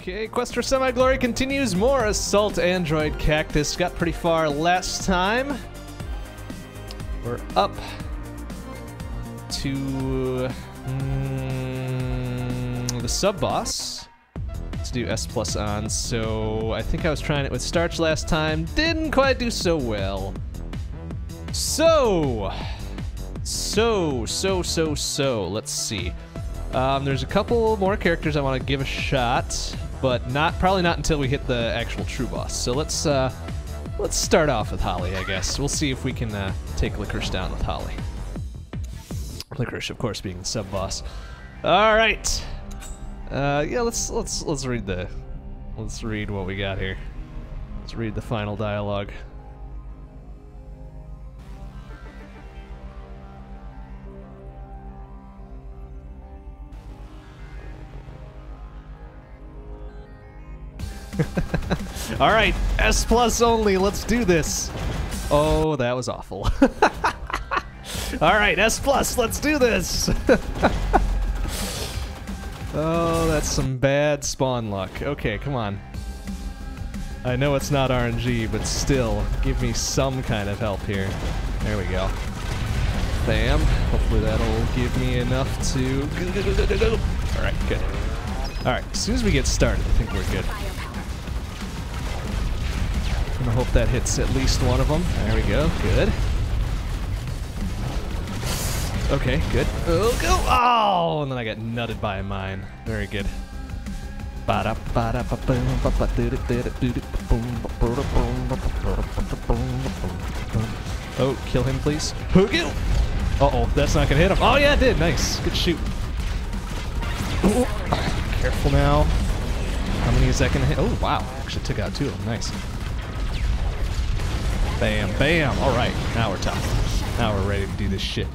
Okay, Quest for Semi-Glory continues. More Assault Android Cactus. Got pretty far last time. We're up to mm, the sub-boss. Let's do S plus on. So I think I was trying it with Starch last time. Didn't quite do so well. So, so, so, so, so. Let's see. Um, there's a couple more characters I want to give a shot, but not probably not until we hit the actual true boss. So let's uh, let's start off with Holly, I guess. We'll see if we can uh, take Licorice down with Holly. Licorice, of course, being the sub boss. All right. Uh, yeah, let's let's let's read the let's read what we got here. Let's read the final dialogue. All right, S plus only. Let's do this. Oh, that was awful. All right, S plus. Let's do this. oh, that's some bad spawn luck. Okay, come on. I know it's not RNG, but still, give me some kind of help here. There we go. Bam. Hopefully that'll give me enough to... All right, good. All right, as soon as we get started, I think we're good. I hope that hits at least one of them. There we go. Good. Okay, good. Oh, go! Oh, and then I got nutted by a mine. Very good. Oh, kill him, please. Uh-oh, that's not gonna hit him. Oh, yeah, it did. Nice. Good shoot. Careful now. How many is that gonna hit? Oh, wow. Actually took out two of them. Nice. Bam, bam. All right, now we're tough. Now we're ready to do this shit.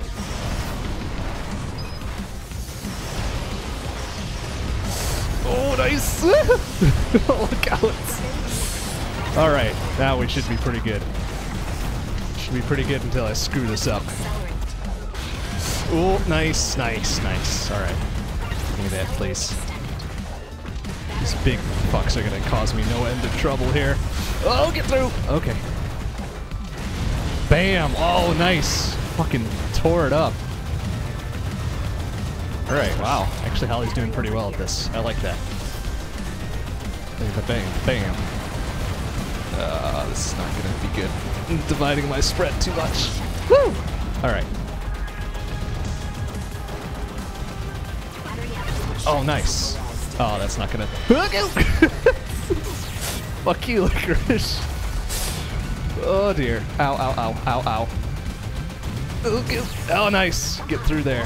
Oh, nice. Look out. All right, now we should be pretty good. Should be pretty good until I screw this up. Oh, nice, nice, nice. All right. Give me that, please. These big fucks are gonna cause me no end of trouble here. Oh, get through. Okay. Bam! Oh, nice. Fucking tore it up. Alright, wow. Actually, Holly's doing pretty well at this. I like that. Bam, bam, bam. Uh, this is not gonna be good. I'm dividing my spread too much. Woo! Alright. Oh, nice. Oh, that's not gonna... Fuck you, Licorice. Oh dear. Ow, ow, ow, ow, ow. Oh, nice. Get through there.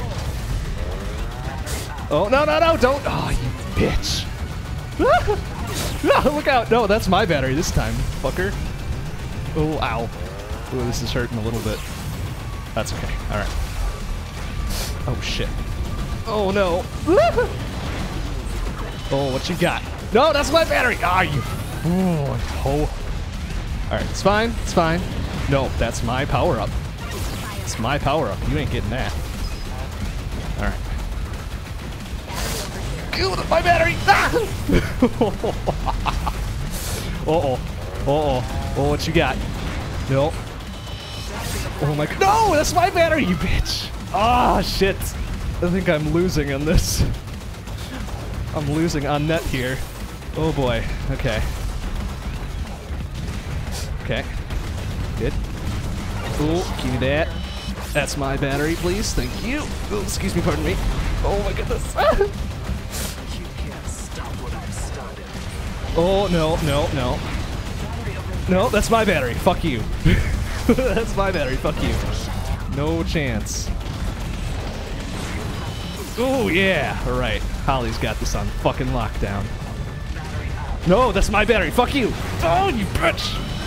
Oh, no, no, no, don't. Oh, you bitch. no, look out. No, that's my battery this time, fucker. Oh, ow. Oh, this is hurting a little bit. That's okay. All right. Oh, shit. Oh, no. oh, what you got? No, that's my battery. Ah, you. Oh, Alright, it's fine, it's fine. No, that's my power-up. It's my power-up. You ain't getting that. Alright. My battery! Ah! Uh-oh. Uh-oh. Oh, what you got? No. Oh my god. No! That's my battery, you bitch! Ah, oh, shit. I think I'm losing on this. I'm losing on net here. Oh boy. Okay. Okay. Good. Cool. Give me that. That's my battery, please. Thank you. Oh, excuse me, pardon me. Oh my goodness. oh, no, no, no. No, that's my battery. Fuck you. that's my battery. Fuck you. No chance. Oh, yeah. All right. Holly's got this on fucking lockdown. No, that's my battery. Fuck you. Oh, you bitch.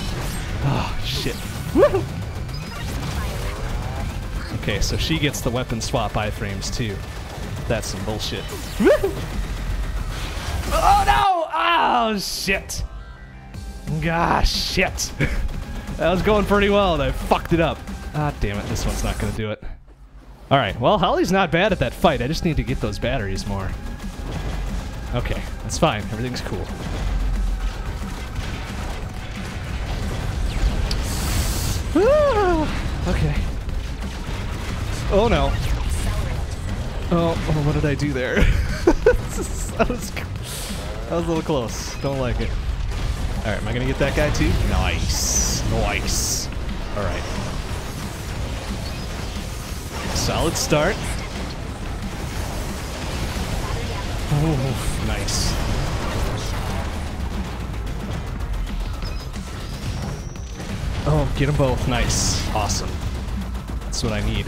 Oh, shit. Woo! Okay, so she gets the weapon swap iframes too. That's some bullshit. oh no! Oh shit! Gosh, shit! that was going pretty well and I fucked it up. Ah, damn it, this one's not gonna do it. Alright, well, Holly's not bad at that fight. I just need to get those batteries more. Okay, that's fine. Everything's cool. okay. Oh no. Oh, oh, what did I do there? that, was, that was a little close. Don't like it. Alright, am I gonna get that guy too? Nice. Nice. Alright. Solid start. Oh, nice. Get them both. Nice. Awesome. That's what I need.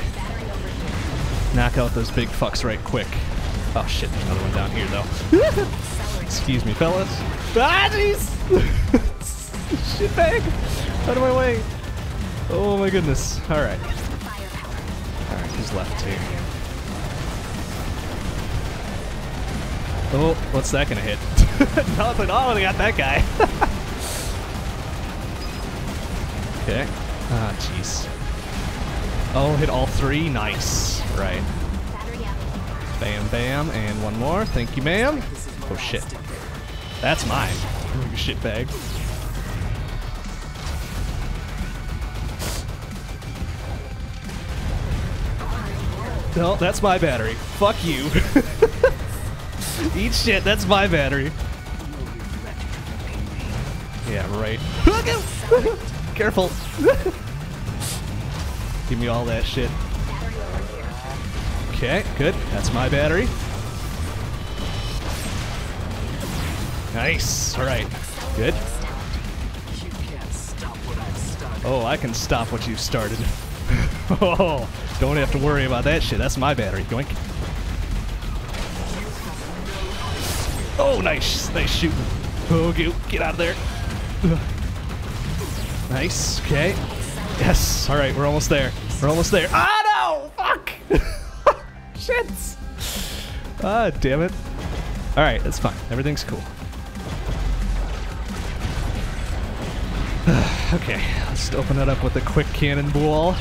Knock out those big fucks right quick. Oh shit, there's another one down here though. Excuse me, fellas. Ah, jeez! shit bag! Out of my way! Oh my goodness. Alright. Alright, who's left here? Oh, what's that gonna hit? Nothing. Oh, they got that guy. Okay. Ah, jeez. Oh, hit all three. Nice. Right. Bam, bam, and one more. Thank you, ma'am. Oh, shit. That's mine. You shit bag. No, that's my battery. Fuck you. Eat shit, that's my battery. Yeah, right. Careful. Give me all that shit. Okay, good. That's my battery. Nice. All right. Good. Oh, I can stop what you started. oh, don't have to worry about that shit. That's my battery. Doink. Oh, nice. Nice shooting. Oh, get, get out of there. Nice. Okay. Yes. All right, we're almost there. We're almost there. Ah, no! Fuck! Shit! Ah, damn it. All right, that's fine. Everything's cool. okay, let's open it up with a quick cannonball.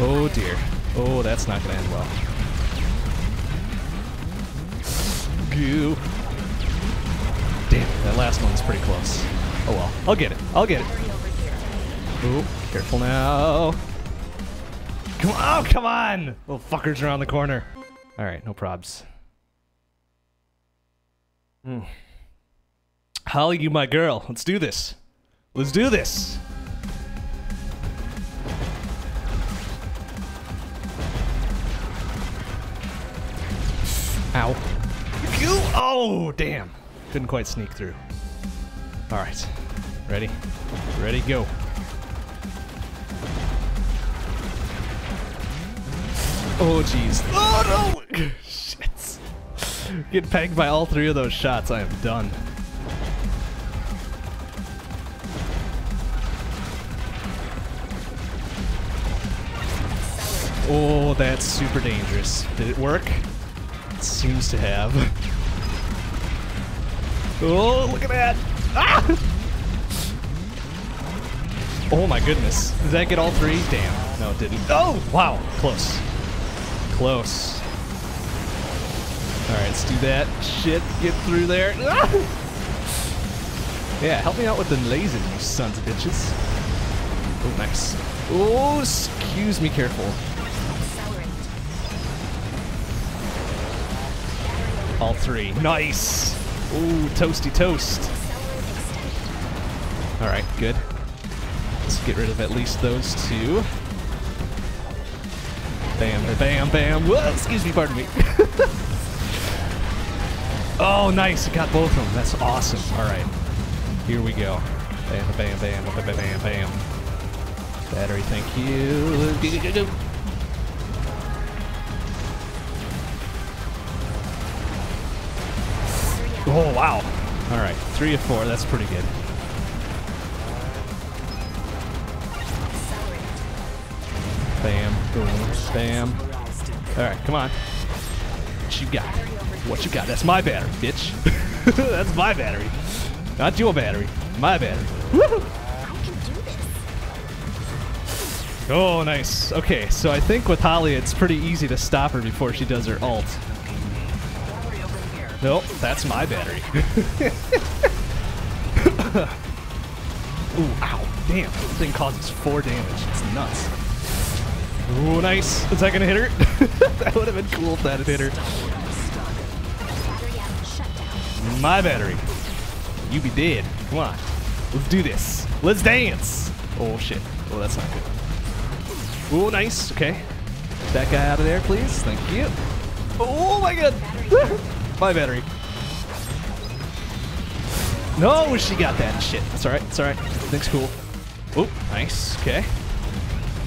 Oh dear. Oh, that's not gonna end well. Goo. Damn, that last one's pretty close. Oh well, I'll get it. I'll get it. Oh, careful now. Come on, oh, come on! Little fuckers around the corner. All right, no probs. Mm. Holly, you my girl. Let's do this. Let's do this. Ow. You! Oh, damn. Couldn't quite sneak through. All right. Ready? Ready, go. Oh, jeez. Oh, no! Shit. Get pegged by all three of those shots. I am done. Oh, that's super dangerous. Did it work? It seems to have. Oh, look at that! Ah! Oh my goodness. Did that get all three? Damn. No, it didn't. Oh, wow. Close. Close. Alright, let's do that. Shit, get through there. Ah! Yeah, help me out with the laser, you sons of bitches. Oh, nice. Oh, excuse me, careful. All three. Nice! Ooh, toasty toast. Alright, good. Let's get rid of at least those two. Bam, bam, bam. Whoa, excuse me, pardon me. oh, nice. I Got both of them. That's awesome. Alright. Here we go. Bam, bam, bam, bam, bam, bam, bam. Battery, thank you. Oh, wow. All right, three of four. That's pretty good. Bam, boom, bam. All right, come on. What you got? What you got? That's my battery, bitch. That's my battery. Not your battery. My battery. Oh, nice. Okay, so I think with Holly, it's pretty easy to stop her before she does her ult. Nope, that's my battery. Ooh, ow, damn. This thing causes four damage. It's nuts. Ooh, nice. Is that gonna hit her? that would have been cool if that had hit her. My battery. You be dead. Come on. Let's do this. Let's dance. Oh, shit. Oh, that's not good. Ooh, nice. Okay. Get that guy out of there, please. Thank you. Oh, my god. my battery. No, she got that shit. That's alright. It's alright. Everything's cool. Oh, nice. Okay.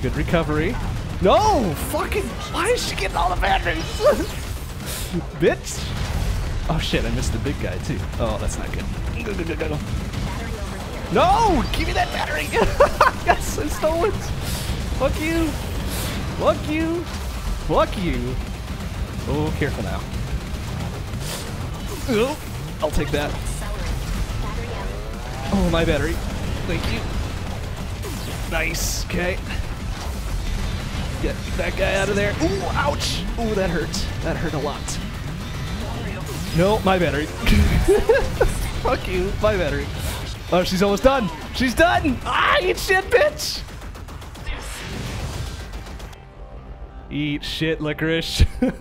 Good recovery. No! Fucking. Why is she getting all the batteries? Bitch. Oh shit, I missed the big guy too. Oh, that's not good. Go, go, go, go. No! Give me that battery! yes, I stole it! Fuck you! Fuck you! Fuck you! Oh, careful now. Oh, I'll take that. Oh, my battery. Thank you. Nice. Okay. Get that guy out of there. Ooh, ouch! Ooh, that hurt. That hurt a lot. No, my battery. Fuck you, my battery. Oh, she's almost done. She's done. Ah, eat shit, bitch. Eat shit, licorice.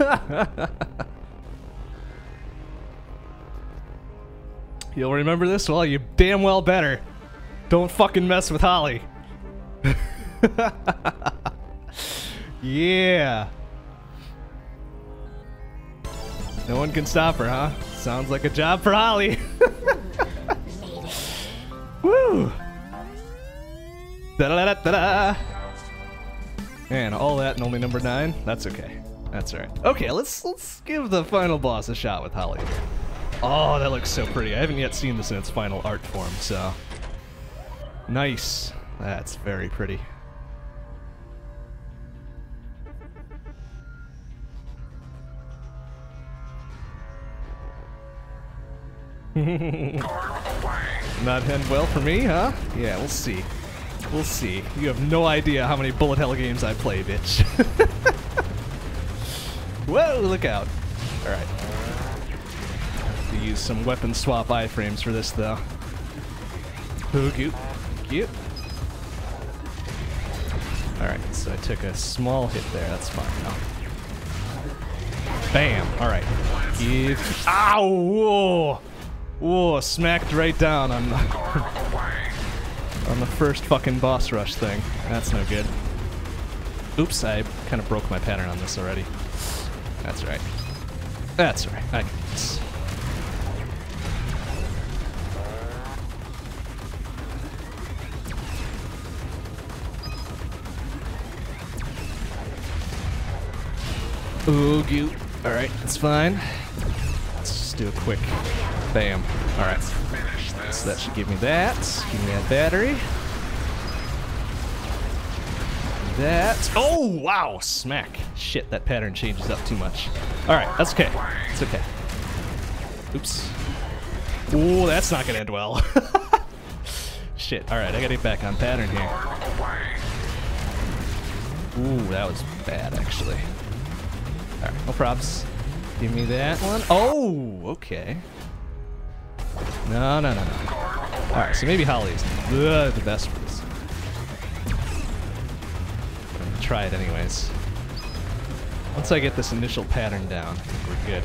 You'll remember this? Well, you damn well better. Don't fucking mess with Holly. yeah. No one can stop her, huh? Sounds like a job for Holly. Woo! Da da da da da! And all that and only number nine? That's okay. That's alright. Okay, let's let's give the final boss a shot with Holly. Oh, that looks so pretty. I haven't yet seen this in its final art form, so. Nice. That's very pretty. Not end well for me, huh? Yeah, we'll see. We'll see. You have no idea how many bullet hell games I play, bitch. Whoa, look out. Alright. To use some weapon swap iframes for this, though. Ooh, cute. Cute. Alright, so I took a small hit there. That's fine now. Bam! Alright. Give. Ow! Whoa! Whoa, smacked right down on the, on the first fucking boss rush thing. That's no good. Oops, I kind of broke my pattern on this already. That's right. That's right. I this. Alright, that's fine. Do a quick bam. Alright. So that should give me that. Give me that battery. That. Oh, wow. Smack. Shit, that pattern changes up too much. Alright, that's okay. It's okay. Oops. Ooh, that's not gonna end well. Shit, alright, I gotta get back on pattern here. Ooh, that was bad, actually. Alright, no props. Give me that one. Oh, okay. No, no, no, no. Alright, so maybe Holly's the, the best for this. Try it anyways. Once I get this initial pattern down, we're good.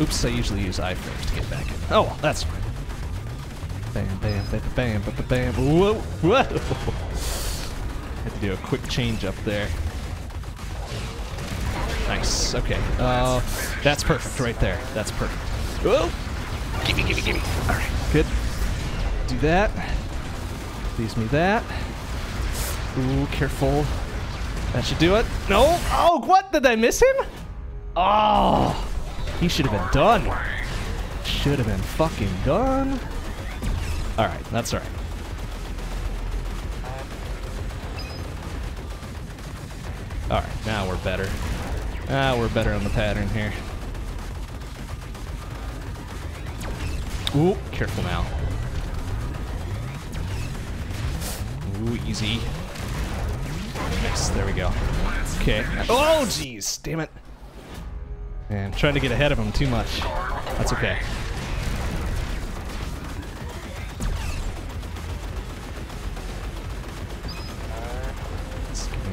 Oops, I usually use iframes to get back in. Oh, well, that's fine. Bam, bam, bam, bam, bam, bam, bam. Whoa, whoa! Had to do a quick change up there. Nice. Okay. Uh, that's perfect right there. That's perfect. Whoa! Gimme, gimme, gimme. All right. Good. Do that. Leaves me that. Ooh, careful. That should do it. No. Oh, what? Did I miss him? Oh, he should have been done. Should have been fucking done. All right, that's all right. All right, now we're better. Ah, we're better on the pattern here. Ooh, careful now. Ooh, easy. Nice, there we go. Okay. Oh, jeez, damn it. Man, trying to get ahead of him too much. That's okay.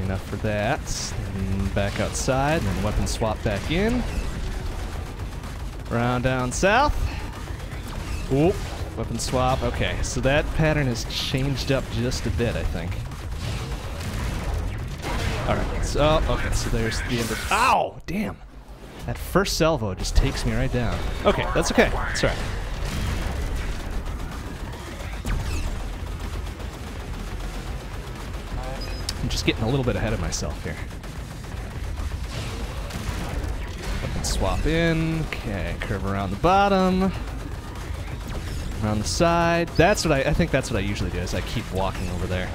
Enough for that. Then back outside, and then weapon swap back in. Round down south. Oop. Weapon swap. Okay, so that pattern has changed up just a bit, I think. Alright, so, okay, so there's the end of. Ow! Damn! That first salvo just takes me right down. Okay, that's okay. That's alright. I'm just getting a little bit ahead of myself here. Swap in. Okay, curve around the bottom. Around the side. That's what I, I think that's what I usually do is I keep walking over there.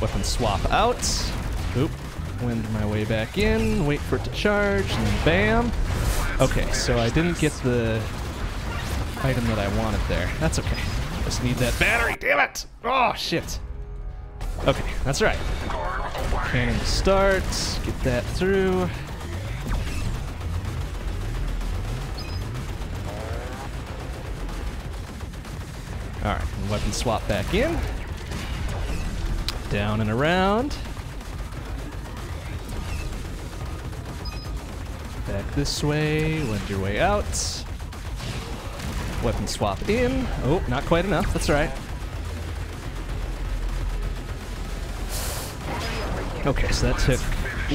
Weapon swap out. Oop. Wind my way back in, wait for it to charge, and then bam. Okay, so I didn't get the item that I wanted there. That's okay. Just need that battery, damn it! Oh, shit. Okay, that's right. Cannon to start, get that through. Alright, weapon swap back in. Down and around. Back this way, wend your way out. Weapon swap in. Oh, not quite enough, that's right. Okay, so that took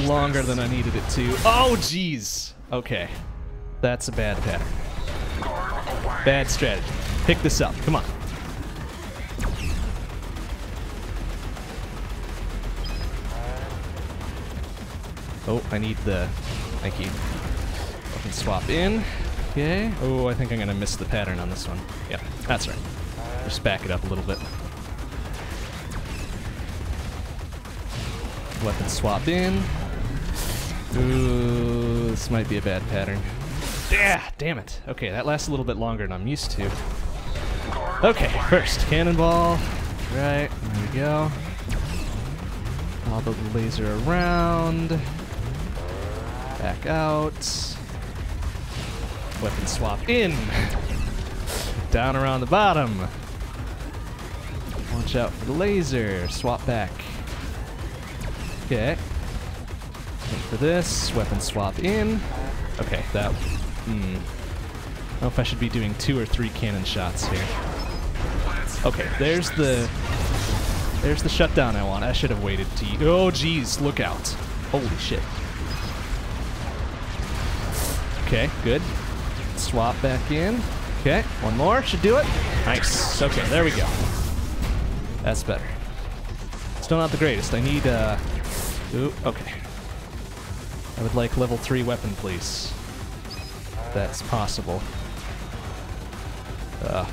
longer than I needed it to. Oh, jeez! Okay. That's a bad pattern. Bad strategy. Pick this up, come on. Oh, I need the... Thank you. Weapon swap in. Okay. Oh, I think I'm gonna miss the pattern on this one. Yeah, that's right. Just back it up a little bit. Weapon swap in. Ooh, this might be a bad pattern. Yeah, damn it. Okay, that lasts a little bit longer than I'm used to. Okay, first, cannonball. Right, there we go. Follow the laser around. Back out. Weapon swap in. Down around the bottom. Watch out for the laser. Swap back. Okay. Wait for this. Weapon swap in. Okay, that. Hmm. I don't know if I should be doing two or three cannon shots here. Okay, there's the. There's the shutdown I want. I should have waited to. Oh, jeez, look out. Holy shit. Okay, good. Swap back in. Okay, one more. Should do it. Nice. Okay, there we go. That's better. Still not the greatest. I need, uh... Ooh, okay. I would like level 3 weapon, please. That's possible. Uh,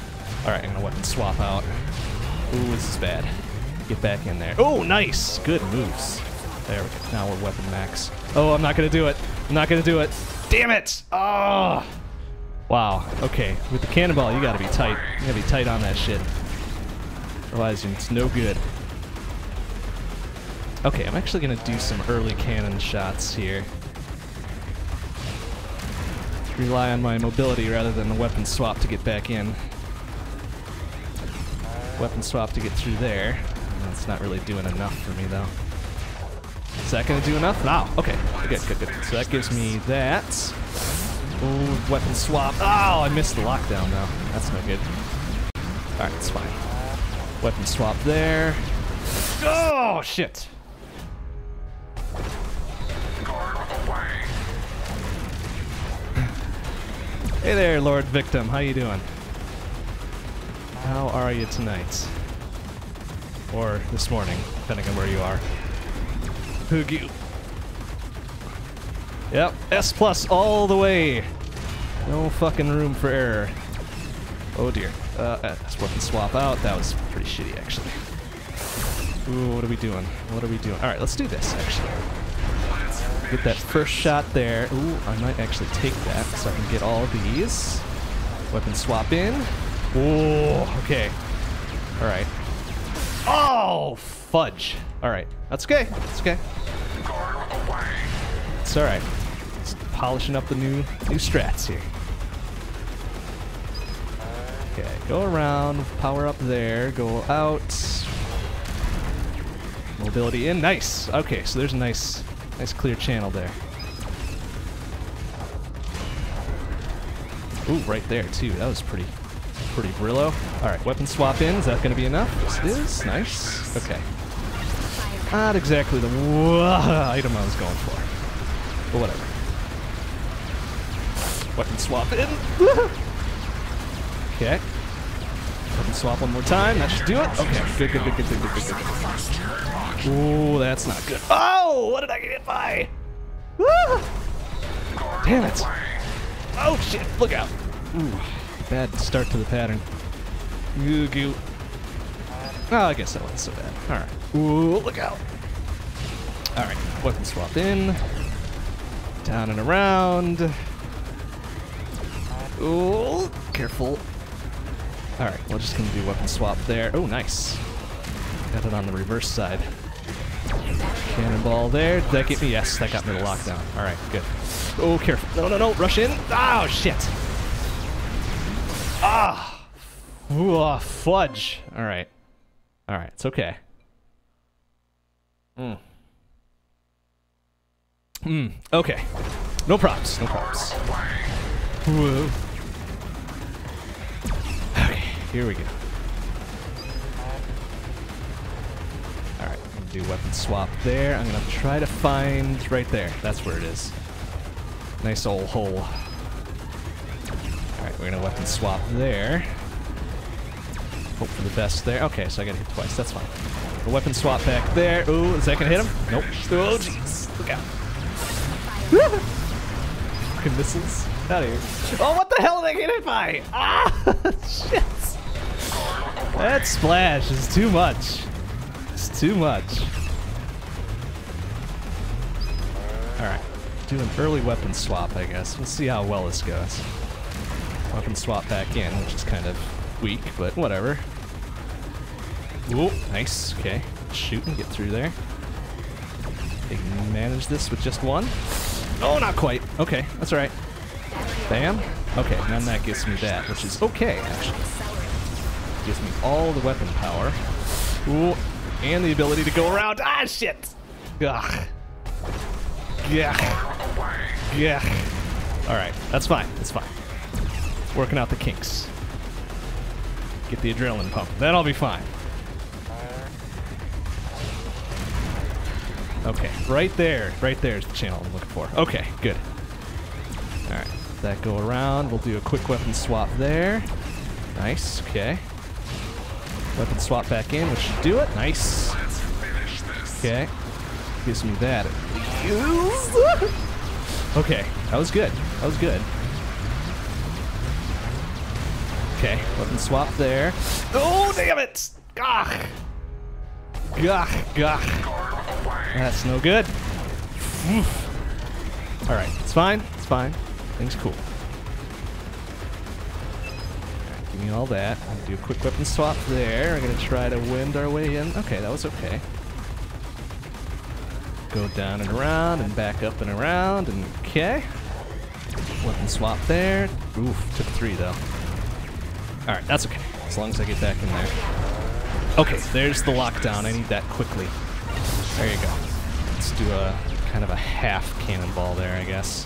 alright, I'm gonna weapon swap out. Ooh, this is bad. Get back in there. Oh, nice! Good moves. There we go. Now we're weapon max. Oh, I'm not gonna do it. I'm not gonna do it. Damn it! Oh! Wow. Okay. With the cannonball, you gotta be tight. You gotta be tight on that shit. Otherwise, it's no good. Okay, I'm actually gonna do some early cannon shots here. Rely on my mobility rather than the weapon swap to get back in. Weapon swap to get through there. That's not really doing enough for me, though. Is that going to do enough? Wow. Okay. Good, good, good. So that gives me that. Oh, weapon swap. Oh, I missed the lockdown, though. That's no good. Alright, it's fine. Weapon swap there. Oh, shit. Hey there, Lord Victim. How you doing? How are you tonight? Or this morning, depending on where you are. Hoogie. Yep, S plus all the way. No fucking room for error. Oh dear. Uh, uh weapon swap out. That was pretty shitty, actually. Ooh, what are we doing? What are we doing? Alright, let's do this, actually. Get that first shot there. Ooh, I might actually take that so I can get all these. Weapon swap in. Ooh, okay. Alright. Oh, fudge. Alright, that's okay. That's okay. It's alright. Just polishing up the new new strats here. Okay, go around, power up there, go out. Mobility in, nice. Okay, so there's a nice, nice clear channel there. Ooh, right there too. That was pretty, pretty Brillo. All right, weapon swap in. Is that going to be enough? It is. Nice. Okay. Not exactly the item I was going for, but whatever. Weapon swap in. okay. Weapon swap one more time. That should do it. Okay. Good. Good. Good. Good. Good. Good. Good. good. Ooh, that's not good. Oh, what did I get hit by? Damn it. Oh shit! Look out. Ooh, bad start to the pattern. Goo goo. Oh, I guess that wasn't so bad. All right. Ooh, look out. All right, weapon swap in, down and around. Ooh, careful. All right, we're just gonna do weapon swap there. Oh, nice. Got it on the reverse side. Cannonball there. Did that get me? Yes, that got me the lockdown. All right, good. Oh, careful. No, no, no. Rush in. Oh, shit. Ah. Ooh, ah, fudge. All right. All right, it's okay. Hmm. Hmm. Okay. No props. No props. Whoa. Okay, here we go. Alright, I'm gonna do weapon swap there. I'm gonna try to find right there. That's where it is. Nice old hole. Alright, we're gonna weapon swap there. Hope for the best there. Okay, so I gotta hit twice. That's fine. The weapon swap back there. Ooh, is that gonna hit him? Nope. Oh, jeez. Look out. Fucking missiles. Out of here. Oh, what the hell did I get hit by? Ah, shit. That splash is too much. It's too much. Alright. Do an early weapon swap, I guess. We'll see how well this goes. Weapon swap back in, which is kind of weak, but whatever. Ooh, nice. Okay. Shoot and get through there. They can manage this with just one. Oh, not quite. Okay, that's all right. Bam. Okay, then that gives me that, which is okay, actually. Gives me all the weapon power. Ooh, and the ability to go around. Ah, shit! Ugh. Yeah. Yeah. All right, that's fine. That's fine. Working out the kinks. Get the adrenaline pump. Then I'll be fine. Okay, right there. Right there's the channel I'm looking for. Okay, good. Alright, that go around. We'll do a quick weapon swap there. Nice, okay. Weapon swap back in, which should do it. Nice. Okay. Gives me that. Okay, that was good. That was good. Okay, weapon swap there. Oh, damn it! Gah! Gah, gah. That's no good. Alright, it's fine. It's fine. Things cool. Right, give me all that. I'm gonna do a quick weapon swap there. We're gonna try to wind our way in. Okay, that was okay. Go down and around and back up and around and okay. Weapon swap there. Oof, took three though. Alright, that's okay. As long as I get back in there. Okay, there's the lockdown. I need that quickly. There you go. Let's do a kind of a half cannonball there, I guess.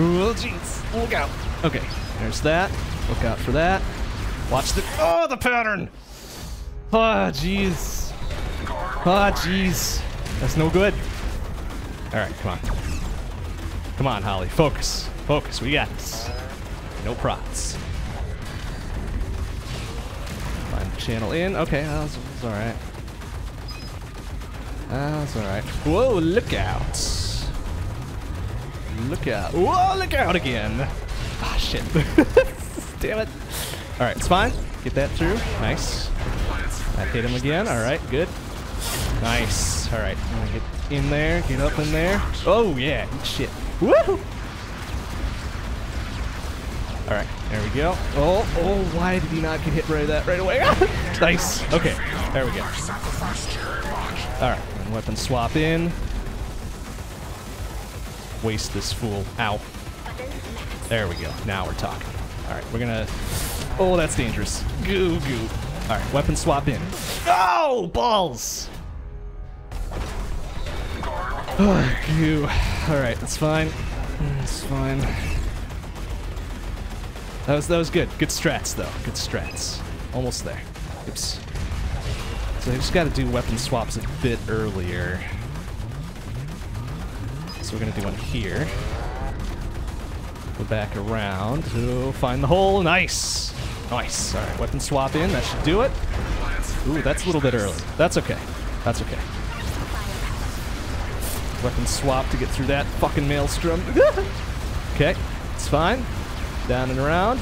Oh, jeez. Look out. Okay, there's that. Look out for that. Watch the... Oh, the pattern! Oh, jeez. Oh, jeez. That's no good. All right, come on. Come on, Holly. Focus. Focus. We got this. No props. Find channel in. Okay, that was, was all right. That's alright. Whoa, look out. Look out. Whoa, look out again. Ah, shit. Damn it. Alright, it's fine. Get that through. Nice. I hit him again. Alright, good. Nice. Alright, I'm gonna get in there, get up in there. Oh, yeah. Shit. Woo! Alright, there we go. Oh, oh, why did he not get hit right that right away? nice. Okay, there we go. Alright, weapon swap in. Waste this fool. Ow. There we go. Now we're talking. Alright, we're gonna Oh, that's dangerous. Goo goo. All right, weapon swap in. Oh, balls. Oh, goo. All right, that's fine. That's fine. That was that was good. Good strats though. Good strats. Almost there. Oops. So I just got to do weapon swaps a bit earlier. So we're gonna do one here. Go back around to find the hole. Nice. Nice. All right, weapon swap in. That should do it. Ooh, that's a little bit early. That's okay. That's okay. Weapon swap to get through that fucking maelstrom. okay, it's fine. Down and around.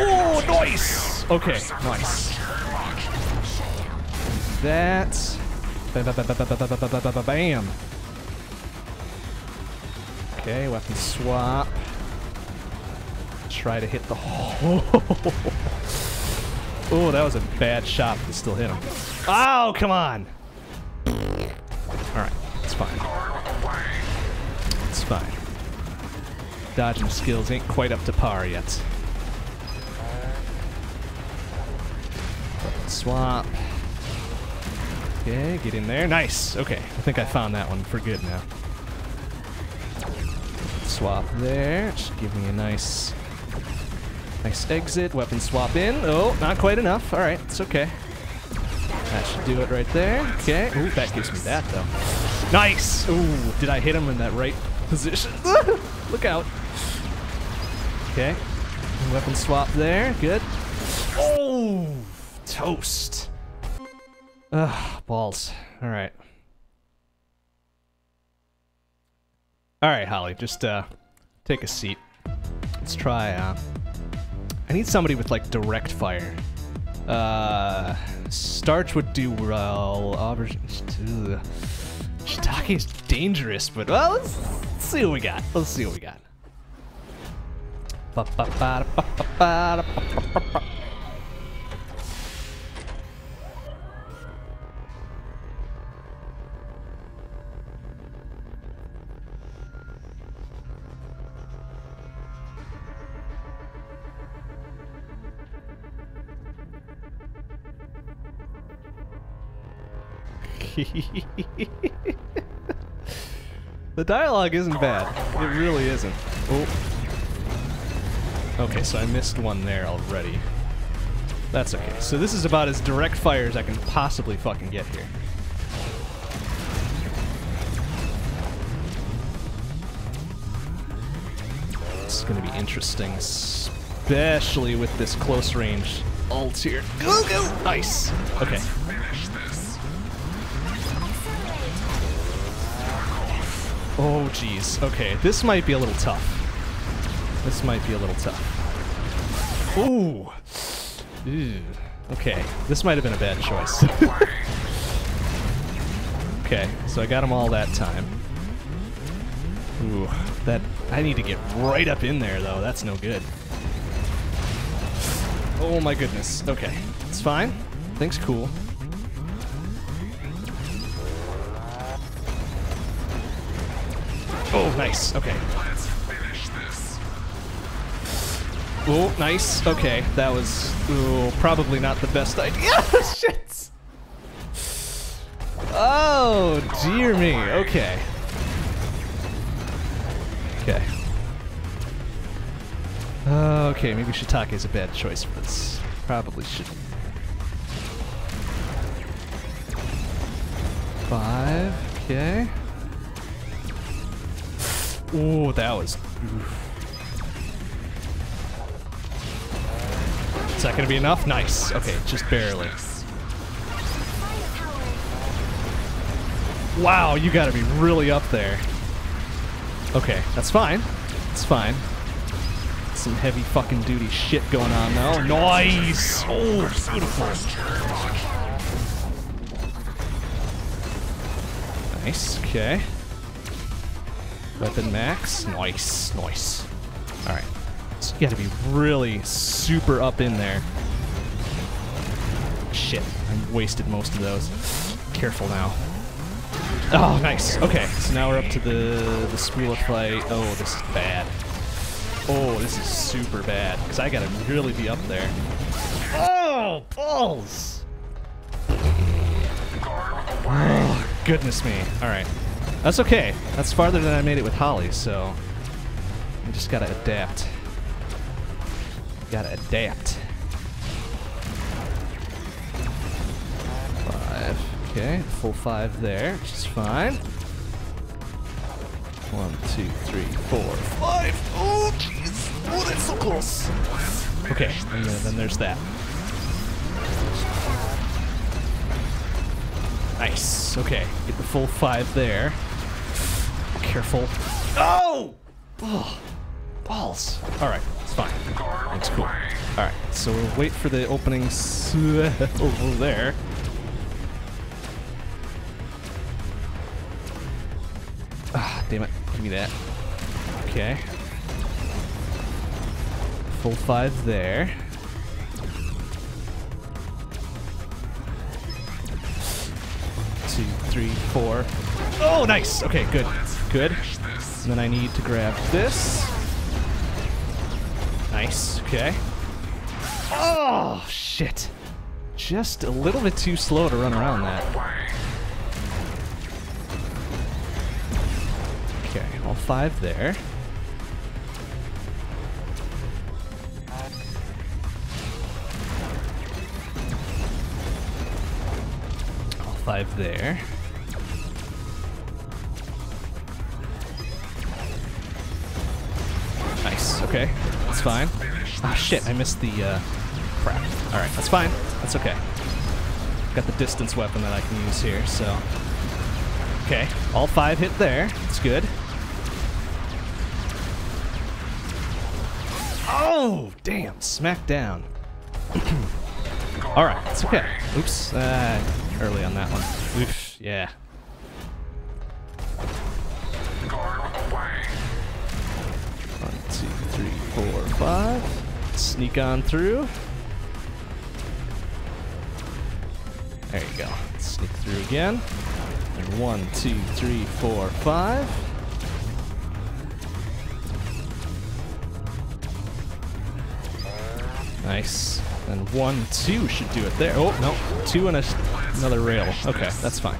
Oh, nice. Okay, nice. That. Bam. Okay, weapon swap. Try to hit the hole. oh, that was a bad shot to still hit him. Oh, come on. Alright, it's fine. It's fine. Dodging skills ain't quite up to par yet. Swap. Okay, get in there. Nice. Okay, I think I found that one for good now. Swap there. Should give me a nice, nice exit. Weapon swap in. Oh, not quite enough. All right, it's okay. That should do it right there. Okay. Ooh, that gives me that though. Nice. Ooh, did I hit him in that right position? Look out. Okay. Weapon swap there. Good. Oh, toast. Ugh, balls. All right. All right, Holly, just uh, take a seat. Let's try. Uh, I need somebody with like direct fire. Uh, Starch would do well. Aubergine. Shiitake is dangerous, but well, let's, let's see what we got. Let's see what we got. the dialogue isn't bad. It really isn't. Oh. Okay, so I missed one there already. That's okay. So this is about as direct fire as I can possibly fucking get here. It's gonna be interesting, especially with this close range ult here. Go, go! Nice. Okay. Oh, jeez. Okay, this might be a little tough. This might be a little tough. Ooh. Okay, this might have been a bad choice. okay, so I got them all that time. Ooh, that... I need to get right up in there, though. That's no good. Oh my goodness. Okay, it's fine. Things cool. Nice. Okay. Oh, nice. Okay, that was ooh, probably not the best idea. Shit. Oh, dear me. Okay. Okay. Okay, maybe Shiitake is a bad choice for this. Probably should. Five. Okay. Oh, that was. Oof. Is that gonna be enough? Nice. Okay, just barely. Wow, you gotta be really up there. Okay, that's fine. It's fine. Some heavy fucking duty shit going on now. Nice! Oh, beautiful. Nice, okay. Weapon max. Nice, nice. Alright. So you gotta be really super up in there. Shit, I wasted most of those. Careful now. Oh, nice. Okay, so now we're up to the, the school of fight. Oh, this is bad. Oh, this is super bad because I gotta really be up there. Oh, balls! Oh, goodness me. All right, that's okay. That's farther than I made it with Holly, so I just gotta adapt. Gotta adapt. Five. Okay, full five there, which is fine. One, two, three, four, five. Oh, jeez. Oh, that's so close. Okay, and then, then there's that. Nice. Okay, get the full five there. Careful. Oh! Oh! Balls. All right, it's fine. That's cool. All right, so we'll wait for the opening over there. Ah, damn it. Give me that. Okay. Full five there. Two, three, four. Oh, nice. Okay, good. Good. And then I need to grab this. Nice. Okay. Oh, shit. Just a little bit too slow to run around that. Okay, all five there. All five there. Nice, okay. That's fine. Ah, shit, I missed the, uh, crap. Alright, that's fine. That's okay. Got the distance weapon that I can use here, so... Okay, all five hit there. That's good. Oh, damn, smack down. all right, it's okay. Oops, uh, early on that one. Oof, yeah. Five. Sneak on through. There you go. Sneak through again. And one, two, three, four, five. Nice. And one, two should do it there. Oh, no. Two and a, another rail. Okay, that's fine.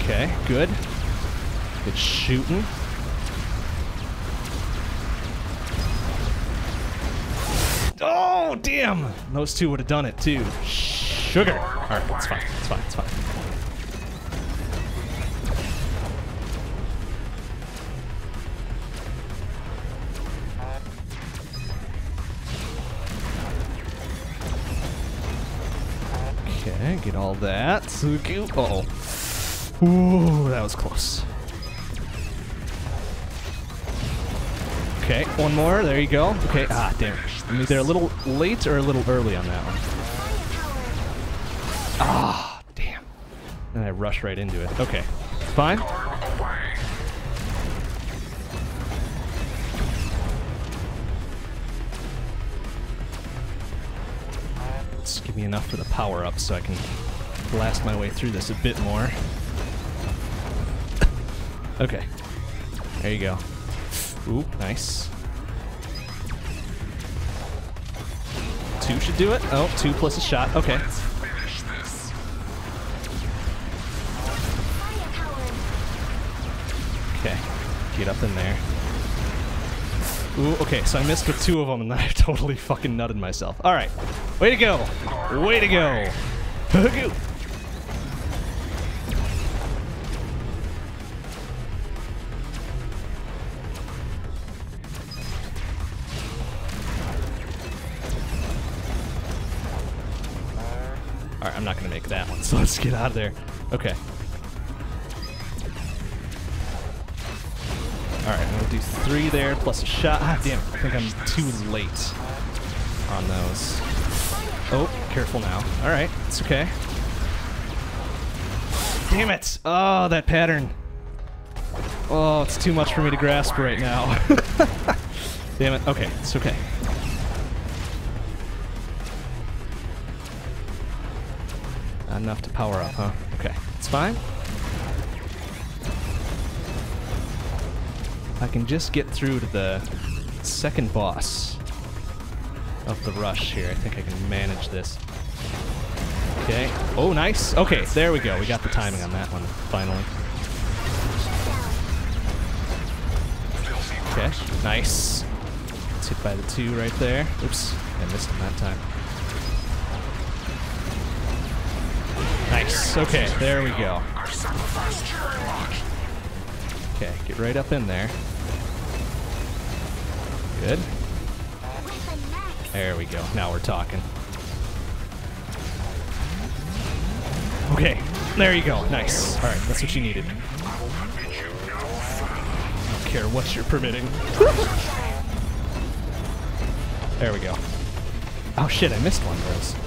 Okay, good. Good shooting. Oh, damn! Those two would have done it too. Sugar. All right, it's fine. It's fine. It's fine. Okay, get all that. Uh oh. Ooh, that was close. Okay, one more. There you go. Okay, ah, damn. I'm either a little late or a little early on that one. Ah, damn. And I rush right into it. Okay, fine. Just give me enough for the power up so I can blast my way through this a bit more. okay. There you go. Ooh, nice. Two should do it. Oh, two plus a shot. Okay. Okay. Get up in there. Ooh, okay, so I missed with two of them and then I totally fucking nutted myself. Alright. Way to go. Way to go. there. Okay. Alright, I'm gonna do three there plus a shot. Ah, damn, I think I'm too late on those. Oh, careful now. Alright, it's okay. Damn it! Oh, that pattern. Oh, it's too much for me to grasp right now. Damn it. Okay, it's okay. Enough to power up, huh? Okay, it's fine. I can just get through to the second boss of the rush here, I think I can manage this. Okay. Oh, nice. Okay, there we go. We got the timing on that one, finally. Okay, nice. It's hit by the two right there. Oops, I missed him that time. Okay, there we go. Okay, get right up in there. Good. There we go. Now we're talking. Okay, there you go. Nice. All right, that's what you needed. I don't care what you're permitting. there we go. Oh shit, I missed one of those.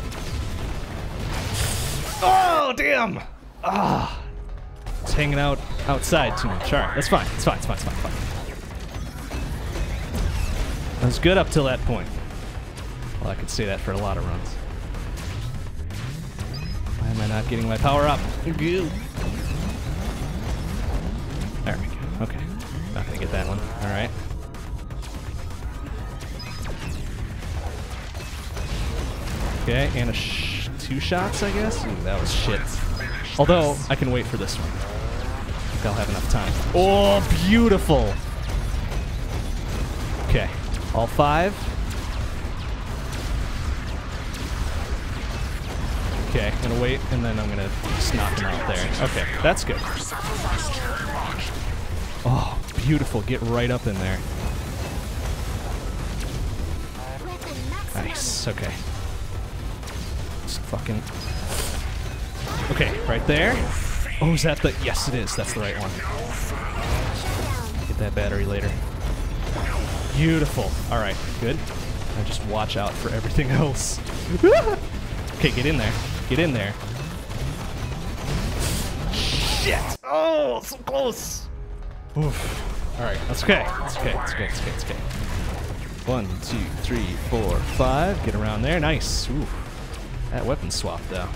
Oh, damn! Ah. It's hanging out outside too much. Alright, that's fine. It's fine, it's fine, it's fine, it's fine. That was good up till that point. Well, I could say that for a lot of runs. Why am I not getting my power up? There we go. Okay. Not gonna get that one. Alright. Okay, and a two shots, I guess? Ooh, that was shit. Although, I can wait for this one. I think I'll have enough time. Oh, beautiful! Okay, all five. Okay, I'm gonna wait, and then I'm gonna just knock him out there. Okay, that's good. Oh, beautiful. Get right up in there. Nice, okay. Fucking... Okay, right there. Oh, is that the... Yes, it is. That's the right one. Get that battery later. Beautiful. All right, good. Now just watch out for everything else. okay, get in there. Get in there. Shit! Oh, so close. Oof. All right, that's okay. That's okay. That's okay. That's okay. That's okay. One, two, three, four, five. Get around there. Nice. Ooh. That weapon swap, though.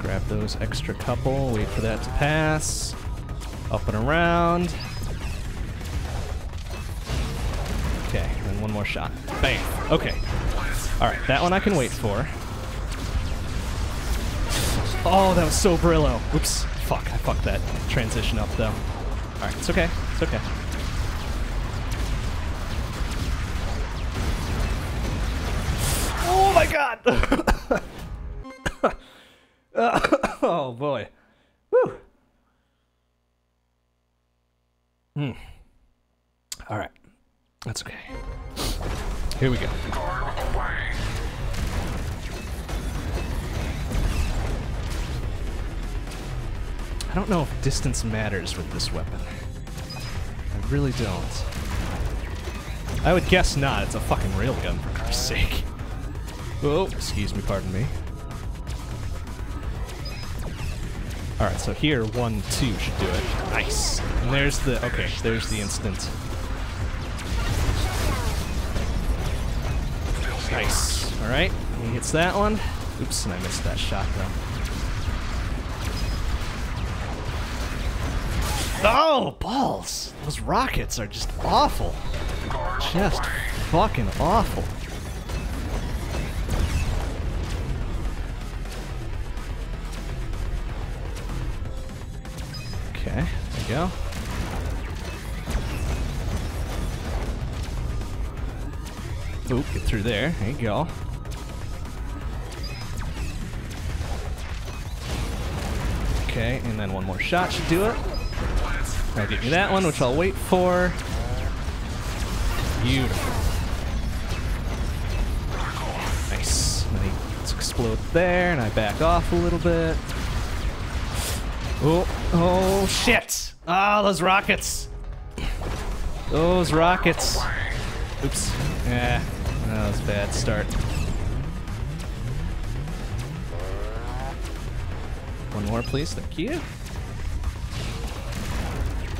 Grab those extra couple. Wait for that to pass. Up and around. Okay, and one more shot. Bam. Okay. All right, that one I can wait for. Oh, that was so Brillo. Whoops. Fuck, I fucked that transition up, though. Alright, it's okay. It's okay. God! oh boy. Woo! Hmm. Alright. That's okay. Here we go. I don't know if distance matters with this weapon. I really don't. I would guess not. It's a fucking railgun, for Christ's sake. Oh, excuse me, pardon me. Alright, so here, one, two should do it. Nice. And there's the, okay, there's the instant. Nice. Alright, he hits that one. Oops, and I missed that shot, though. Oh, balls! Those rockets are just awful. Just fucking awful. Okay, there we go. Oop, get through there. There you go. Okay, and then one more shot should do it. Now get me that one, which I'll wait for. Beautiful. Nice. Let's explode there, and I back off a little bit. Oh, oh shit! Ah, those rockets! Those rockets! Oops. Yeah, that was a bad start. One more, please. Thank you.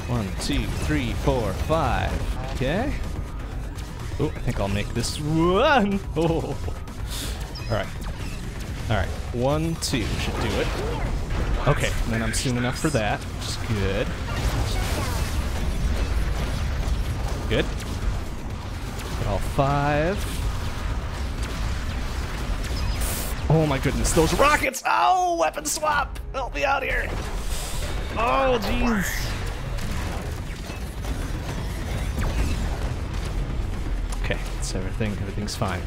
One, two, three, four, five. Okay. Oh, I think I'll make this one. Oh. All right. Alright, one, two should do it. Okay, then I'm soon enough for that, which is good. Good. Get all five. Oh my goodness, those rockets! Oh, weapon swap! Help me out here! Oh, jeez. Okay, so everything, everything's fine.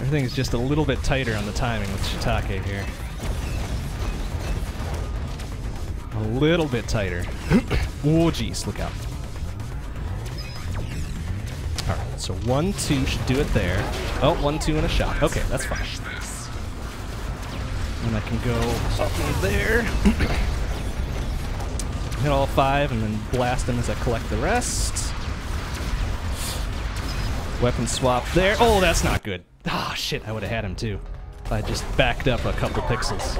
Everything's just a little bit tighter on the timing with Shiitake here. A little bit tighter. oh, jeez, look out. Alright, so one, two should do it there. Oh, one, two, and a shot. Okay, that's fine. And I can go up there. Hit all five and then blast them as I collect the rest. Weapon swap there. Oh, that's not good. Ah, oh, shit, I would have had him too. If I just backed up a couple pixels.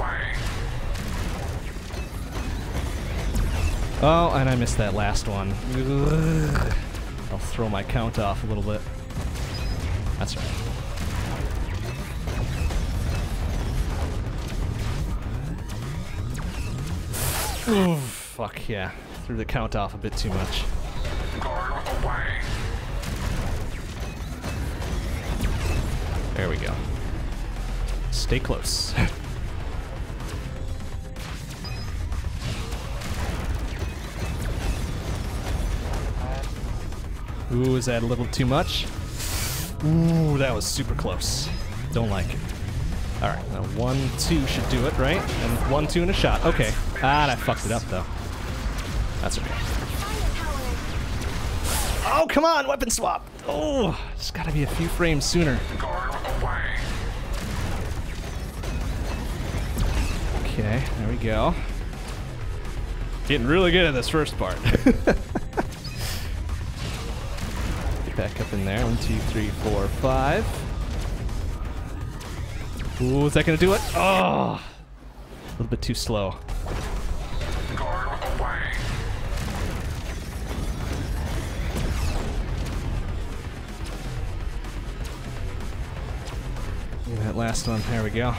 Oh, and I missed that last one. Ugh. I'll throw my count off a little bit. That's right. Fuck, yeah. Threw the count off a bit too much. There we go. Stay close. Ooh, is that a little too much? Ooh, that was super close. Don't like it. Alright, now one, two should do it, right? And one, two, and a shot. Okay. Ah, I fucked it up, though. That's okay. Oh, come on, weapon swap! Oh, just gotta be a few frames sooner. Okay, there we go. Getting really good at this first part. back up in there. One, two, three, four, five. Ooh, is that gonna do it? Oh! A little bit too slow. that last one. There we go.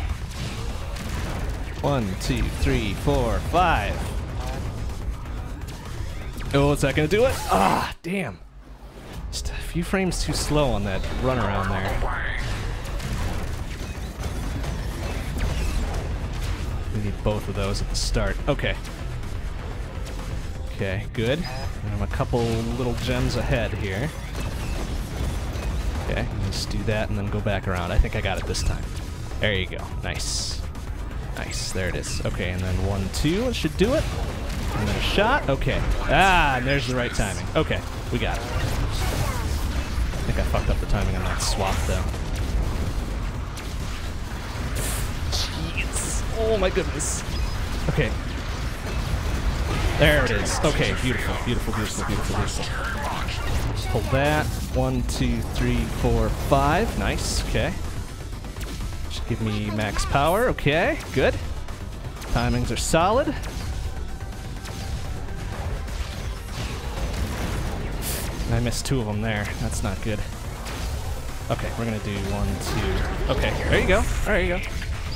One, two, three, four, five. Oh, is that gonna do it? Ah, damn. Just a few frames too slow on that run around there. We need both of those at the start. Okay. Okay, good. I'm a couple little gems ahead here. Okay, let's do that and then go back around. I think I got it this time. There you go. Nice. Nice. There it is. Okay, and then one, two. It should do it. And then a shot. Okay. Ah, and there's the right timing. Okay, we got it I think I fucked up the timing on that swap, though. Jeez. Oh my goodness. Okay. There it is. Okay, beautiful, beautiful, beautiful, beautiful, beautiful. Hold that. One, two, three, four, five. Nice. Okay. Should give me max power. Okay, good. Timings are solid. I missed two of them there. That's not good. Okay, we're gonna do one, two. Okay, there you go. There you go.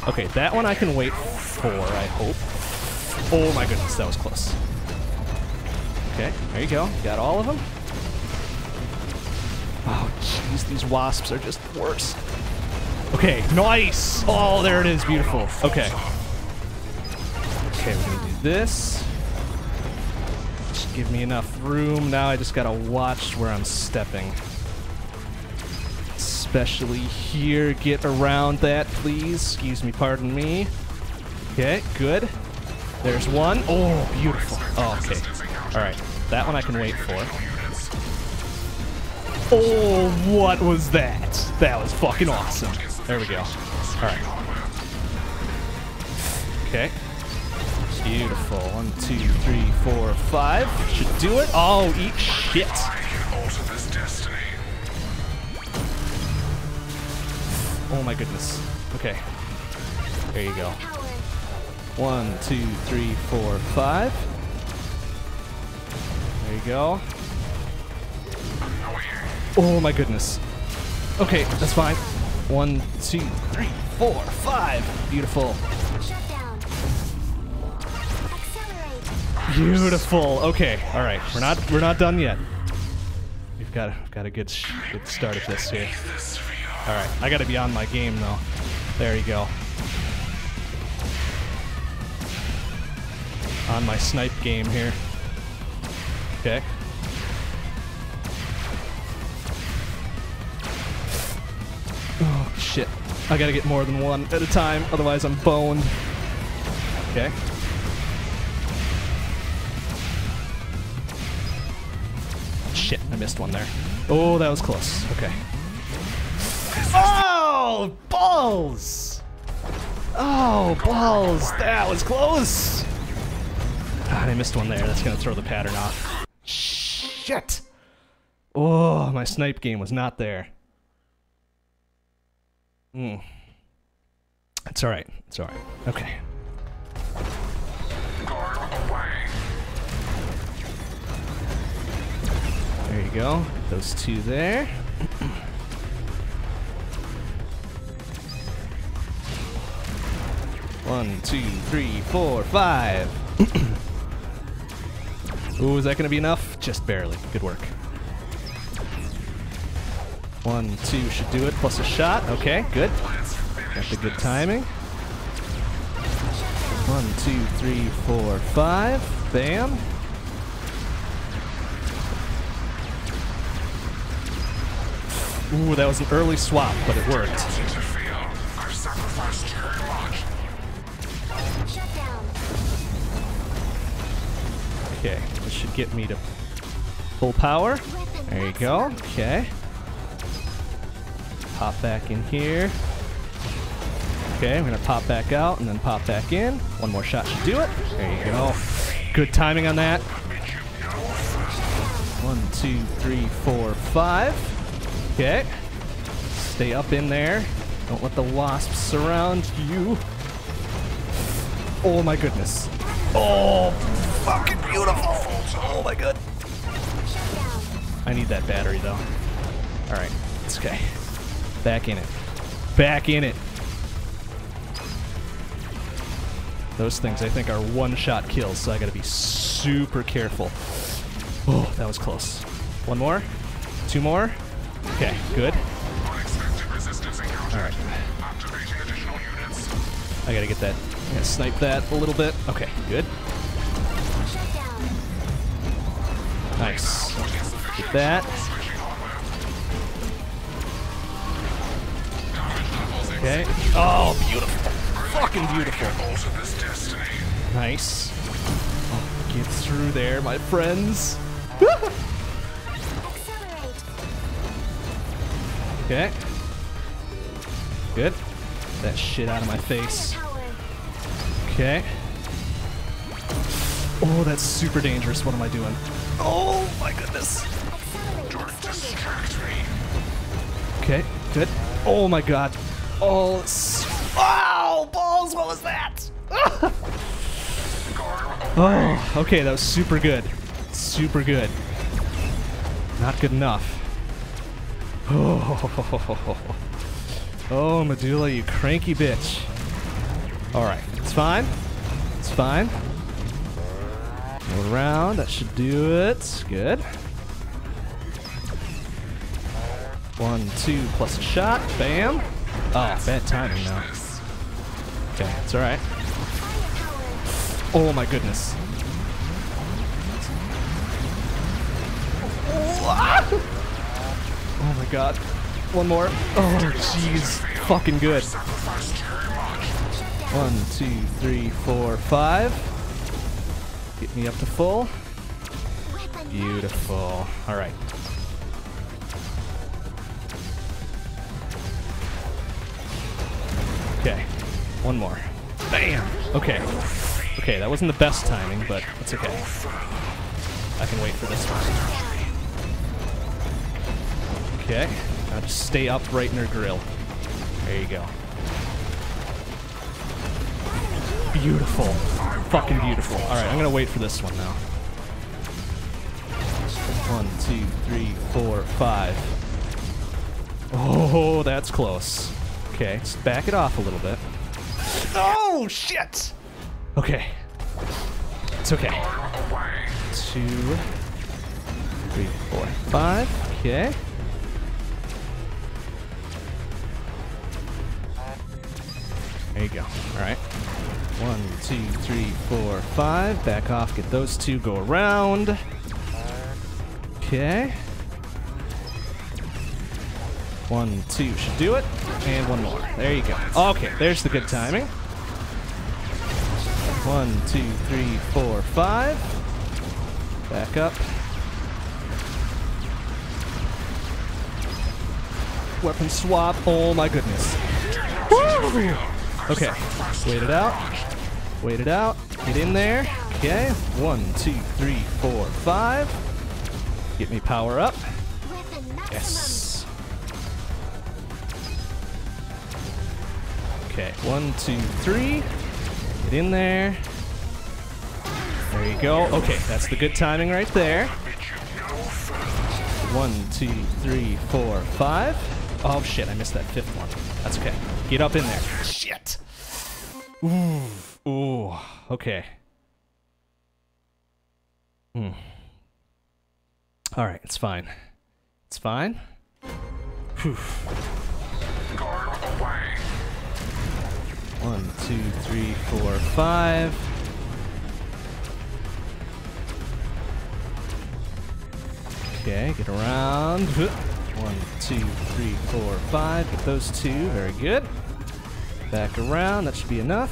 Okay, that one I can wait for, I hope. Oh my goodness, that was close. Okay, there you go. Got all of them. Oh, jeez, these wasps are just worse. Okay, nice! Oh, there it is, beautiful. Okay. Okay, we're gonna do this give me enough room. Now I just gotta watch where I'm stepping. Especially here. Get around that, please. Excuse me, pardon me. Okay, good. There's one. Oh, beautiful. Oh, okay. Alright, that one I can wait for. Oh, what was that? That was fucking awesome. There we go. Alright. Okay. Beautiful. One, two, three, four, five. Should do it. Oh, eat shit. Oh my goodness. Okay. There you go. One, two, three, four, five. There you go. Oh my goodness. Okay, that's fine. One, two, three, four, five. Beautiful. Beautiful. Okay. All right. We're not we're not done yet. We've got we've got a good good start at this here. All right. I got to be on my game though. There you go. On my snipe game here. Okay. Oh shit. I gotta get more than one at a time, otherwise I'm boned. Okay. I missed one there. Oh, that was close. Okay. Oh, balls! Oh, balls! That was close! God, I missed one there. That's gonna throw the pattern off. Shit! Oh, my snipe game was not there. Hmm. It's alright. It's alright. Okay. There you go. Those two there. One, two, three, four, five. Ooh, is that gonna be enough? Just barely. Good work. One, two should do it, plus a shot. Okay, good. Got the good timing. One, two, three, four, five. Bam. Ooh, that was an early swap, but it worked. Okay, this should get me to full power. There you go. Okay. Pop back in here. Okay, I'm gonna pop back out and then pop back in. One more shot should do it. There you go. Good timing on that. One, two, three, four, five. Okay. Stay up in there. Don't let the wasps surround you. Oh my goodness. Oh, fucking beautiful. Oh my god. I need that battery though. Alright, it's okay. Back in it. Back in it. Those things I think are one shot kills, so I gotta be super careful. Oh, that was close. One more? Two more? Okay, good. Alright. I gotta get that. I gotta snipe that a little bit. Okay, good. Nice. Get that. Okay. Oh, beautiful. Fucking beautiful. Nice. Oh, get through there, my friends. Okay. Good. That shit out of my face. Okay. Oh, that's super dangerous. What am I doing? Oh my goodness. Okay, good. Oh my god. Oh, s- wow, balls, what was that? oh, okay, that was super good. Super good. Not good enough. Oh, oh Medulla, you cranky bitch. Alright, it's fine. It's fine. Go around, that should do it. Good. One, two, plus a shot. Bam. Oh, bad timing now. Okay, it's alright. Oh my goodness. Oh my god. One more. Oh, jeez. Fucking good. One, two, three, four, five. Get me up to full. Beautiful. Alright. Okay. One more. Bam! Okay. Okay, that wasn't the best timing, but it's okay. I can wait for this one. Okay. Now just stay upright in her grill. There you go. Beautiful. Fucking beautiful. Alright, I'm gonna wait for this one now. One, two, three, four, five. Oh, that's close. Okay, just back it off a little bit. Oh, shit! Okay. It's okay. Two, three, four, five. Okay. You go. All right. One, two, three, four, five. Back off. Get those two. Go around. Okay. One, two should do it. And one more. There you go. Okay, there's the good timing. One, two, three, four, five. Back up. Weapon swap. Oh my goodness. Woo! Okay, wait it out. Wait it out. Get in there. Okay. One, two, three, four, five. Get me power up. Yes. Okay, one, two, three. Get in there. There you go. Okay, that's the good timing right there. One, two, three, four, five. Oh shit, I missed that fifth one. That's okay. Get up in there. Shit. Ooh. Ooh. Okay. Hmm. All right, it's fine. It's fine. Whew. One, two, three, four, five. Okay, get around. One, two, three, four, five. Get those two. Very good. Back around. That should be enough.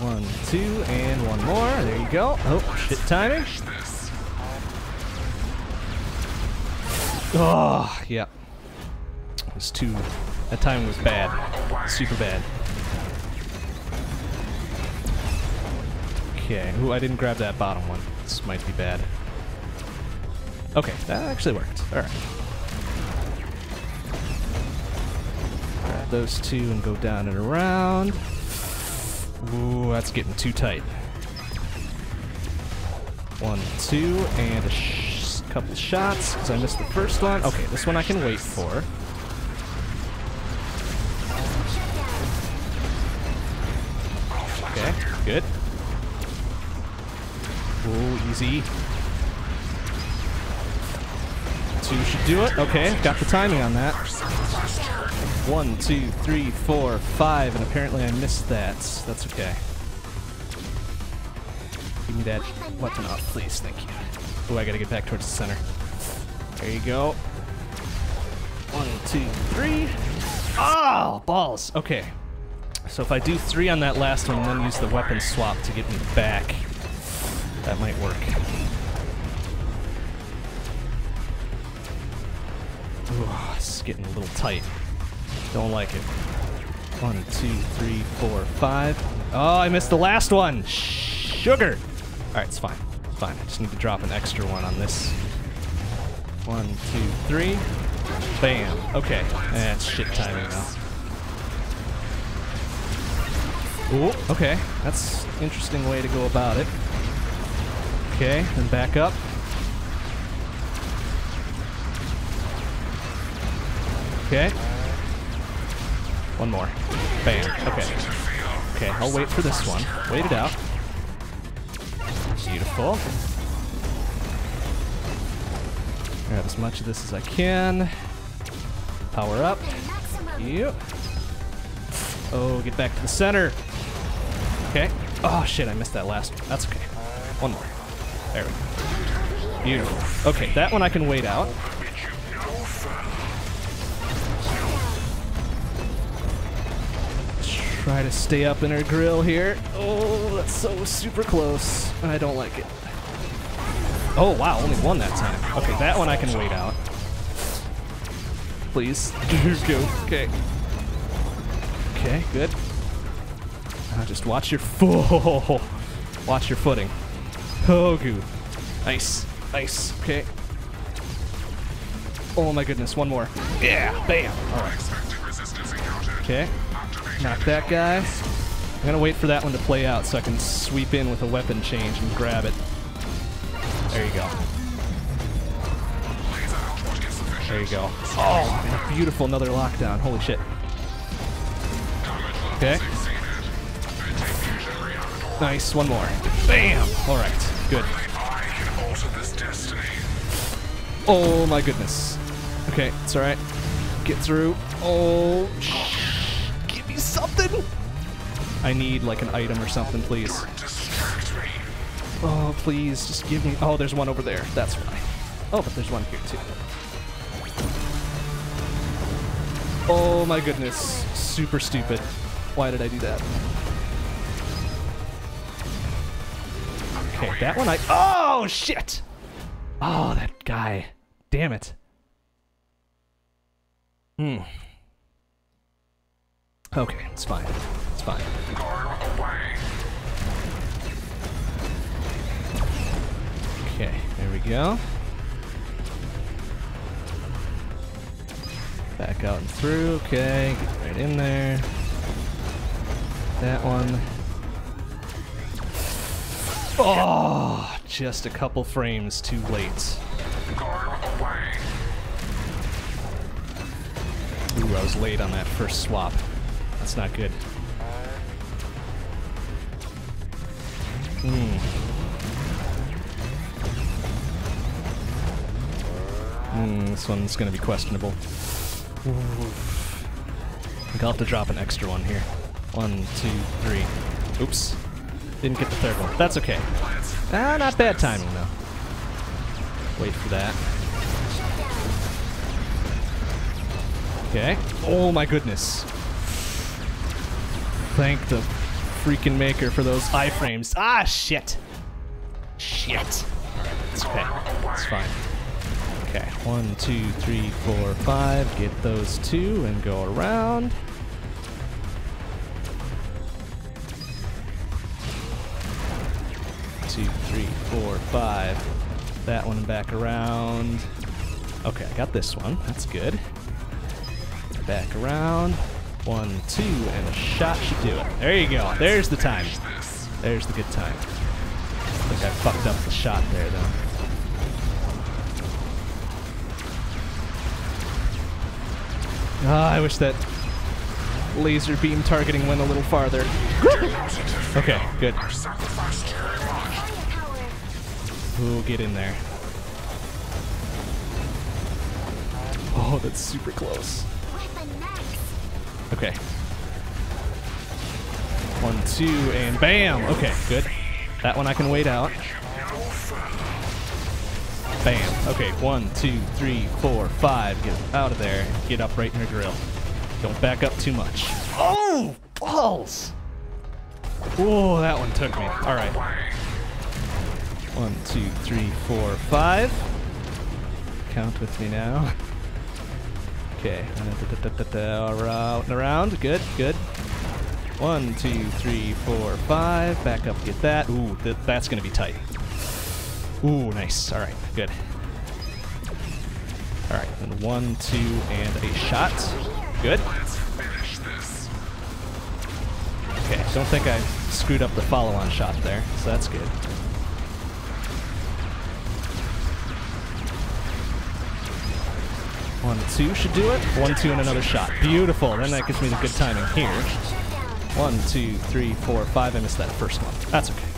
One, two, and one more. There you go. Oh, shit timing. Oh, yeah. It was too. That timing was bad. Super bad. Okay. Ooh, I didn't grab that bottom one. This might be bad. Okay, that actually worked. Alright. Grab those two and go down and around. Ooh, that's getting too tight. One, two, and a sh couple shots, because I missed the first one. Okay, this one I can wait for. Okay, good. Ooh, easy. Two should do it. Okay, got the timing on that. One, two, three, four, five, and apparently I missed that. That's okay. Give me that weapon off, please. Thank you. Oh, I gotta get back towards the center. There you go. One, two, three. Oh, balls. Okay. So if I do three on that last one then use the weapon swap to get me back, that might work. Ooh, is getting a little tight. Don't like it. One, two, three, four, five. Oh, I missed the last one. Sugar. All right, it's fine. It's fine. I just need to drop an extra one on this. One, two, three. Bam. Okay. That's shit timing now. Ooh, okay. That's interesting way to go about it. Okay, then back up. Okay. One more. Bam. Okay. Okay, I'll wait for this one. Wait it out. Beautiful. Grab as much of this as I can. Power up. You. Oh, get back to the center. Okay. Oh shit, I missed that last one. That's okay. One more. There we go. Beautiful. Okay, that one I can wait out. Try to stay up in her grill here. Oh, that's so super close. I don't like it. Oh wow, only one that time. Okay, that one I can wait out. Please. Go. Okay. Okay, good. Now just watch your full. Watch your footing. Oh, goo. Nice. Nice. Okay. Oh my goodness, one more. Yeah, bam. All right. Okay. Knock that guy. I'm gonna wait for that one to play out so I can sweep in with a weapon change and grab it. There you go. There you go. Oh, beautiful. Another lockdown. Holy shit. Okay. Nice. One more. Bam. All right. Good. Oh my goodness. Okay, it's all right. Get through. Oh, something. I need like an item or something, please. Oh, please, just give me. Oh, there's one over there. That's why. Oh, but there's one here too. Oh my goodness. Super stupid. Why did I do that? Okay, that one I. Oh, shit! Oh, that guy. Damn it. Hmm. Okay, it's fine. It's fine. Okay, there we go. Back out and through. Okay, get right in there. That one. Oh, just a couple frames too late. Ooh, I was late on that first swap. That's not good. Hmm. Hmm, this one's gonna be questionable. Think I'll have to drop an extra one here. One, two, three. Oops. Didn't get the third one. That's okay. Ah, not bad timing though. Wait for that. Okay. Oh my goodness. Thank the freaking maker for those iframes. Ah, shit. Shit. It's okay. It's fine. Okay. One, two, three, four, five. Get those two and go around. Two, three, four, five. That one back around. Okay, I got this one. That's good. Back around. One, two, and a shot should do it. There you go. There's the time. There's the good time. I think I fucked up the shot there, though. Ah, I wish that laser beam targeting went a little farther. okay, good. Ooh, get in there. Oh, that's super close. Okay. One, two, and bam! Okay, good. That one I can wait out. Bam. Okay, one, two, three, four, five. Get out of there. Get up right in her grill. Don't back up too much. Oh! Balls! Oh, that one took me. Alright. One, two, three, four, five. Count with me now. Okay. Out around. Good, good. One, two, three, four, five. Back up, get that. Ooh, th that's gonna be tight. Ooh, nice. All right, good. All right, and one, two, and a shot. Good. Okay, don't think I screwed up the follow-on shot there, so that's good. One, two should do it. One, two, and another shot. Beautiful. Then that gives me the good timing here. One, two, three, four, five. I missed that first one. That's okay.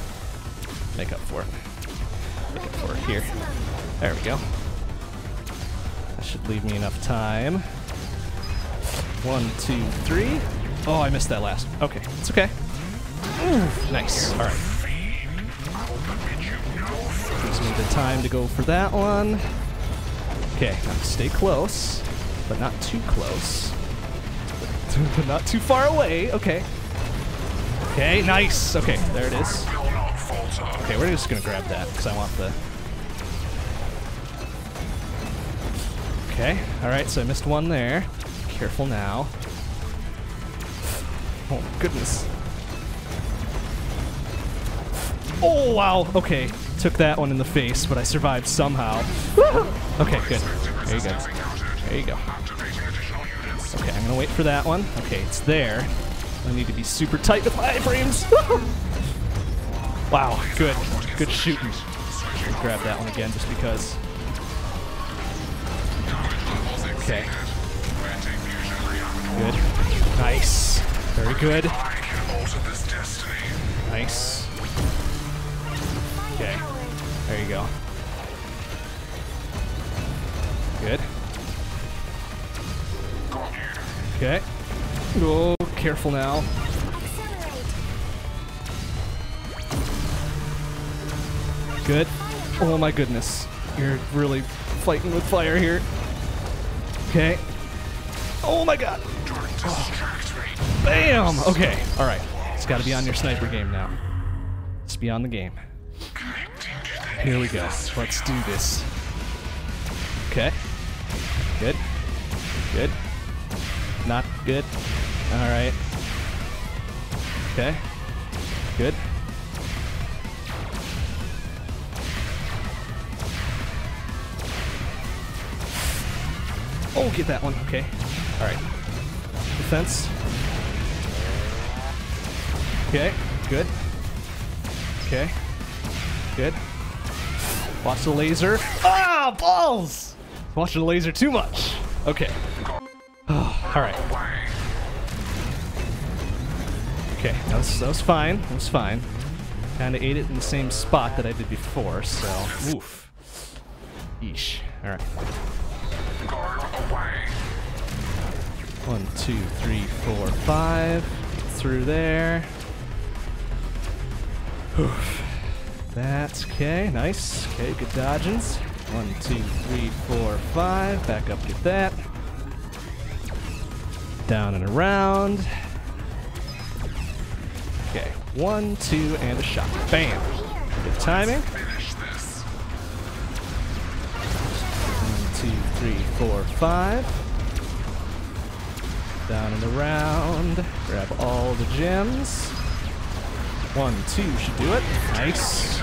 Make up for it. Make up for it here. There we go. That should leave me enough time. One, two, three. Oh, I missed that last. Okay, it's okay. Ooh, nice. All right. Gives me the time to go for that one. Okay, stay close, but not too close. But not too far away. Okay. Okay, nice. Okay, there it is. Okay, we're just gonna grab that because I want the. Okay, alright, so I missed one there. Careful now. Oh goodness. Oh wow, okay. Took that one in the face, but I survived somehow. okay, good. There you go. There you go. Activating additional units. Okay, I'm gonna wait for that one. Okay, it's there. I need to be super tight with my frames. wow, good. Good shooting. Grab that one again just because. Okay. Planting fusion reactor. Good. Nice. Very good. I can alter this destiny. Nice. Okay. There you go. Good. Okay. Oh, careful now. Good. Oh my goodness. You're really fighting with fire here. Okay. Oh my god. Me. Bam! Okay. Alright. It's gotta be on your sniper game now. It's be on the game. Here we go. Let's do this. Okay. Good. Good. Not good. Alright. Okay. Good. Oh, get that one. Okay. Alright. Defense. Okay. Good. Okay. Good. Watch the laser. Ah, balls! Watching the laser too much. Okay. Oh, all right. Okay. That was, that was fine. That was fine. Kind of ate it in the same spot that I did before, so oof. Yeesh. All right. One, two, three, four, five. Through there. Oof. That's okay. Nice. Okay, good dodgings. One, two, three, four, five. Back up, get that. Down and around. Okay. One, two, and a shot. Bam. Good timing. One, two, three, four, five. Down and around. Grab all the gems. One, two should do it. Nice.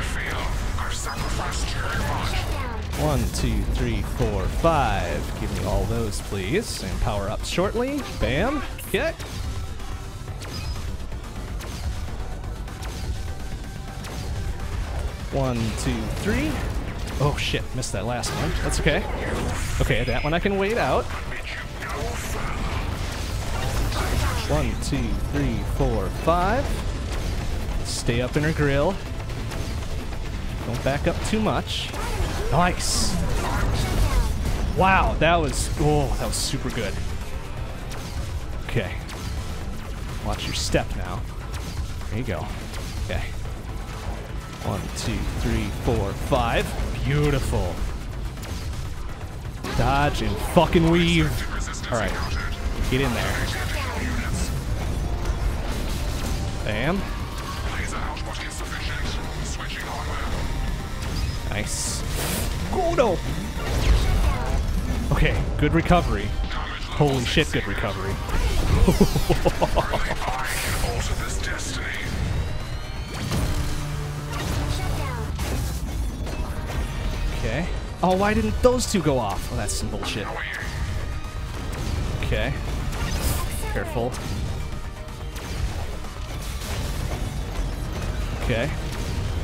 One, two, three, four, five. Give me all those, please. And power up shortly. Bam. Okay. One, two, three. Oh shit, missed that last one. That's okay. Okay, that one I can wait out. One, two, three, four, five. Stay up in her grill. Don't back up too much. Nice. Wow, that was oh, that was super good. Okay. Watch your step now. There you go. Okay. One, two, three, four, five. Beautiful. Dodge and fucking weave. All right, get in there. Bam. Nice. Oh no. Okay, good recovery. Holy shit, good recovery. I can alter this destiny. Shut down. Okay. Oh, why didn't those two go off? Oh, that's some bullshit. Okay. Careful. Okay.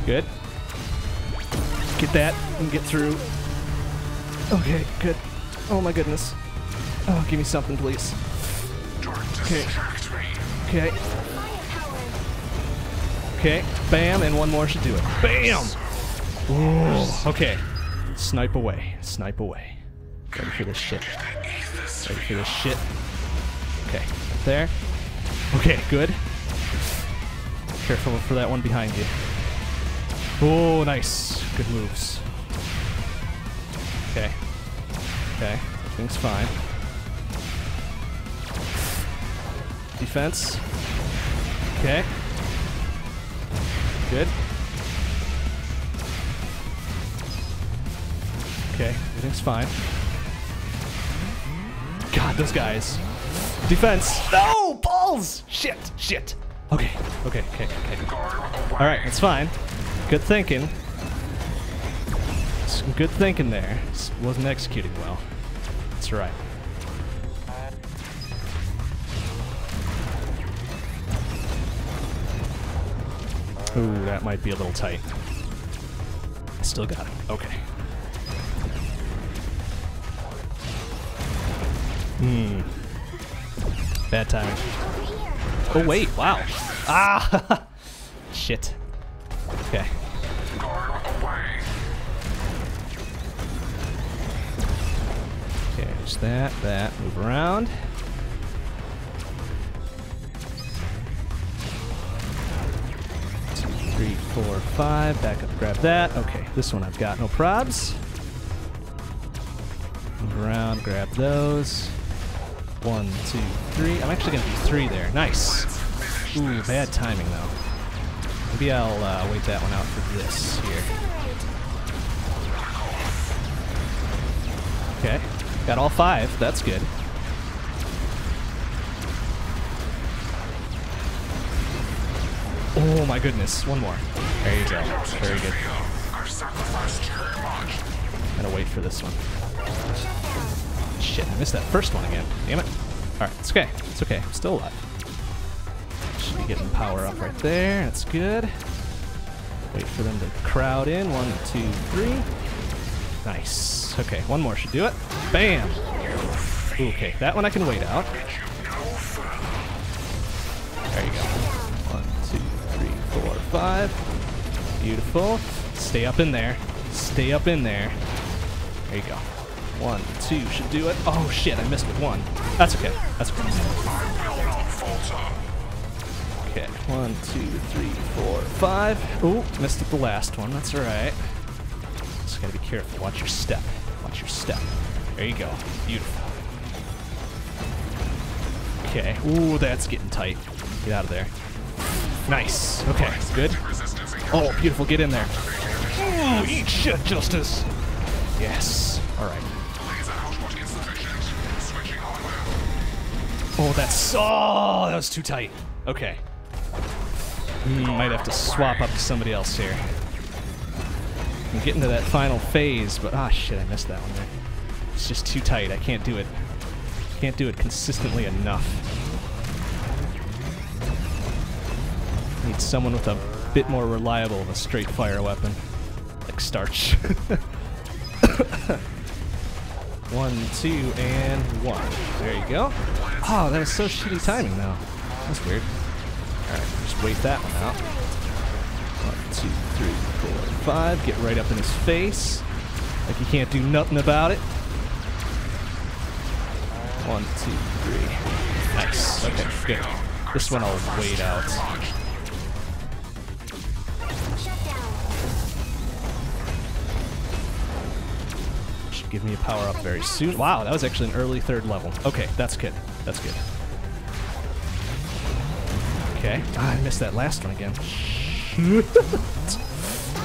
Good. Get that and get through. Okay, good. Oh my goodness. Oh, give me something, please. Okay. Okay. Okay. Bam, and one more should do it. Bam! Ooh, okay. Snipe away. Snipe away. Ready for this shit. Ready for this shit. Okay. There. Okay, good. Careful for that one behind you. Oh, nice. Good moves. Okay. Okay. Everything's fine. Defense. Okay. Good. Okay, everything's fine. God, those guys. Defense. No! Balls! Shit, shit. Okay, okay, okay, okay. Alright, it's fine. Good thinking. Some good thinking there. Wasn't executing well. That's right. Ooh, that might be a little tight. Still got it. Okay. Hmm. Bad timing. Oh wait, wow. Ah, shit. Okay. Okay, just that, that. Move around. Two, three, four, five. Back up, grab that. Okay, this one I've got no probs. Move around, grab those. One, two, three. I'm actually gonna do three there. Nice. Ooh, bad timing though. Maybe I'll uh, wait that one out for this here. Okay. Got all five. That's good. Oh my goodness. One more. There you go. Very good. Gotta wait for this one. Shit, I missed that first one again. Damn it. Alright, it's okay. It's okay. I'm still alive. Getting power up right there. That's good. Wait for them to crowd in. One, two, three. Nice. Okay, one more should do it. Bam! Okay, that one I can wait out. There you go. One, two, three, four, five. Beautiful. Stay up in there. Stay up in there. There you go. One, two should do it. Oh shit, I missed with one. That's okay. That's okay. One, two, three, four, five. Oh, missed the last one. That's alright. Just gotta be careful. Watch your step. Watch your step. There you go. Beautiful. Okay. Ooh, that's getting tight. Get out of there. Nice. Okay, good. Oh, beautiful. Get in there. Ooh, eat shit, Justice. Yes. All right. Oh, that's oh, that was too tight. Okay. Hmm, might have to swap up to somebody else here. I'm getting to that final phase, but ah shit, I missed that one there. It's just too tight. I can't do it. Can't do it consistently enough. Need someone with a bit more reliable of a straight fire weapon, like Starch. One, two, and one. There you go. Oh, that was so shitty timing though. That's weird. Alright, just wait that one out. One, two, three, four, five. Get right up in his face. Like you can't do nothing about it. One, two, three. Nice. Okay, good. This one I'll wait out. Should give me a power up very soon. Wow, that was actually an early third level. Okay, that's good. That's good. Okay. Ah, I missed that last one again.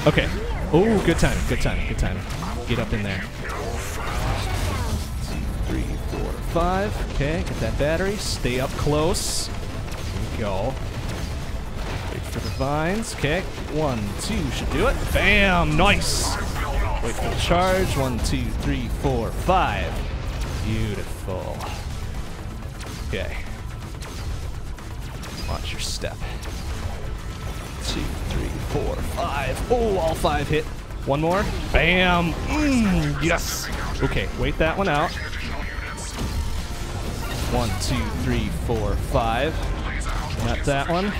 okay. Oh, good timing. Good timing. Good timing. Get up in there. Three, four, five. Okay, get that battery. Stay up close. Go. Wait for the vines. Okay. One, two should do it. Bam! Nice! Wait for the charge. One, two, three, four, five. Beautiful. Okay. Watch your step. Two, three, four, five. Oh, all five hit. One more. Bam! Mm, yes! Okay, wait that one out. One, two, three, four, five. Not that one.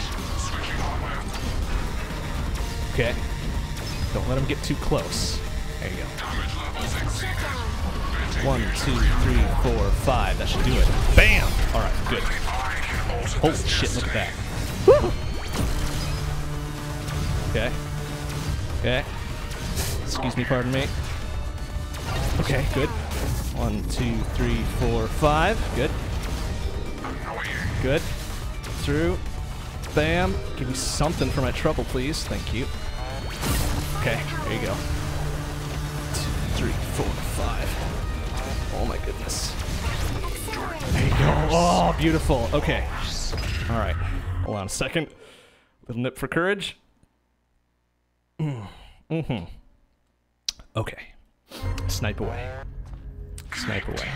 Okay. Don't let him get too close. There you go. One, two, three, four, five. That should do it. Bam! Alright, good. Holy shit, look at that. Woo! Okay. Okay. Excuse me, pardon me. Okay, good. One, two, three, four, five. Good. Good. Through. Bam. Give me something for my trouble, please. Thank you. Okay, there you go. Two, three, four, five. Oh my goodness. There you go. Oh, beautiful. Okay. All right. Hold on a second. Little nip for courage. Mm-hmm. Okay. Snipe away. Snipe away.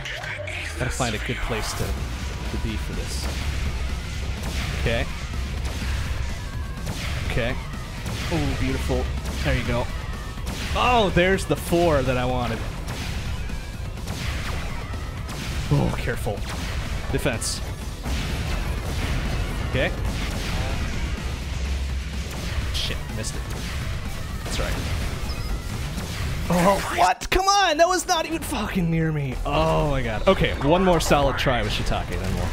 Gotta find a good place to, to be for this. Okay. Okay. Oh, beautiful. There you go. Oh, there's the four that I wanted. Oh, careful. Defense. Okay. Shit, missed it. That's right. Oh, what? Come on! That was not even fucking near me. Oh my god. Okay, one more solid try with Shiitake, then we'll,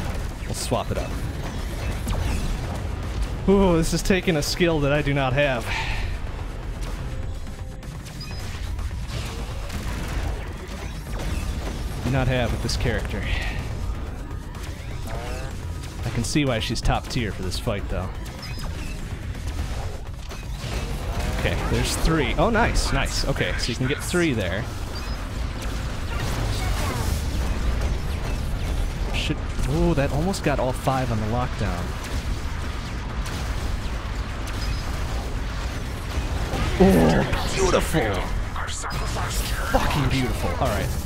we'll swap it up. Ooh, this is taking a skill that I do not have. Do not have with this character. I can see why she's top tier for this fight, though. Okay, there's three. Oh, nice, nice. Okay, so you can get three there. Should. Oh, that almost got all five on the lockdown. Oh, beautiful! Fucking beautiful. Alright.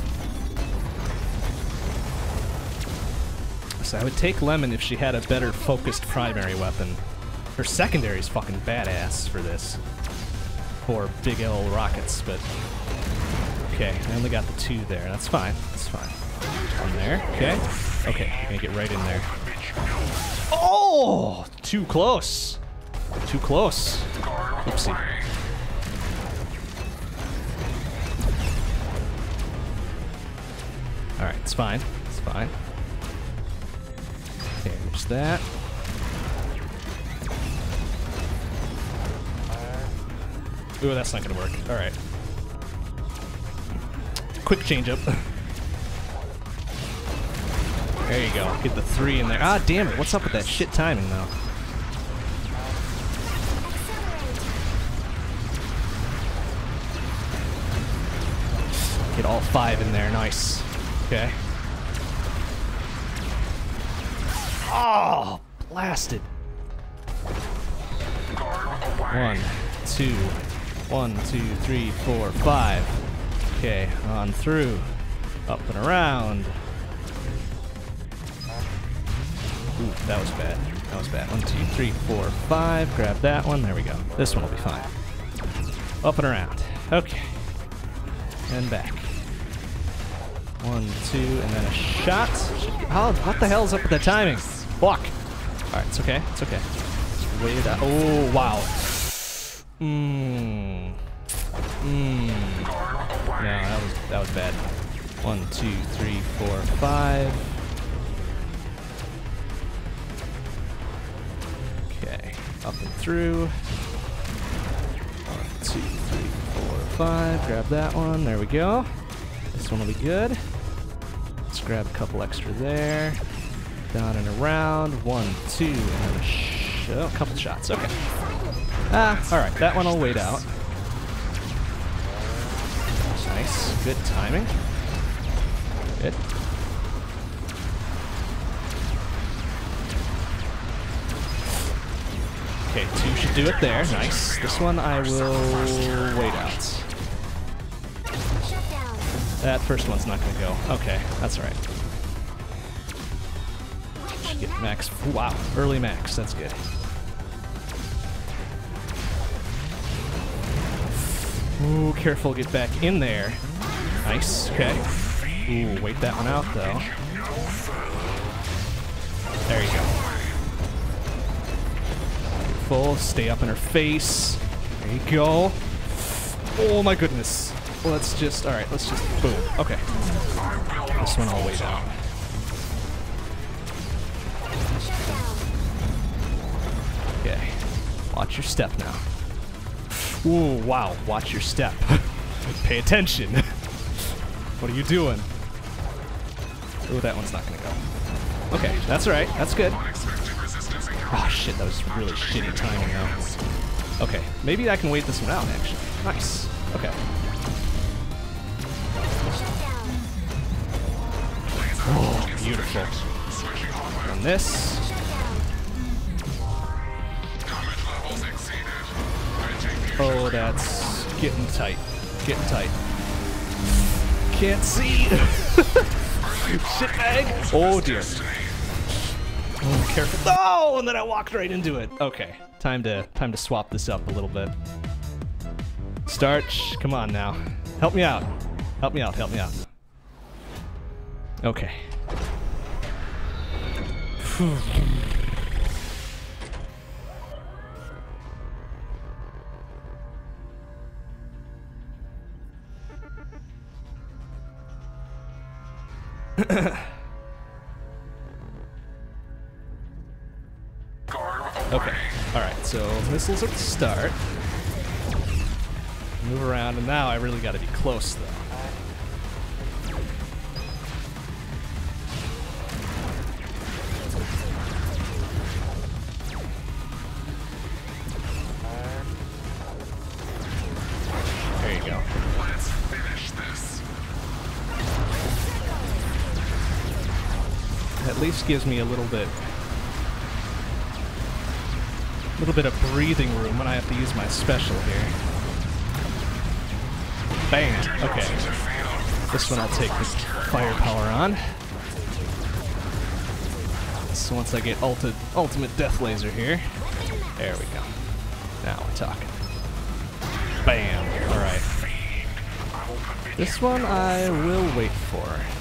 I would take Lemon if she had a better focused primary weapon. Her secondary is fucking badass for this. For big L rockets, but... Okay, I only got the two there. That's fine. That's fine. One there. Okay. Okay, gonna get right in there. Oh! Too close. Too close. Oopsie. Alright, it's fine. It's fine. That. Ooh, that's not gonna work. Alright. Quick change up. There you go. Get the three in there. Ah, damn it. What's up with that shit timing, though? Get all five in there. Nice. Okay. Oh, blasted. One, two, one, two, three, four, five. Okay, on through. Up and around. Ooh, that was bad. That was bad. One, two, three, four, five. Grab that one. There we go. This one will be fine. Up and around. Okay. And back. One, two, and then a shot. Oh, what the hell is up with the timing? Fuck. Alright, it's okay. It's okay. Wait it out. Oh, wow. Mmm. Mmm. No, that was, that was bad. One, two, three, four, five. Okay. Up and through. One, two, three, four, five. Grab that one. There we go. This one will be good. Let's grab a couple extra there. Down and around. One, two, and a, sh oh, couple shots. Okay. Ah, alright. That one will wait out. Nice. Good timing. Good. Okay, two should do it there. Nice. This one I will wait out. That first one's not gonna go. Okay, that's. Should get max. Wow, early max. That's good. Ooh, careful, get back in there. Nice, okay. Ooh, wait that one out though. There you go. Full, stay up in her face. There you go. Oh my goodness. Let's just, alright, let's just, boom. Okay. This one I'll wait out. Watch your step now. Ooh, wow. Watch your step. Pay attention. what are you doing? Ooh, that one's not gonna go. Okay, that's alright. That's good. Oh shit, that was really shitty timing though. Okay, maybe I can wait this one out actually. Nice. Okay. Oh, beautiful. And this. Oh, that's getting tight. Getting tight. Can't see. Shit bag. Oh dear. Oh, careful. No, and then I walked right into it. Okay, time to time to swap this up a little bit. Starch, come on now. Help me out. Help me out. Help me out. Okay. Okay. All right. So missiles at the start. Move around, and now I really got to be close though. Gives me a little bit, a little bit of breathing room when I have to use my special here. Bam. Okay. This one I'll take the firepower on. So once I get ulti ultimate death laser here, there we go. Now we're talking. Bam. All right. This one I will wait for.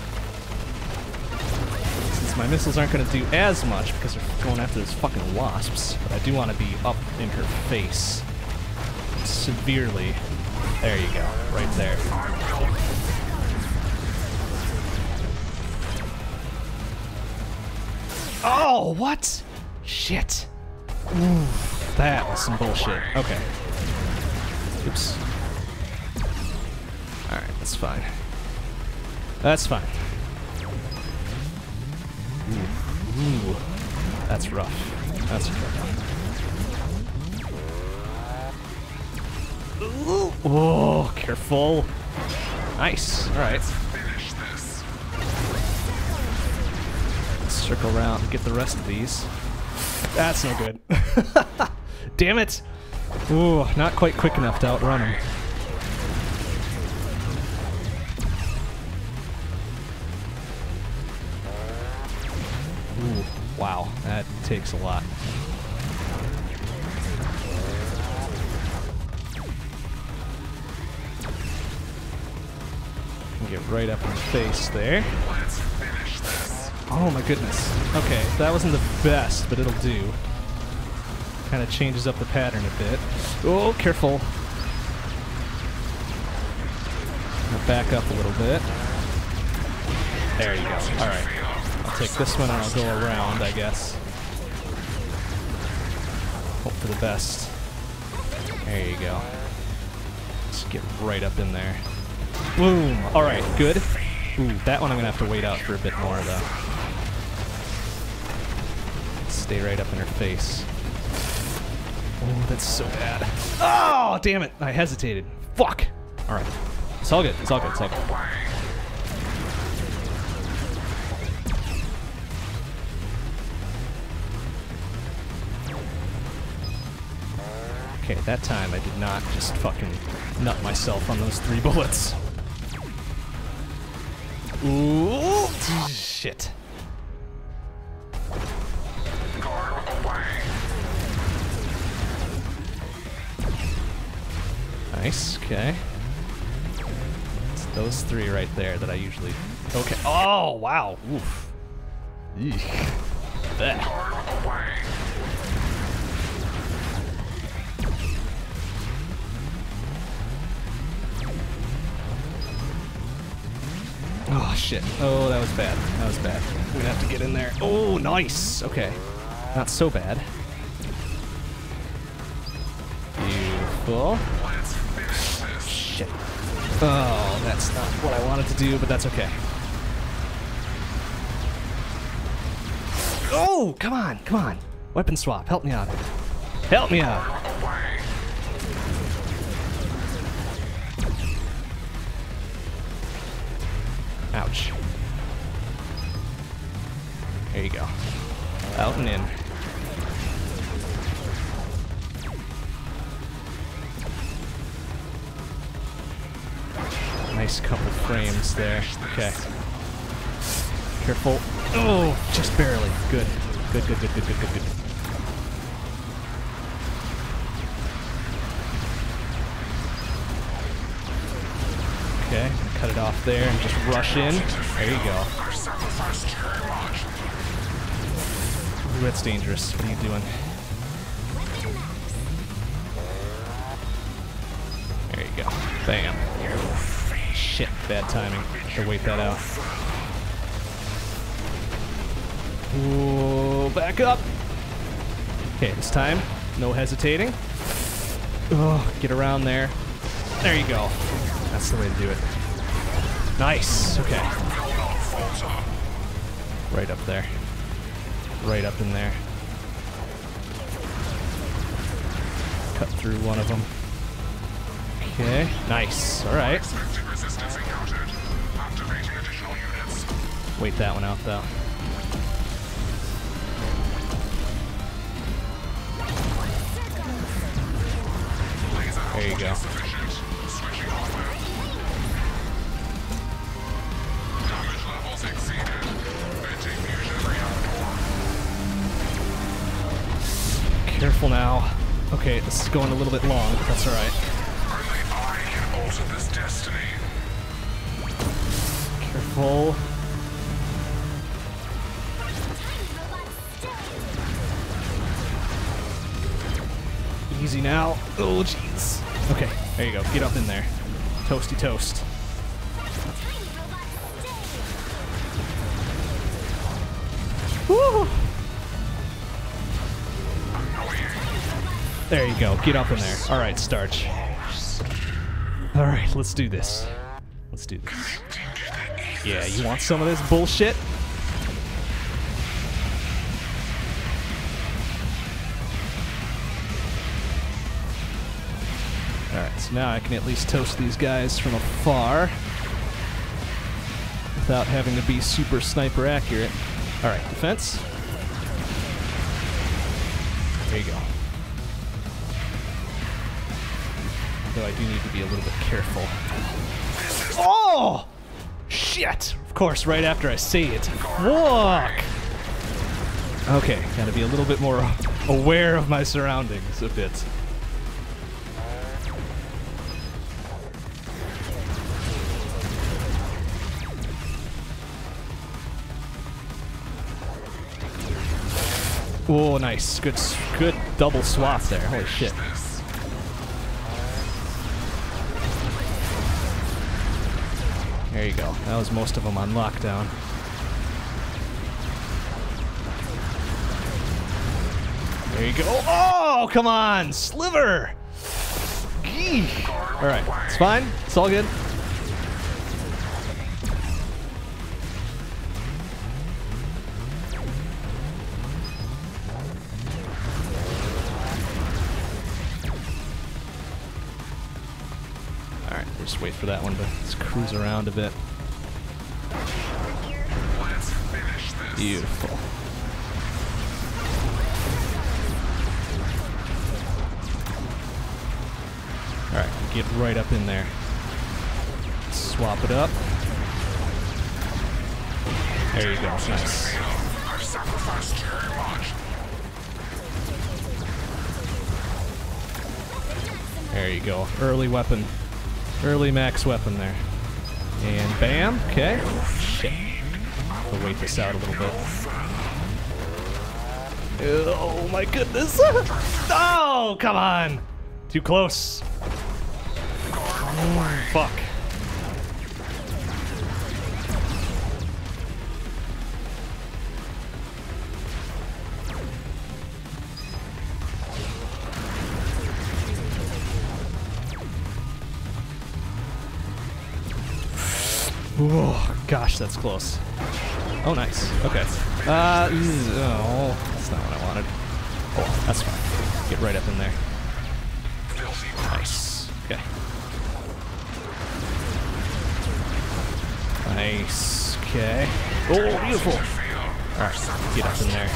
My missiles aren't going to do as much because they're going after those fucking wasps, but I do want to be up in her face severely. There you go, right there. Oh, what? Shit. Ooh, that was some bullshit. Okay. Oops. Alright, that's fine. That's fine. Ooh. Ooh. That's rough. That's rough. Ooh. Oh, careful. Nice. Alright. Finish this. circle around and get the rest of these. That's no good. Damn it! Ooh, not quite quick enough to outrun him. That takes a lot. Get right up in the face there. Oh my goodness. Okay, that wasn't the best, but it'll do. Kind of changes up the pattern a bit. Oh, careful. Back up a little bit. There you go. All right. Take this one and I'll go around, I guess. Hope for the best. There you go. Let's get right up in there. Boom. All right, good. Ooh, that one I'm gonna have to wait out for a bit more though. Stay right up in her face. Oh, that's so bad. Oh, damn it! I hesitated. Fuck. All right. It's all good. It's all good. It's all good. Okay, that time I did not just fucking nut myself on those three bullets. Ooh, shit. Nice, okay. It's those three right there that I usually... Okay. Oh, wow. Oof. Eek. Oh, shit. Oh, that was bad. That was bad. We're have to get in there. Oh, nice. Okay. Not so bad. Beautiful. Let's finish this. Shit. Oh, that's not what I wanted to do, but that's okay. Oh, come on, come on. Weapon swap, help me out. Help me out. You go. Out and in. Nice couple frames there. Okay. Careful. Oh, just barely. Good. Good, good, good, good, good, good, good. Okay, cut it off there and just rush in. There you go. Ooh, that's dangerous. What are you doing? There you go. Bam. Shit, bad timing. To wait that out. Ooh, back up. Okay, this time, no hesitating. Oh, get around there. There you go. That's the way to do it. Nice. Okay. Right up there. Right up in there. Cut through one of them. Okay. Nice. All right. Wait that one out though. There you go. Damage levels exceeded. Careful now. Okay, this is going a little bit long, but that's all right. Only I can alter this destiny. Careful. Easy now. Oh, jeez. Okay, there you go. Get up in there. Toasty toast. There you go. Get up in there. All right, Starch. All right, let's do this. Let's do this. Yeah, you want some of this bullshit? Alright, so now I can at least toast these guys from afar without having to be super sniper accurate. Alright, defense. There you go. I do need to be a little bit careful. Oh! Shit! Of course, right after I say it. Fuck! Okay, gotta be a little bit more aware of my surroundings a bit. Oh, nice. Good, good double swap there. Holy shit. You go. That was most of them on lockdown. There you go. Oh, come on, Sliver. Gee. All right, it's fine. It's all good. All right, we'll just wait for that one to just cruise around a bit. Beautiful. All right, get right up in there. Swap it up. There you go. Nice. There you go. Early weapon. Early max weapon there. And bam. Okay. Shit. I'll wait this out a little bit. Oh my goodness. Oh, come on. Too close. Fuck. Oh, gosh, that's close. Oh, nice. Okay. Uh, oh, that's not what I wanted. Oh, that's fine. Get right up in there. Nice. Okay. Nice. Okay. Oh, beautiful. Alright, get up in there.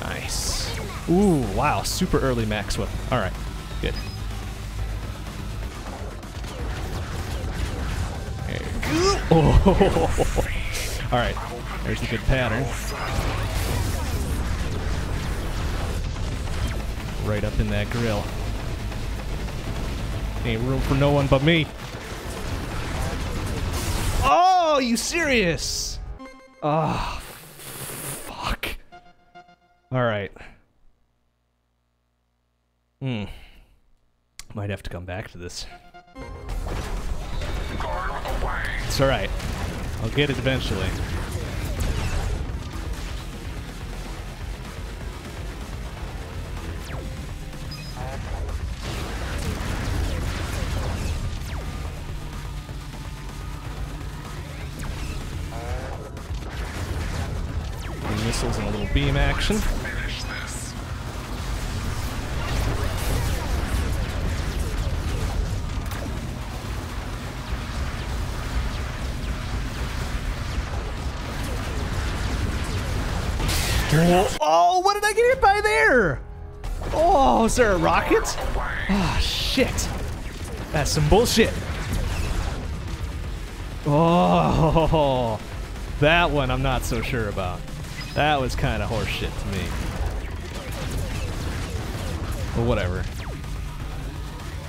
Nice. Ooh, wow, super early max weapon. Alright, go. Oh, alright, there's a good pattern. Right up in that grill. Ain't room for no one but me. Oh, you serious? Oh, fuck. All right. Hmm. Might have to come back to this. It's all right. I'll get it eventually. Missiles and a little beam action. By there? Oh, is there a rocket? Ah, shit. That's some bullshit. Oh, that one I'm not so sure about. That was kind of horseshit to me. But whatever.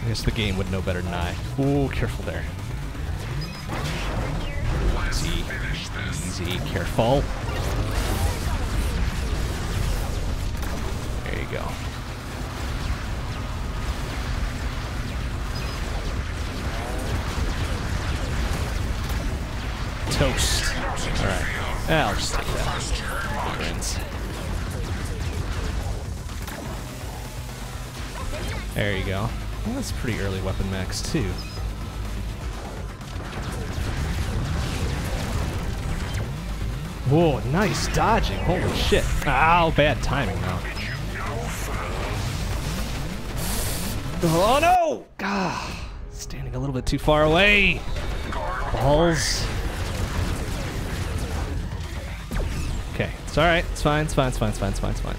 I guess the game would know better than I. Ooh, careful there. Easy, easy, careful. Go. Toast. Alright. I'll just take that. Friends. There you go. Well, that's pretty early weapon max, too. Whoa, nice dodging. Holy shit. Ow, bad timing, though. Oh no! Ah, standing a little bit too far away. Balls. Okay, it's all right. It's fine. It's fine. It's fine. It's fine. It's fine. It's fine.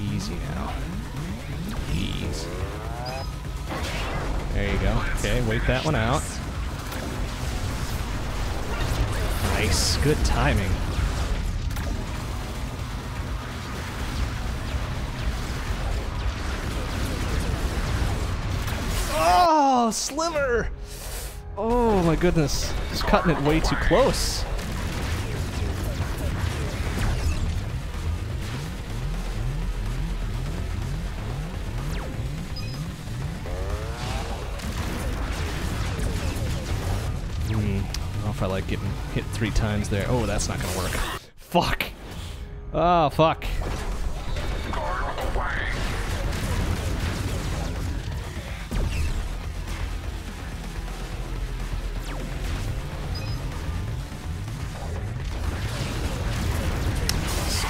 Easy now. Easy. There you go. Okay, wait that one out. Good timing. Oh, sliver! Oh my goodness. Just cutting it way too close. Hit three times there. Oh, that's not gonna work. Fuck. Oh, fuck.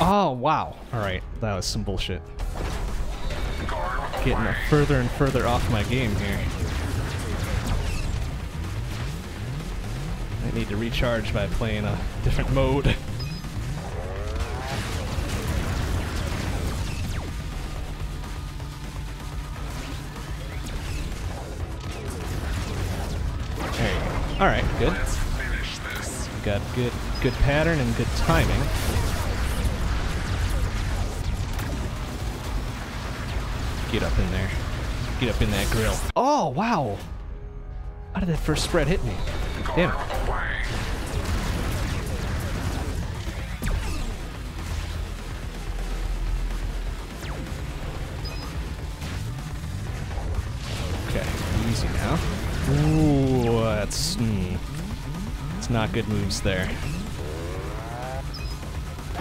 Oh, wow. Alright, that was some bullshit. Getting further and further off my game here. I need to recharge by playing a different mode. There. Alright, good. Got good good pattern and good timing. Get up in there. Get up in that grill. Oh, wow. How did that first spread hit me? Damn it. Not good moves there.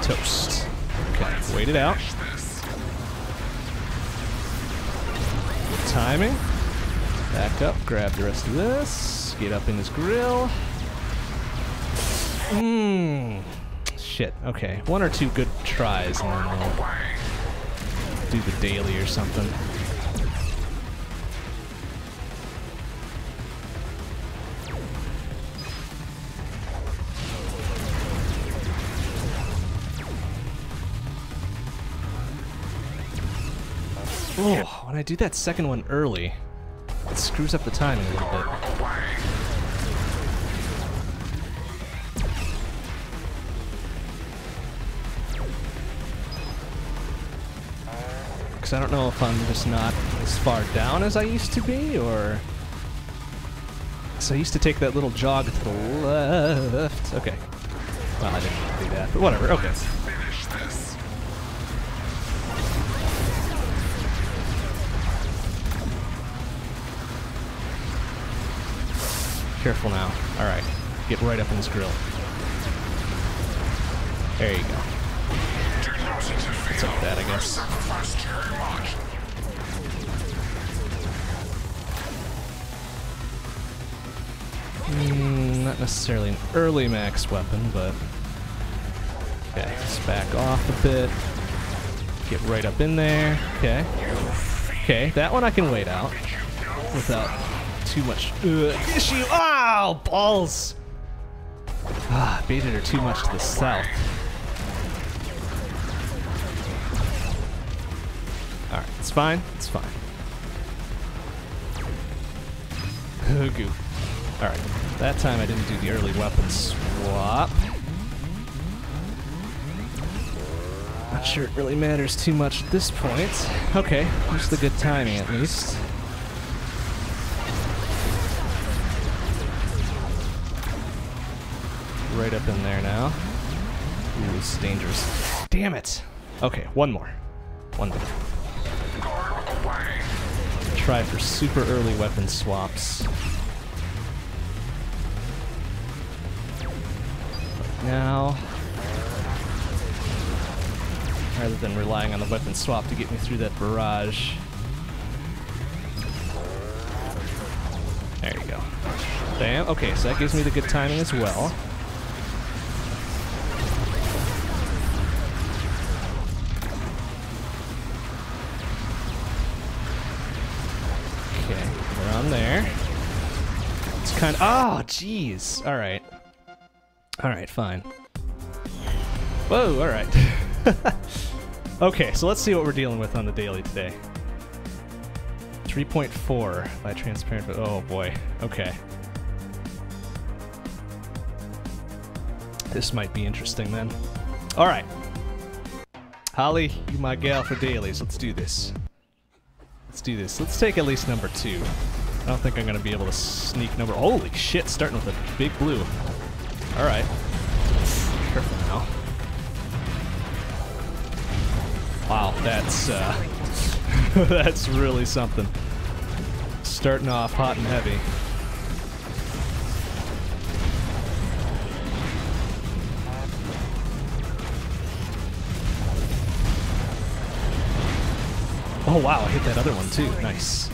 Toast. Okay, wait it out. Good timing. Back up, grab the rest of this. Get up in his grill. Mmm. Shit, okay. One or two good tries and then we'll do the daily or something. I do that second one early, it screws up the timing a little bit. Because I don't know if I'm just not as far down as I used to be, or... So I used to take that little jog to the left. Okay. Well, I didn't do that, but whatever. Okay. Careful now. All right. Get right up in this grill. There you go. It's like that, I guess. Mm, not necessarily an early max weapon, but... Okay, let's back off a bit. Get right up in there. Okay. Okay, that one I can wait out without too much uh, issue. Ow! Balls! Ah, baited her too much to the south. Alright, it's fine. It's fine. Goof. Alright, that time I didn't do the early weapon swap. Not sure it really matters too much at this point. Okay, just the good timing at least. Right up in there now. Ooh, it's dangerous. Damn it! Okay, one more. One more. Try for super early weapon swaps. Now, rather than relying on the weapon swap to get me through that barrage. There you go. Damn. Okay, so that gives me the good timing as well. Oh, jeez. All right. All right, fine. Whoa, all right. okay, so let's see what we're dealing with on the daily today. 3.4 by transparent, oh boy. Okay. This might be interesting then. All right. Holly, you my gal for dailies. Let's do this. Let's do this. Let's take at least number two. I don't think I'm gonna be able to sneak number. Holy shit! Starting with a big blue. All right. Careful now. Wow, that's uh, that's really something. Starting off hot and heavy. Oh wow, I hit that other one too. Nice.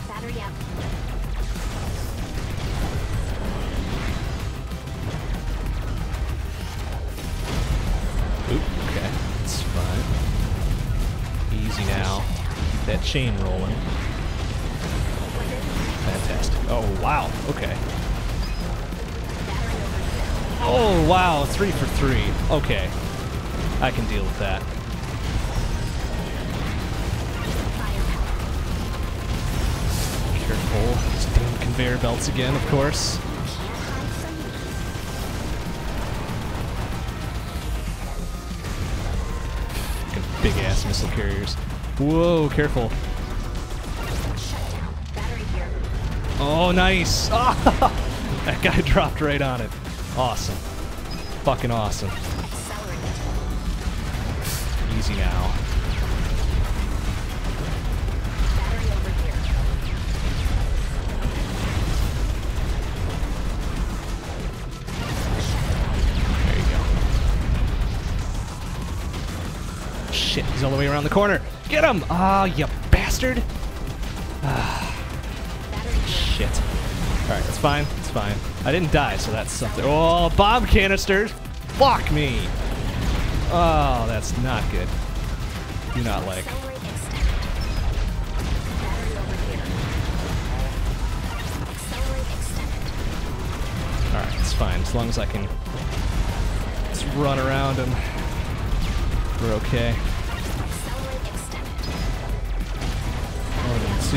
That chain rolling. Fantastic. Oh, wow. Okay. Oh, wow. Three for three. Okay. I can deal with that. Careful. These damn conveyor belts again, of course. Big ass missile carriers. Whoa, careful. Oh, nice. that guy dropped right on it. Awesome. Fucking awesome. Easy now. There you go. Shit, he's all the way around the corner. Get him! Ah, you bastard! Here. Shit. Alright, that's fine. It's fine. I didn't die, so that's something. Oh, bomb canisters! Fuck me! Oh, that's not good. Do not like. Alright, it's fine. As long as I can just run around him, we're okay. to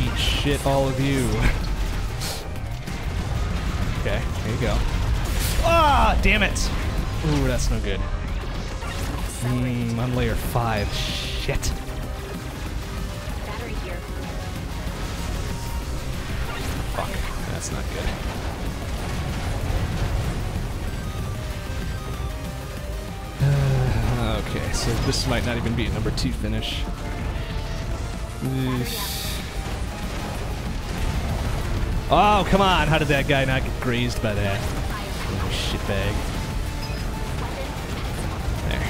eat shit, all of you. okay, here you go. Ah, damn it! Ooh, that's no good. Mm, I'm layer five. Shit. Fuck. That's not good. Okay, so this might not even be a number two finish. Oh, come on! How did that guy not get grazed by that? Little shitbag. There.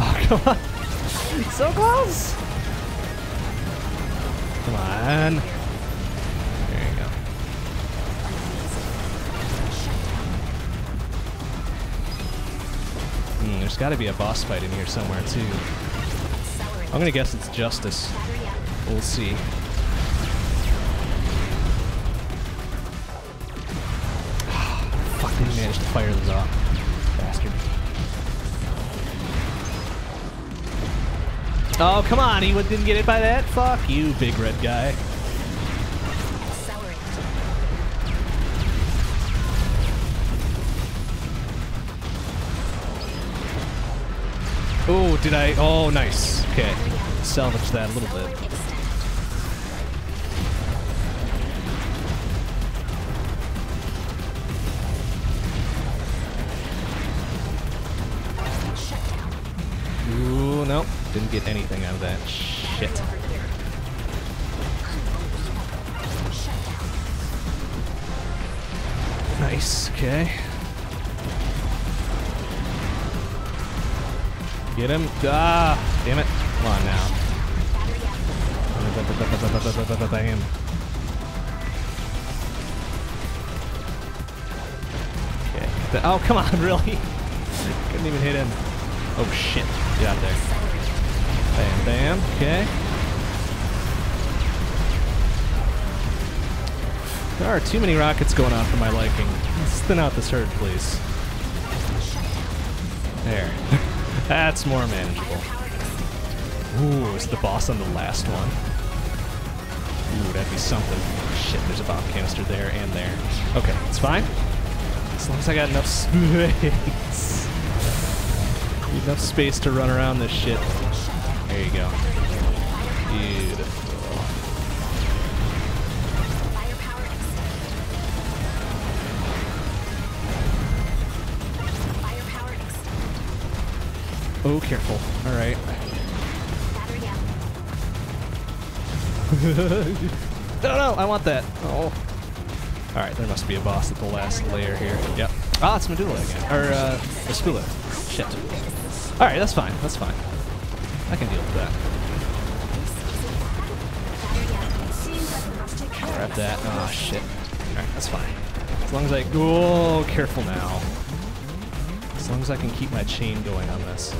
Oh, come on! So close! Come on. There you go. Hmm, there's got to be a boss fight in here somewhere too. I'm gonna guess it's Justice. We'll see. Fuck, didn't manage to fire those off. Bastard. Oh, come on, he didn't get hit by that? Fuck you, big red guy. Oh, did I? Oh, nice. Okay. Salvage that a little bit. Ooh, nope. Didn't get anything out of that. Shit. Nice. Okay. Get him. Ah! Damn it. Bam. Okay. Oh, come on, really? Couldn't even hit him. Oh, shit. Get out there. Bam, bam. Okay. There are too many rockets going on for my liking. Let's thin out this herd, please. There. That's more manageable. Ooh, is the boss on the last one? Be something. Shit, there's a bomb canister there and there. Okay, it's fine. As long as I got enough space. enough space to run around this shit. There you go. Beautiful. Oh, careful. All right. no, no, I want that. Oh. All right, there must be a boss at the last layer here. Yep. Ah, it's Medulla again. Or, uh, Vespula. Shit. All right, that's fine. That's fine. I can deal with that. Grab that. Oh, shit. All right, that's fine. As long as I... Oh, careful now. As long as I can keep my chain going on this.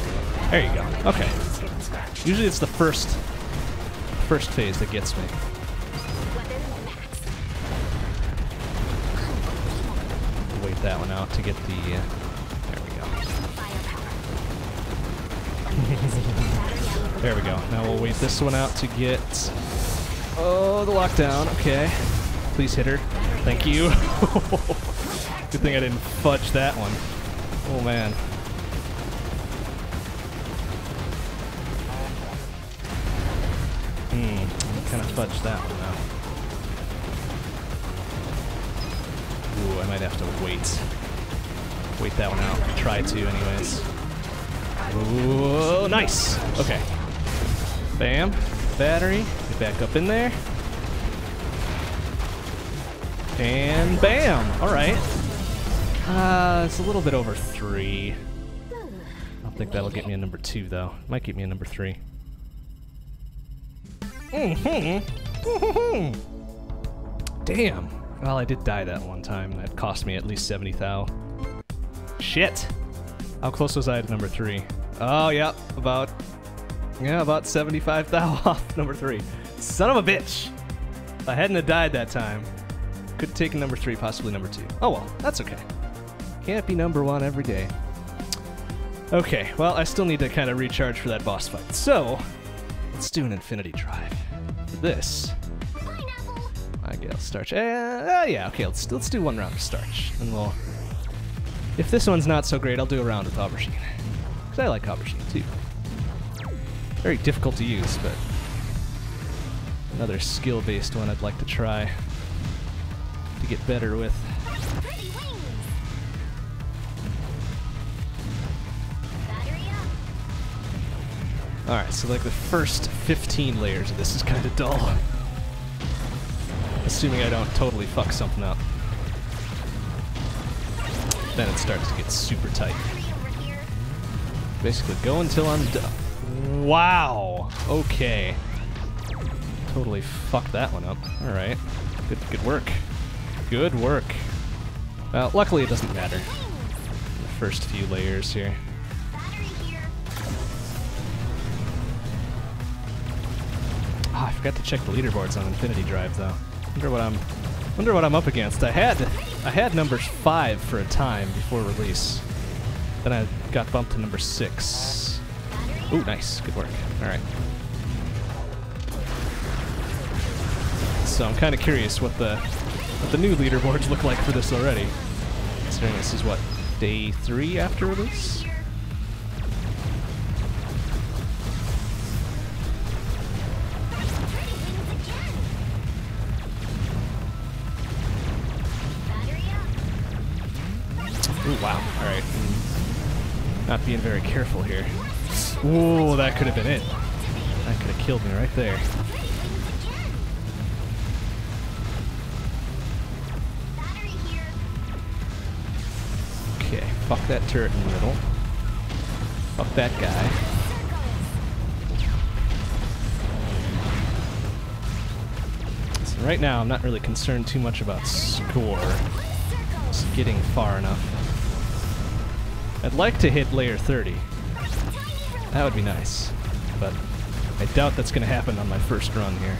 There you go. Okay. Usually it's the first first phase that gets me. Get the. Uh, there we go. there we go. Now we'll wait this one out to get. Oh, the lockdown. Okay. Please hit her. Thank you. Good thing I didn't fudge that one. Oh man. Hmm, kind of fudged that one out. Ooh, I might have to wait. Wait that one out. Try to, anyways. Ooh, nice. Okay. Bam. Battery. Get back up in there. And bam. All right. Uh, it's a little bit over three. I don't think that'll get me a number two, though. Might get me a number three. Mm-hmm. Damn. Well, I did die that one time. That cost me at least 70 thou. Shit. How close was I to number three? Oh, yeah. About, yeah, about 75 thou off number three. Son of a bitch. If I hadn't have died that time, could have taken number three, possibly number two. Oh well, that's okay. Can't be number one every day. Okay, well, I still need to kind of recharge for that boss fight. So, let's do an Infinity Drive. For this, I guess Starch. Uh, uh, yeah, okay, let's, let's do one round of Starch. And we'll... If this one's not so great, I'll do a round with Aubergine. Because I like Aubergine, too. Very difficult to use, but... Another skill-based one I'd like to try to get better with. Pretty wings. Battery up. Alright, so like the first 15 layers of this is kind of dull. Assuming I don't totally fuck something up. Then it starts to get super tight. Basically, go until I'm done. Wow! Okay. Totally fucked that one up. Alright. Good, good work. Good work. Well, luckily it doesn't matter. The first few layers here. Ah, I forgot to check the leaderboards on Infinity Drive though. Wonder what I'm wonder what I'm up against. I had I had numbers five for a time before release. Then I got bumped to number six. Ooh, nice. Good work. Alright. So I'm kinda curious what the what the new leaderboards look like for this already. Considering this is what, day three after release? Not being very careful here. Ooh, that could have been it. That could have killed me right there. Okay, fuck that turret in the middle. Fuck that guy. So right now, I'm not really concerned too much about score. Just getting far enough. I'd like to hit layer 30. That would be nice. But I doubt that's going to happen on my first run here.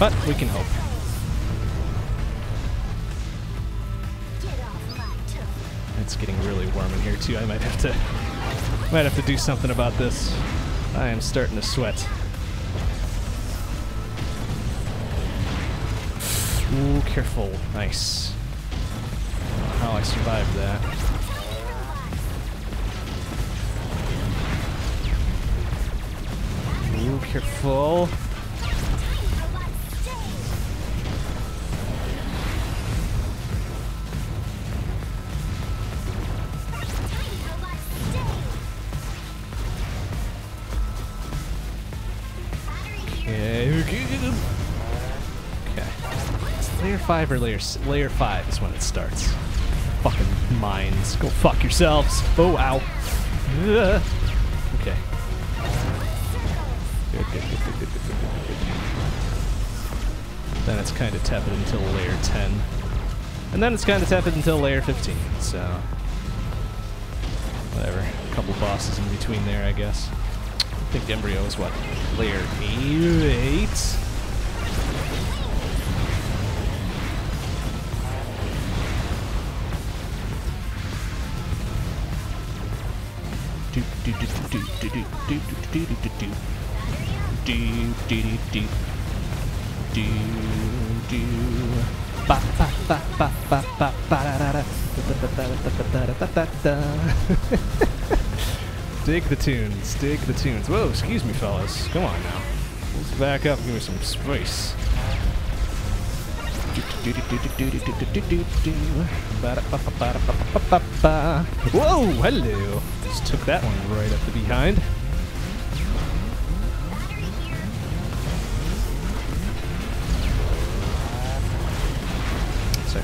But we can hope. It's getting really warm in here too. I might have to might have to do something about this. I am starting to sweat. Ooh, careful. Nice. How I survived that. Ooh, careful. 5 or layer layer 5 is when it starts. Fucking mines. Go fuck yourselves. Oh, ow. Ugh. Okay. Good, good, good, then it's kind of tepid until layer 10. And then it's kind of tepid until layer 15, so... Whatever. A couple bosses in between there, I guess. I think Embryo is, what, layer 8? Dig the tunes, dig the tunes. Whoa, excuse me, fellas. Come on now. Let's back up give me some space. Whoa, hello. Just took that one right up the behind.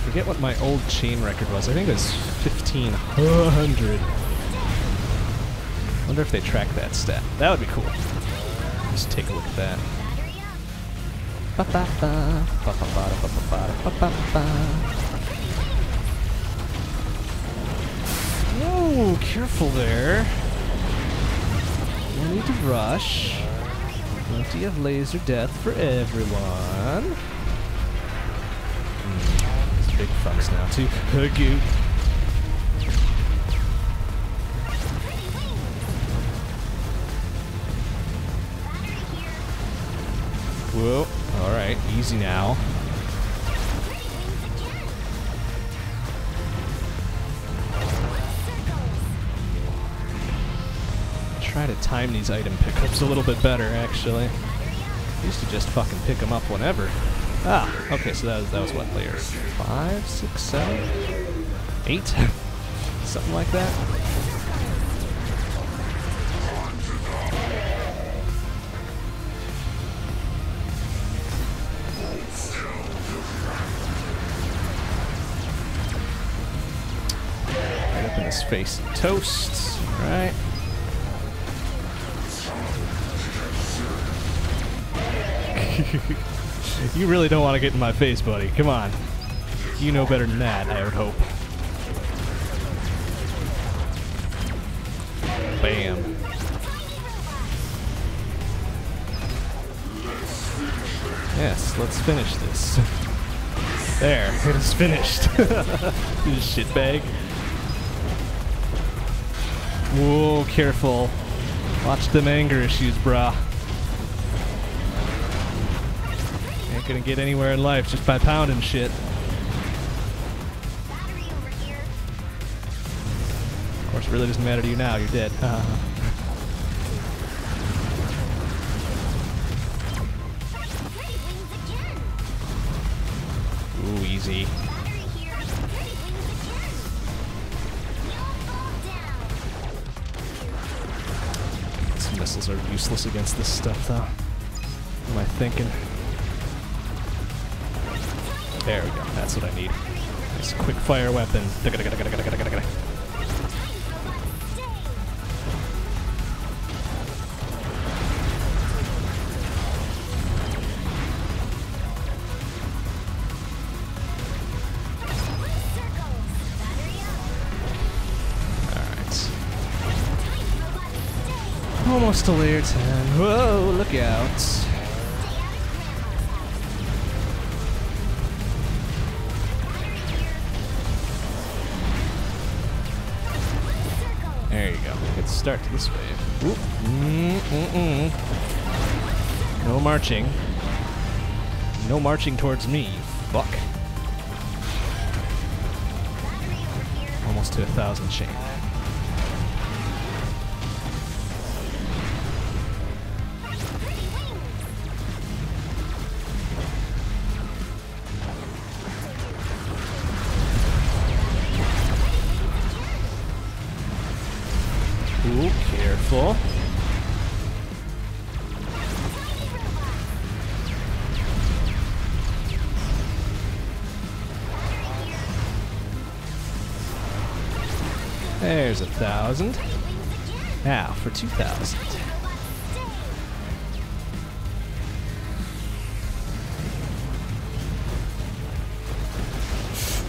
Forget what my old chain record was. I think it was 1500. Wonder if they track that stat. That would be cool. Just take a look at that. Whoa, careful there. No need to rush. Plenty of laser death for everyone. Big fucks now to. Battery. Whoa. Alright, easy now. Try to time these item pickups a little bit better, actually. Used to just fucking pick them up whenever. Ah, okay, so that was, that was what, layer five, six, seven, eight? Something like that. Right up in his face. Toast. Right. You really don't want to get in my face, buddy. Come on. You know better than that, I would hope. Bam. Yes, let's finish this. There, it is finished. you shitbag. Whoa, careful. Watch them anger issues, brah. Ain't gonna get anywhere in life just by pounding shit. Battery over here. Of course, it really doesn't matter to you now. You're dead. Pretty wings. Ooh, easy. Battery here. Pretty wings again. You'll fall down. These missiles are useless against this stuff, though. What am I thinking? There we go. That's what I need. Nice quick fire weapon. Almost to layer 10. Whoa, look out. Start to this wave. Oop. Mm-mm-mm. No marching. No marching towards me. Fuck. Almost to a thousand chain. 1,000. Now for 2,000.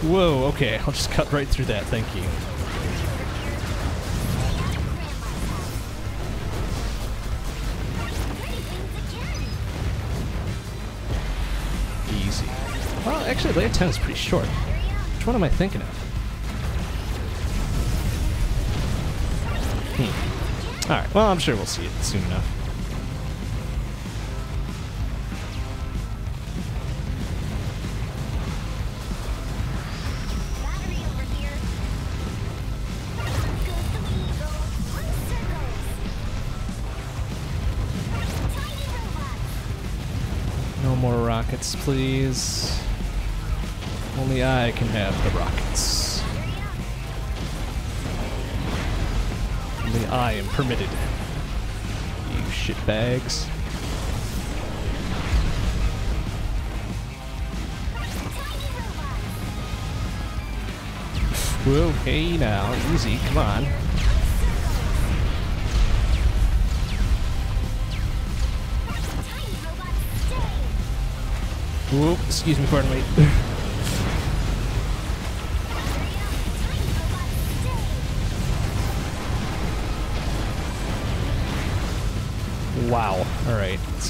Whoa, okay, I'll just cut right through that, thank you. Easy. Well, actually, layer 10 is pretty short. Which one am I thinking of? Alright, well, I'm sure we'll see it soon enough. No more rockets, please. Only I can have the rockets. I am permitted. You shitbags. Whoa, hey now, easy, come on. Whoop, excuse me, pardon me.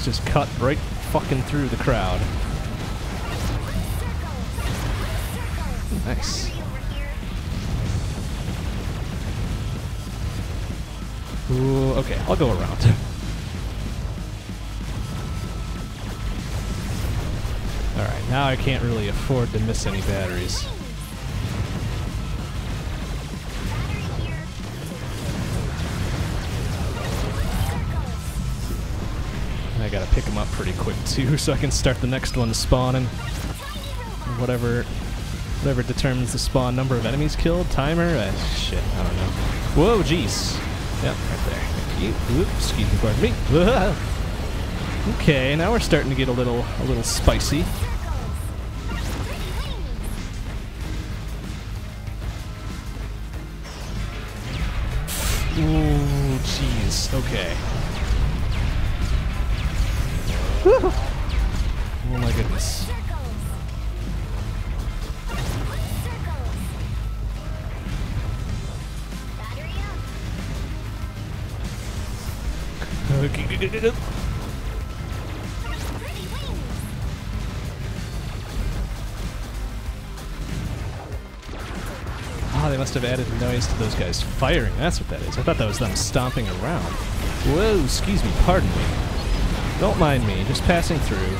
just cut right fucking through the crowd. Nice. Ooh, okay, I'll go around. Alright, now I can't really afford to miss any batteries. Gotta pick them up pretty quick too, so I can start the next one spawning. Whatever, whatever determines the spawn number of enemies killed, timer. Uh, shit, I don't know. Whoa, jeez. Yep, right there. Thank you. Oop, excuse me, pardon me. okay, now we're starting to get a little, a little spicy. Ooh, jeez. Okay. Those guys firing. That's what that is. I thought that was them stomping around. Whoa, excuse me, pardon me. Don't mind me, just passing through.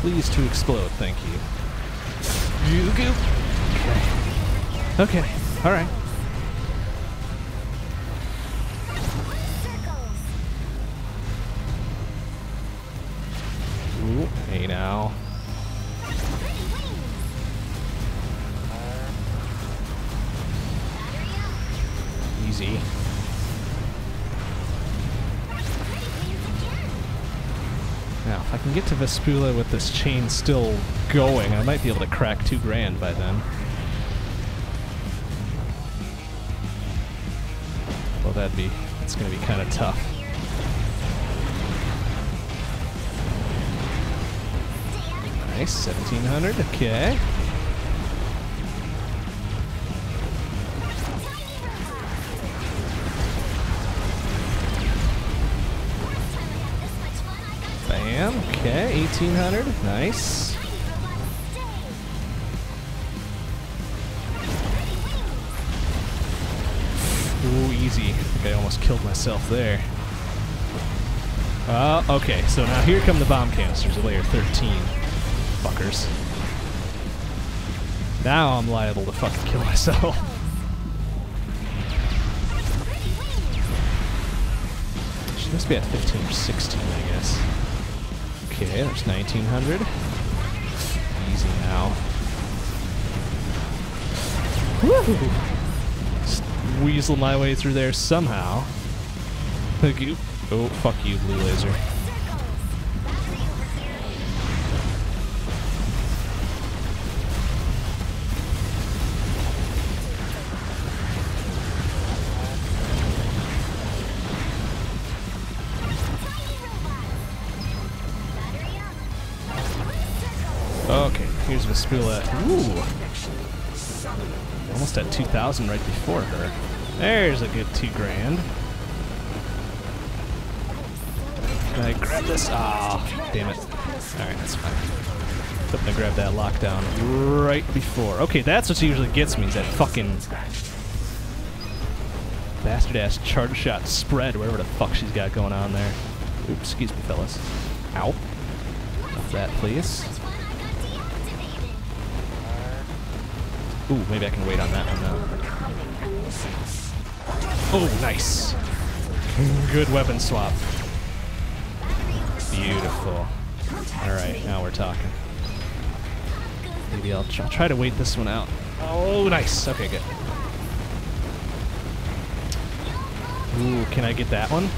Please to explode, thank you. Okay. Okay, alright. To Vespula with this chain still going, I might be able to crack two grand by then. Well, that'd be, it's gonna be kind of tough. Nice, 1700, okay. 1500. Nice. Ooh, easy. I, I almost killed myself there. Uh, okay, so now here come the bomb canisters, layer 13. Fuckers. Now I'm liable to fucking kill myself. she must be at 15 or 16, I guess. Okay, there's 1900. Easy now. Woo! Weasel my way through there somehow. Thank you. Oh, fuck you, blue laser. Ooh. Almost at 2,000 right before her. There's a good two grand. Can I grab this? Ah, damn it. Alright, that's fine. Hoping to grab that lockdown right before. Okay, that's what usually gets me, is that fucking bastard ass charge shot spread, whatever the fuck she's got going on there. Oops, excuse me, fellas. Ow. Enough that, please. Ooh, maybe I can wait on that one now. Oh, nice. Good weapon swap. Beautiful. Alright, now we're talking. Maybe I'll tr- try to wait this one out. Oh, nice. Okay, good. Ooh, can I get that one?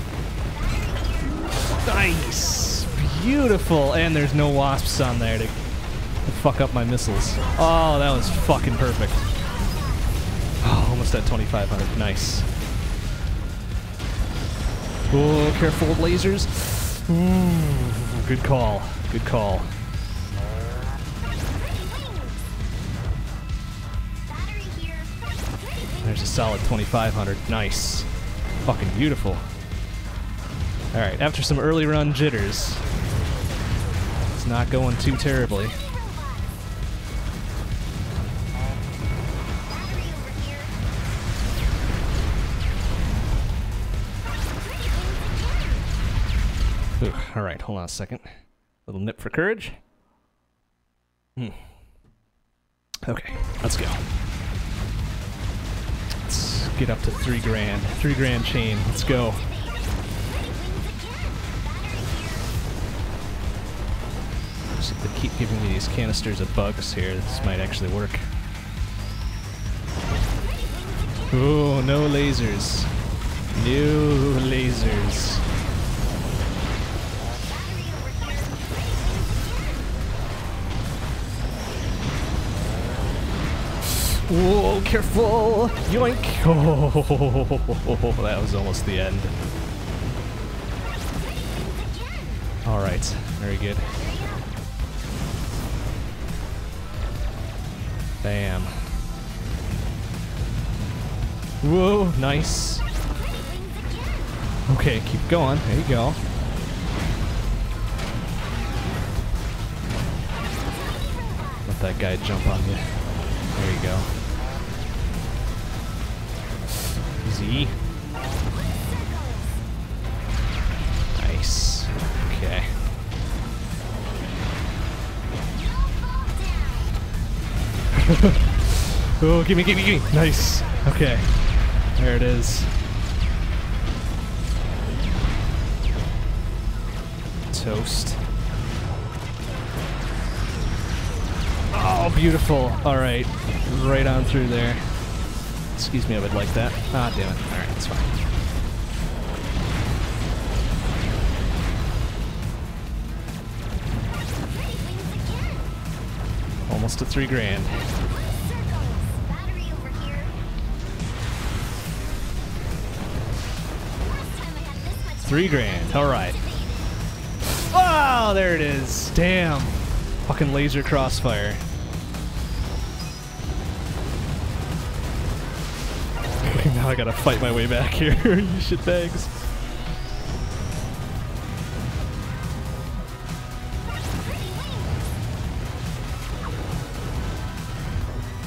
Nice! Beautiful! And there's no wasps on there to fuck up my missiles. Oh, that was fucking perfect. Oh, almost at 2,500. Nice. Oh, careful with lasers. Ooh, good call. Good call. There's a solid 2,500. Nice. Fucking beautiful. Alright, after some early run jitters, it's not going too terribly. All right, hold on a second. Little nip for courage. Hmm. Okay, let's go. Let's get up to three grand. Three grand chain. Let's go. If they keep giving me these canisters of bugs here, this might actually work. Oh, no lasers. New lasers. Whoa, careful! Yoink! Oh, that was almost the end. Alright, very good. Bam. Whoa, nice. Okay, keep going. There you go. Let that guy jump on you. Go. Easy. Nice. Okay. oh, gimme, gimme, gimme. Nice. Okay. There it is. Toast. Beautiful. All right. Right on through there. Excuse me, I would like that. Ah, damn it. All right, it's fine. Almost to three grand. Three grand. All right. Oh, there it is. Damn. Fucking laser crossfire. Now I gotta fight my way back here, you shitbags.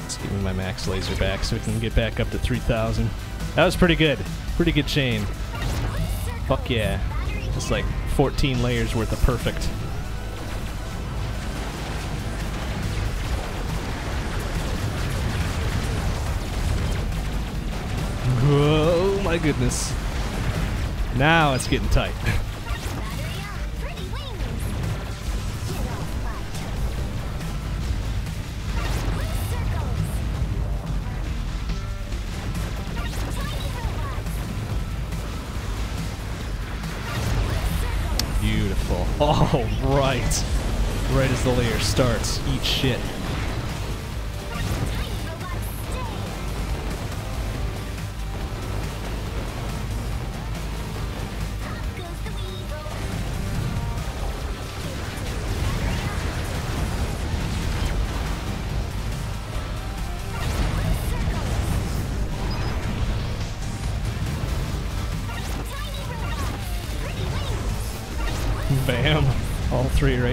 Let's give me my max laser back so we can get back up to 3,000. That was pretty good. Pretty good chain. Fuck yeah. It's like 14 layers worth of perfect. My goodness. Now it's getting tight. Beautiful. Oh, right. Right as the layer starts. Eat shit.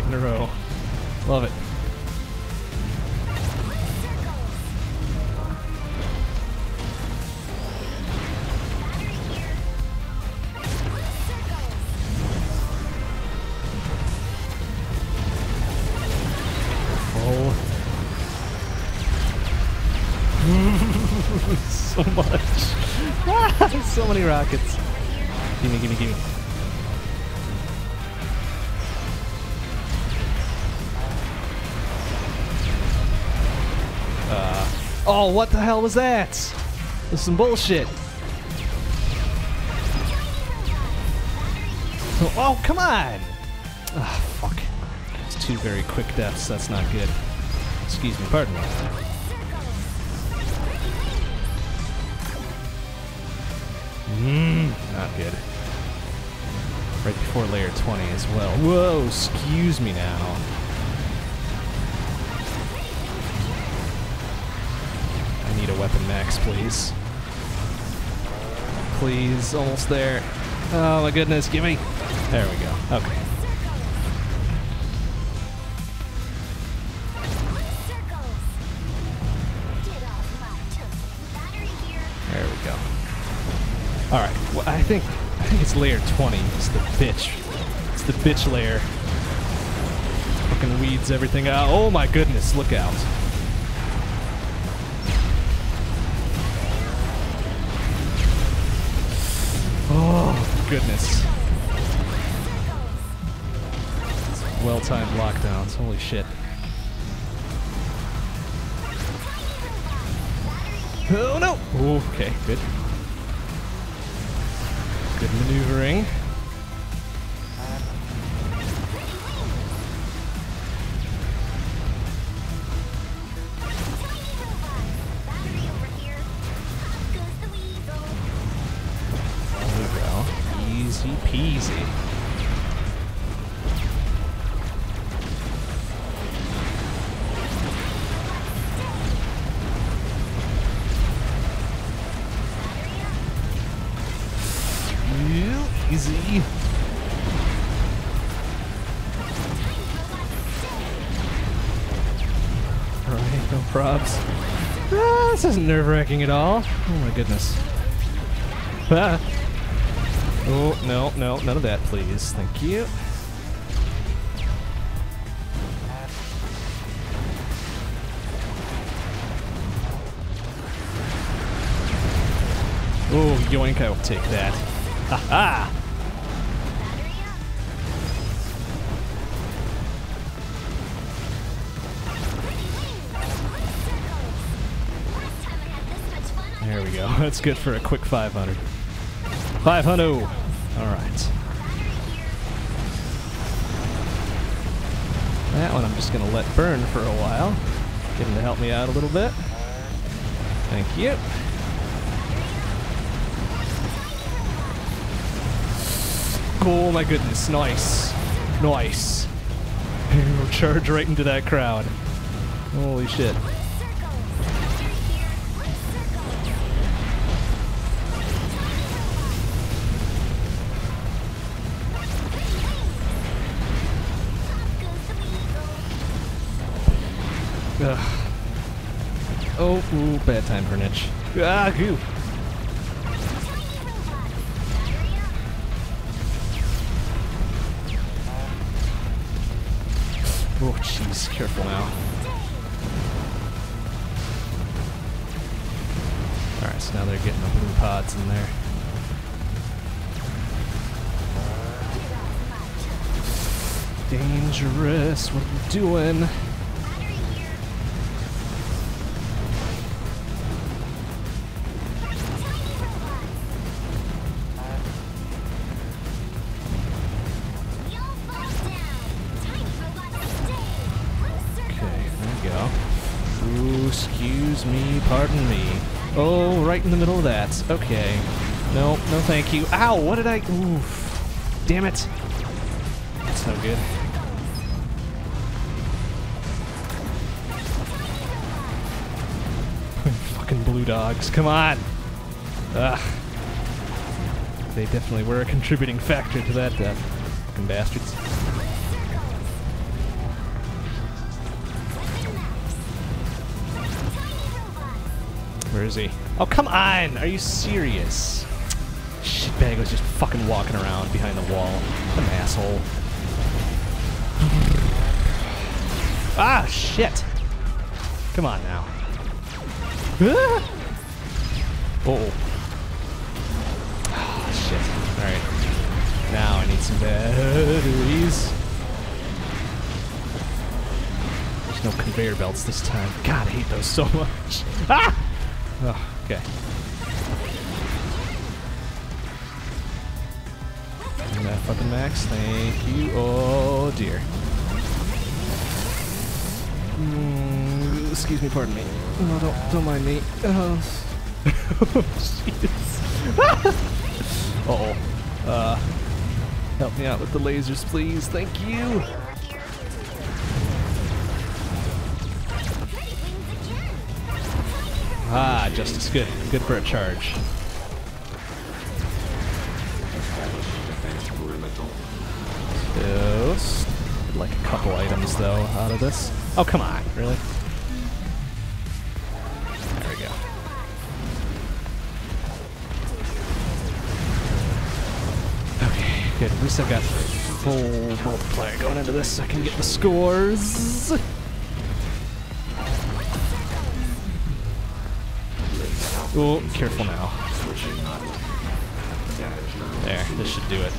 In a row. What the hell was that? This is some bullshit. Oh, come on! Ah, fuck. It's two very quick deaths. That's not good. Excuse me, pardon me. Mmm, not good. Right before layer 20 as well. Whoa, excuse me now. Please. Please, almost there. Oh my goodness, give me. There we go. Okay. There we go. All right. Well, I think I think it's layer 20. It's the bitch. It's the bitch layer. Fucking weeds everything out. Oh my goodness! Look out. Goodness. well-timed lockdowns. Holy shit. Oh no! Ooh, okay, good. Good no probs. Ah, this isn't nerve wracking at all. Oh my goodness. Ah. Oh, no, no, none of that, please. Thank you. Oh, yoink, I will take that. Ha ha! Go. That's good for a quick 500. 500! Alright. That one I'm just gonna let burn for a while. Get him to help me out a little bit. Thank you. Oh my goodness, nice. Nice. Charge right into that crowd. Holy shit. Ooh, bad time for Nitch. Ah, goo. Tiny robots. Battery up. Oh, jeez, careful now. Alright, so now they're getting the blue pods in there. Dangerous, what are you doing? In the middle of that. Okay. No, no thank you. Ow, what did I... Oof. Damn it. That's no good. Fucking blue dogs, come on! Ugh. They definitely were a contributing factor to that death. Fucking bastards. Where is he? Oh, come on! Are you serious? Shitbag was just fucking walking around behind the wall. What an asshole. ah, shit! Come on now. Ah! Oh. Ah, shit. Alright. Now I need some batteries. There's no conveyor belts this time. God, I hate those so much. Ah! Okay. And that fucking max, thank you. Oh dear. Mm, excuse me, pardon me. No, don't, don't mind me. Oh, jeez. uh oh. Uh, help me out with the lasers, please. Thank you. Ah, Justice, good. Good for a charge. I'd like a couple items though out of this. Oh come on, really? There we go. Okay, good. At least I've got full multiplier going into this so I can get the scores. Oh, careful now. There, this should do it.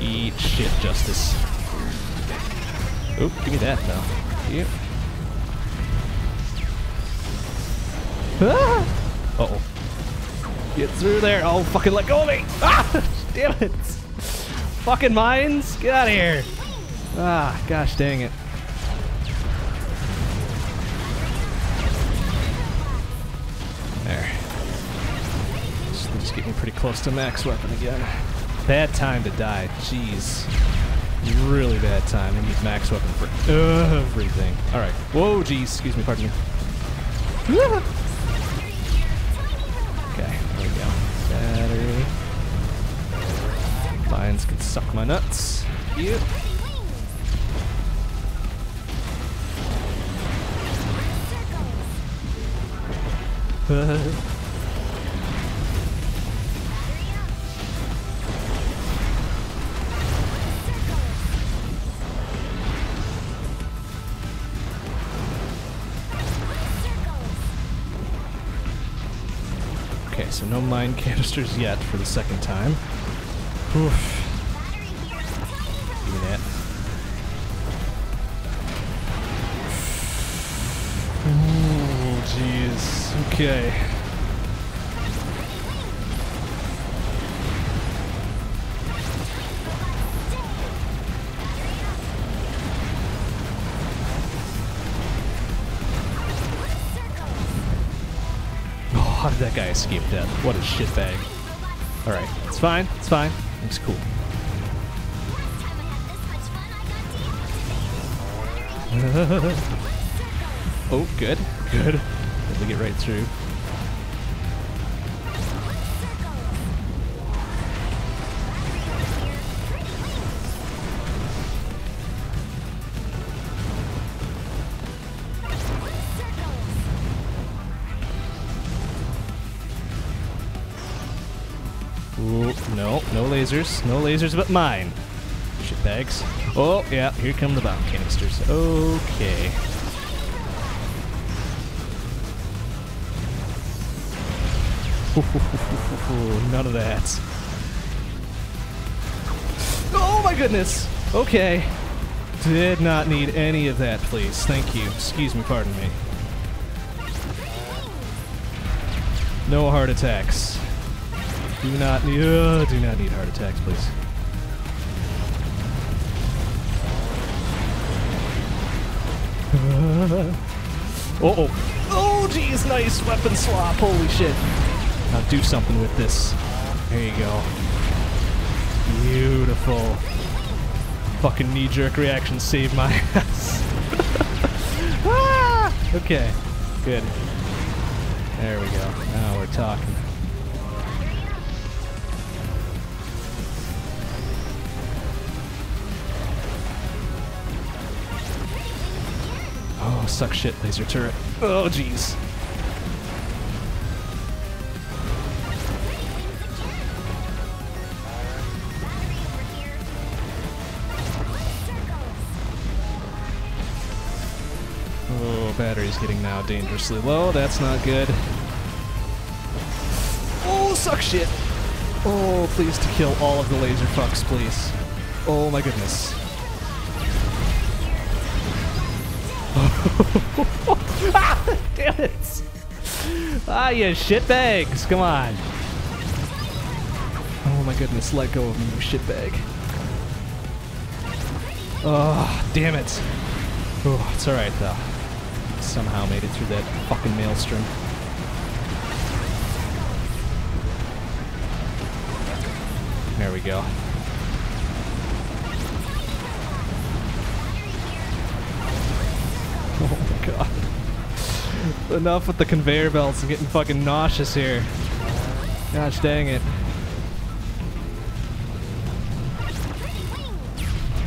Eat shit, Justice. Oop, give me that though. Yep. Ah! Uh oh. Get through there. Oh, fucking let go of me. Ah! Damn it. Fucking mines. Get out of here. Ah, gosh dang it. Close to max weapon again. Bad time to die. Jeez. Really bad time. I need max weapon for everything. Alright. Whoa, jeez. Excuse me, pardon me. Okay, there we go. Battery. Lions can suck my nuts. Yep. no mine canisters yet for the second time. Oof. Give me jeez. Okay. That guy escape death? What a shitbag. Alright, it's fine, it's fine. It's cool. oh, good, good. Able to get right through. Lasers. No lasers but mine. Shitbags. Oh, yeah, here come the bomb canisters. Okay. None of that. Oh my goodness! Okay. Did not need any of that, please. Thank you. Excuse me, pardon me. No heart attacks. Do not need. Uh, do not need heart attacks, please. Uh oh. Oh, geez, nice weapon swap. Holy shit. Now do something with this. There you go. Beautiful. Fucking knee jerk reaction saved my ass. ah! Okay, good. There we go. Now we're talking. Oh, suck shit, laser turret. Oh, jeez. Oh, battery's getting now dangerously low. That's not good. Oh, suck shit. Oh, please to kill all of the laser fucks, please. Oh my goodness. Ah, damn it! Ah, you shitbags! Come on. Oh my goodness, let go of me, you shitbag. Oh, damn it. Oh, it's alright though. Somehow made it through that fucking maelstrom. There we go. Enough with the conveyor belts. I'm getting fucking nauseous here. Gosh dang it.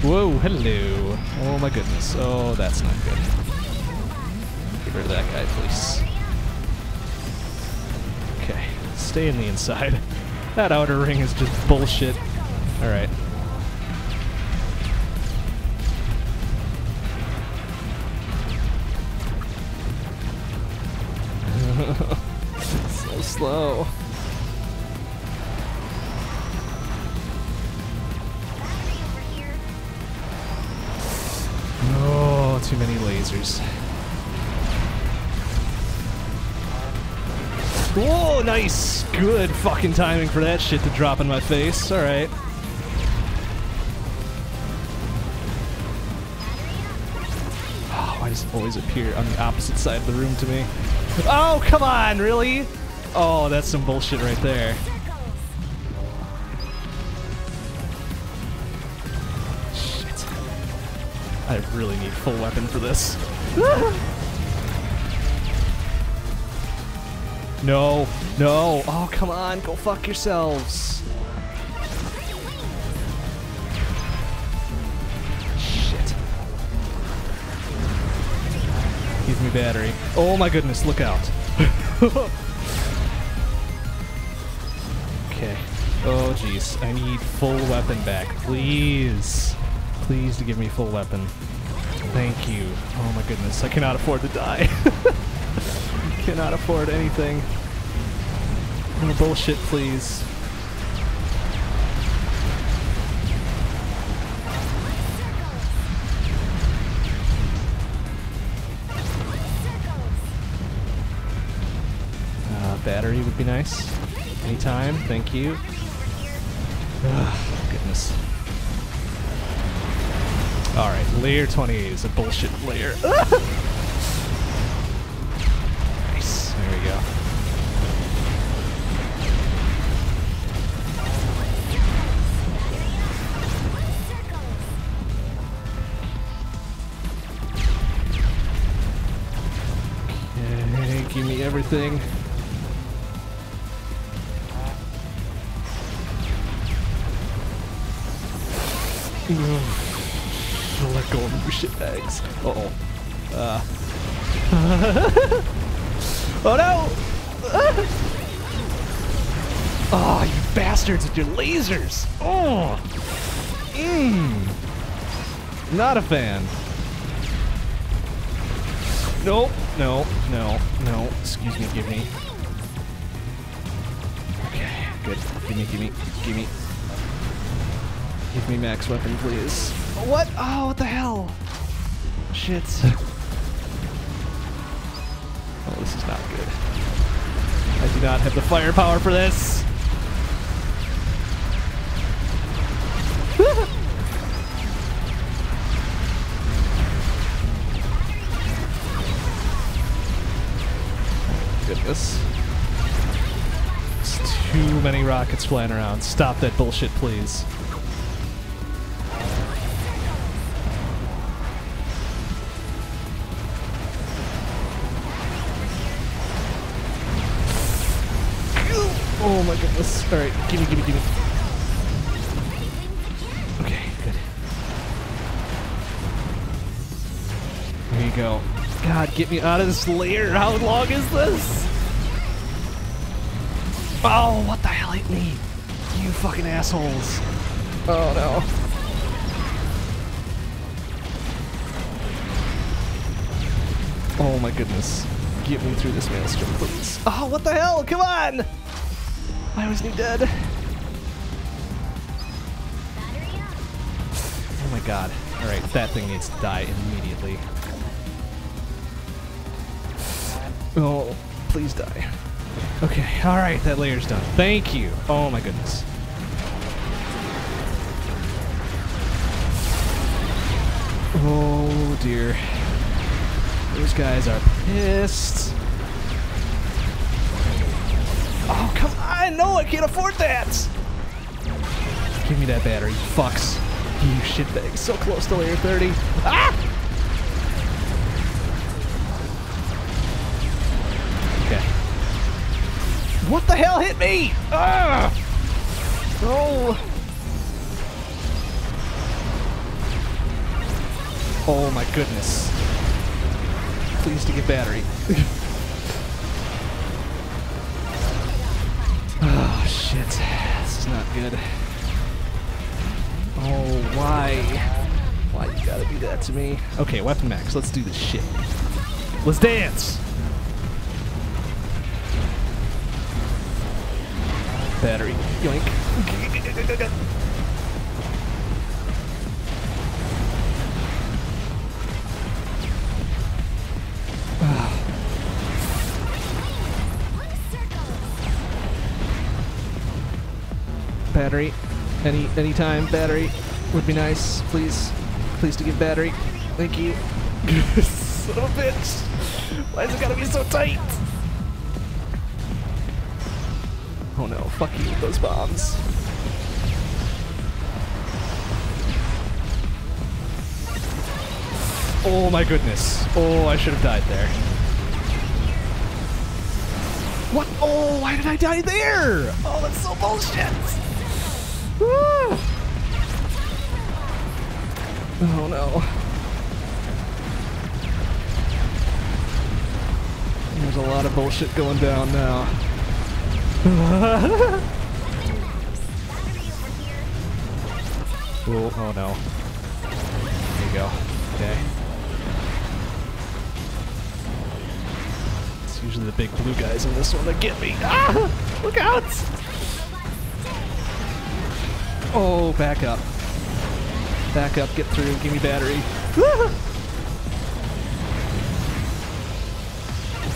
Whoa, hello. Oh my goodness. Oh, that's not good. Get rid of that guy, please. Okay, stay in the inside. That outer ring is just bullshit. Alright. Good fucking timing for that shit to drop in my face. Alright. Oh, ah, why does it always appear on the opposite side of the room to me? Oh, come on, really? Oh, that's some bullshit right there. Shit. I really need full weapon for this. no, no. Oh, come on, go fuck yourselves. Shit. Give me battery. Oh my goodness, look out. okay. Oh jeez, I need full weapon back, please. Please to give me full weapon. Thank you. Oh my goodness, I cannot afford to die. cannot afford anything. No bullshit, please. Uh, battery would be nice. Anytime, thank you. Ugh, goodness. Alright, layer 28 is a bullshit layer. everything. Ugh. Let go of shit bags. Uh oh. Uh. oh no! oh, you bastards with your lasers! Oh! Mmm. Not a fan. Nope. No, no, no. Excuse me, give me. Okay, good. Give me, give me, give me. Give me max weapon, please. What? Oh, what the hell? Shit. Oh, this is not good. I do not have the firepower for this. many rockets flying around. Stop that bullshit, please. Oh my goodness. Alright, gimme, gimme, gimme. Okay, good. There you go. God, get me out of this layer. How long is this? Oh, what the hell hit me? You fucking assholes. Oh no. Oh my goodness. Get me through this maelstrom, please. Oh, what the hell? Come on! I was he dead? Oh my god. Alright, that thing needs to die immediately. Oh, please die. Okay, alright, that layer's done. Thank you. Oh my goodness. Oh dear. Those guys are pissed. Oh, come on! No, I can't afford that! Give me that battery, fucks. You shitbag. So close to layer 30. Ah! Me? Ah! No! Oh my goodness. Please to get battery. Oh shit. This is not good. Oh, why? Why you gotta do that to me? Okay, weapon max, let's do this shit. Let's dance! Yoink. battery. Any any time battery would be nice, please. Please to give battery. Thank you. Son of a bitch! Why is it gotta be so tight? Fuck you with those bombs. Oh my goodness! Oh, I should have died there. What? Oh, why did I die there? Oh, that's so bullshit. Woo. Oh no. There's a lot of bullshit going down now. Battery over here. Oh, oh no. There you go. Okay. It's usually the big blue guys in this one that get me. Ah! Look out! Oh, back up. Back up, get through, give me battery.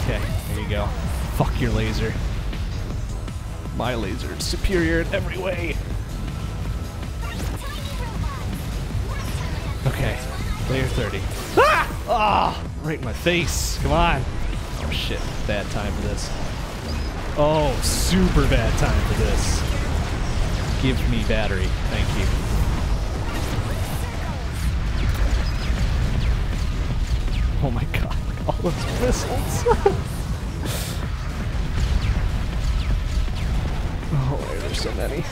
okay, there you go. Fuck your laser. My laser superior in every way. Okay, layer 30. Ah! Ah! Right in my face. Come on. Oh shit, bad time for this. Oh, super bad time for this. Give me battery. Thank you. Oh my god, all those missiles. oh, why are there so many?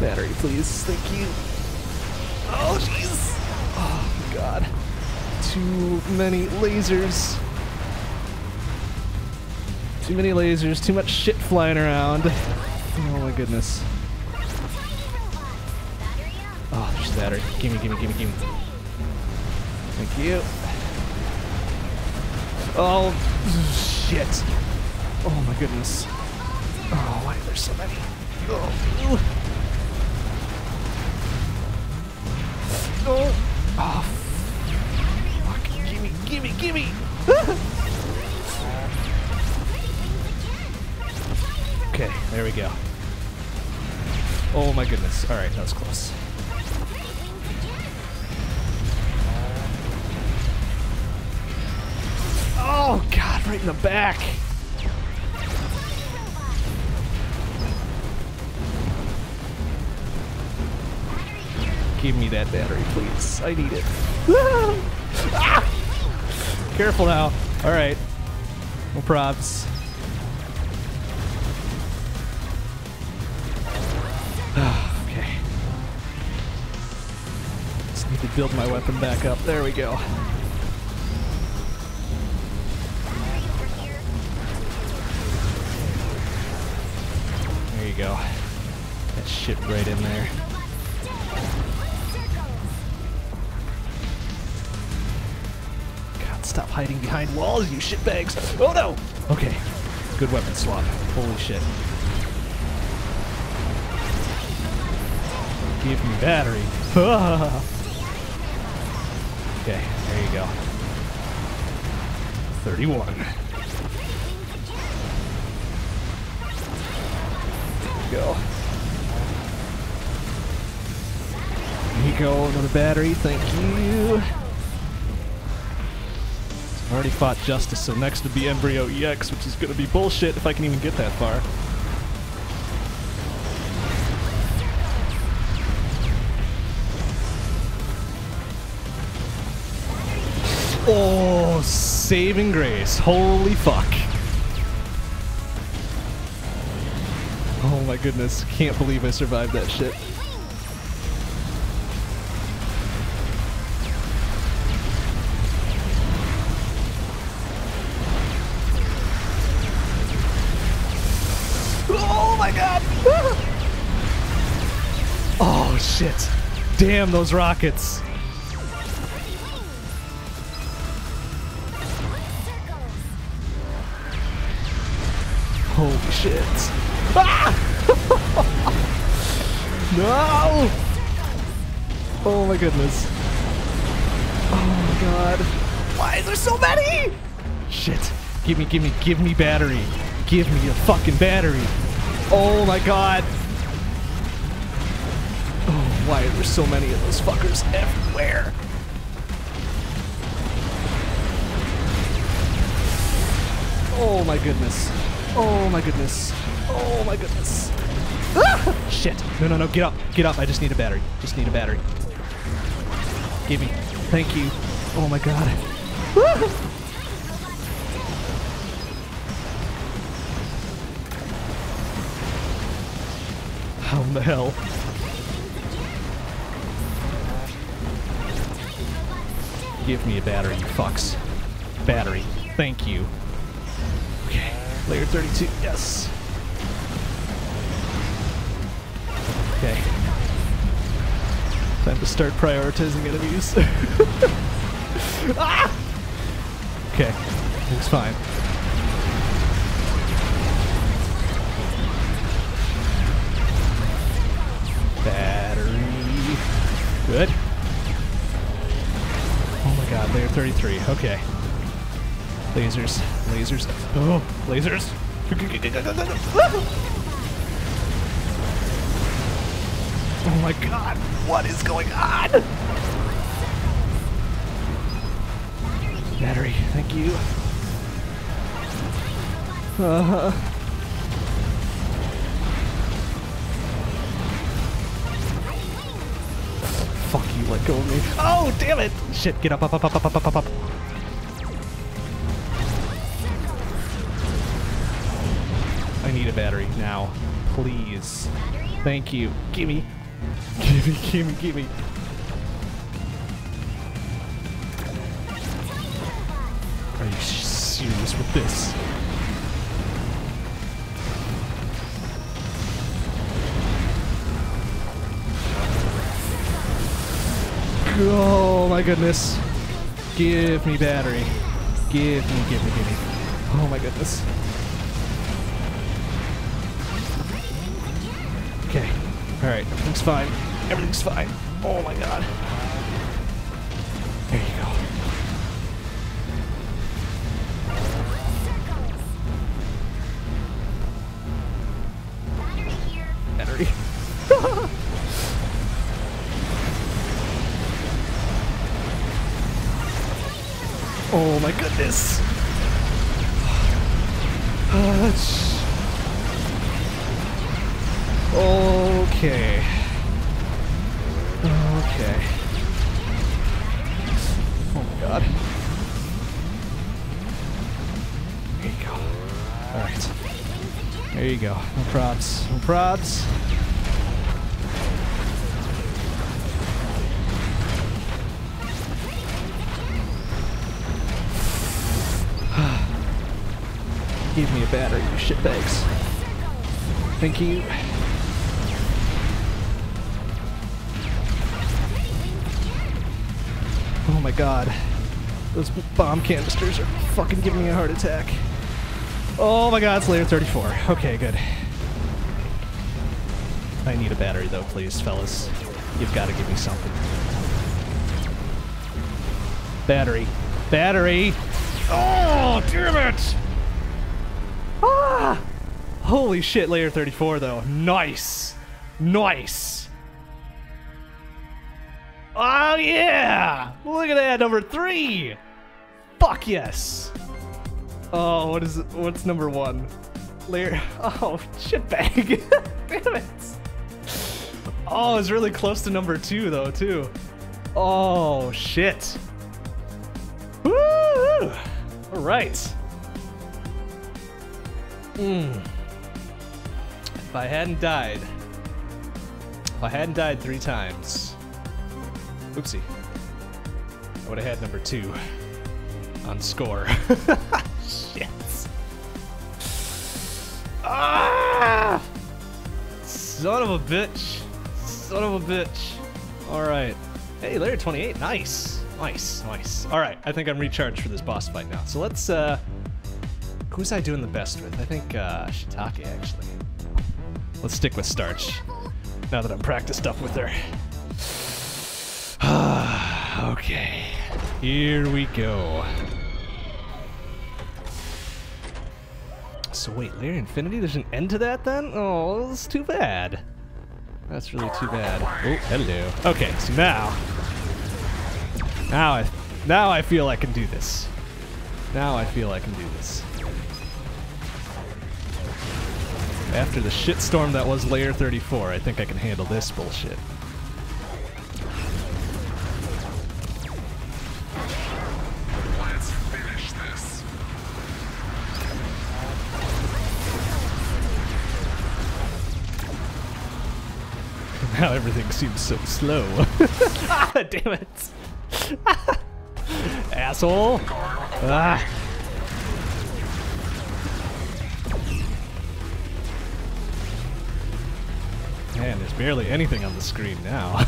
Battery, please. Thank you. Oh, jeez. Oh, God. Too many lasers. Too many lasers. Too much shit flying around. Oh, my goodness. Oh, there's the battery. Gimme, gimme, gimme, gimme. Thank you. Oh, shit. Oh, my goodness. Oh, why are there so many? Oh, Oh. Oh. Fuck. Gimme, gimme, gimme. okay, there we go. Oh my goodness. Alright, that was close. Oh god, right in the back. Give me that battery, please. I need it. Ah! Careful now. All right. No props. okay. Just need to build my weapon back up. There we go. There you go. That shit right in there. Hiding behind walls, you shitbags! Oh no! Okay, good weapon swap. Holy shit. Give me battery. okay, there you go. 31. Go. There you go, another battery, thank you. Already fought Justice, so next would be Embryo EX, which is gonna be bullshit if I can even get that far. Oh, saving grace. Holy fuck. Oh my goodness, can't believe I survived that shit. Damn those rockets. Holy shit. Ah! no! Oh my goodness. Oh my god. Why is there so many? Shit. Give me, give me, give me battery. Give me a fucking battery. Oh my god. Why are there so many of those fuckers everywhere? Oh my goodness. Oh my goodness. Oh my goodness. Ah! Shit. No, no, no. Get up. Get up. I just need a battery. Just need a battery. Give me. Thank you. Oh my god. Ah! How in the hell? Give me a battery, you fucks. Battery. Thank you. Okay. Layer 32. Yes. Okay. Time to start prioritizing enemies. ah! Okay. Looks fine. Battery. Good. Layer 33. Okay. Lasers. Lasers. Oh, lasers. Oh my god, what is going on? Battery, thank you. Uh, fuck of me. Oh, damn it! Shit, get up, up, up, up, up, up, up, up. I need a battery now. Please. Thank you. Gimme. Gimme, gimme, gimme. Are you serious with this? Goodness. Give me battery. Give me, give me, give me. Oh my goodness. Okay. Alright, everything's fine. Everything's fine. Oh my god. Oh my goodness. Okay. Okay. Oh my god. There you go. Alright. There you go. No props. No props. Give me a battery, you shitbags. Thank you. Oh my god. Those bomb canisters are fucking giving me a heart attack. Oh my god, it's layer 34. Okay, good. I need a battery though, please, fellas. You've got to give me something. Battery. Battery! Oh, damn it! Holy shit, layer 34 though. Nice! Nice! Oh yeah! Look at that, number three! Fuck yes! Oh, what is? What's number one? Layer. Oh, shitbag! Damn it! Oh, it's really close to number two though, too. Oh shit! Woo! All right. Hmm. If I hadn't died, if I hadn't died three times, oopsie, I would have had number two on score. Shit. Ah! Son of a bitch. Son of a bitch. All right. Hey, layer 28. Nice. Nice. Nice. All right. I think I'm recharged for this boss fight now. So let's, uh, who's I doing the best with? I think, uh, Shiitake, actually. Let's stick with Starch. Now that I'm practiced up with her. okay. Here we go. So wait, Layer Infinity, there's an end to that then? Oh, that's too bad. That's really too bad. Oh, hello. Okay, so now, now I, now I feel I can do this. Now I feel I can do this. After the shitstorm that was Layer 34, I think I can handle this bullshit. Let's finish this. Now everything seems so slow. ah, damn it. Asshole. Ah. Man, there's barely anything on the screen now.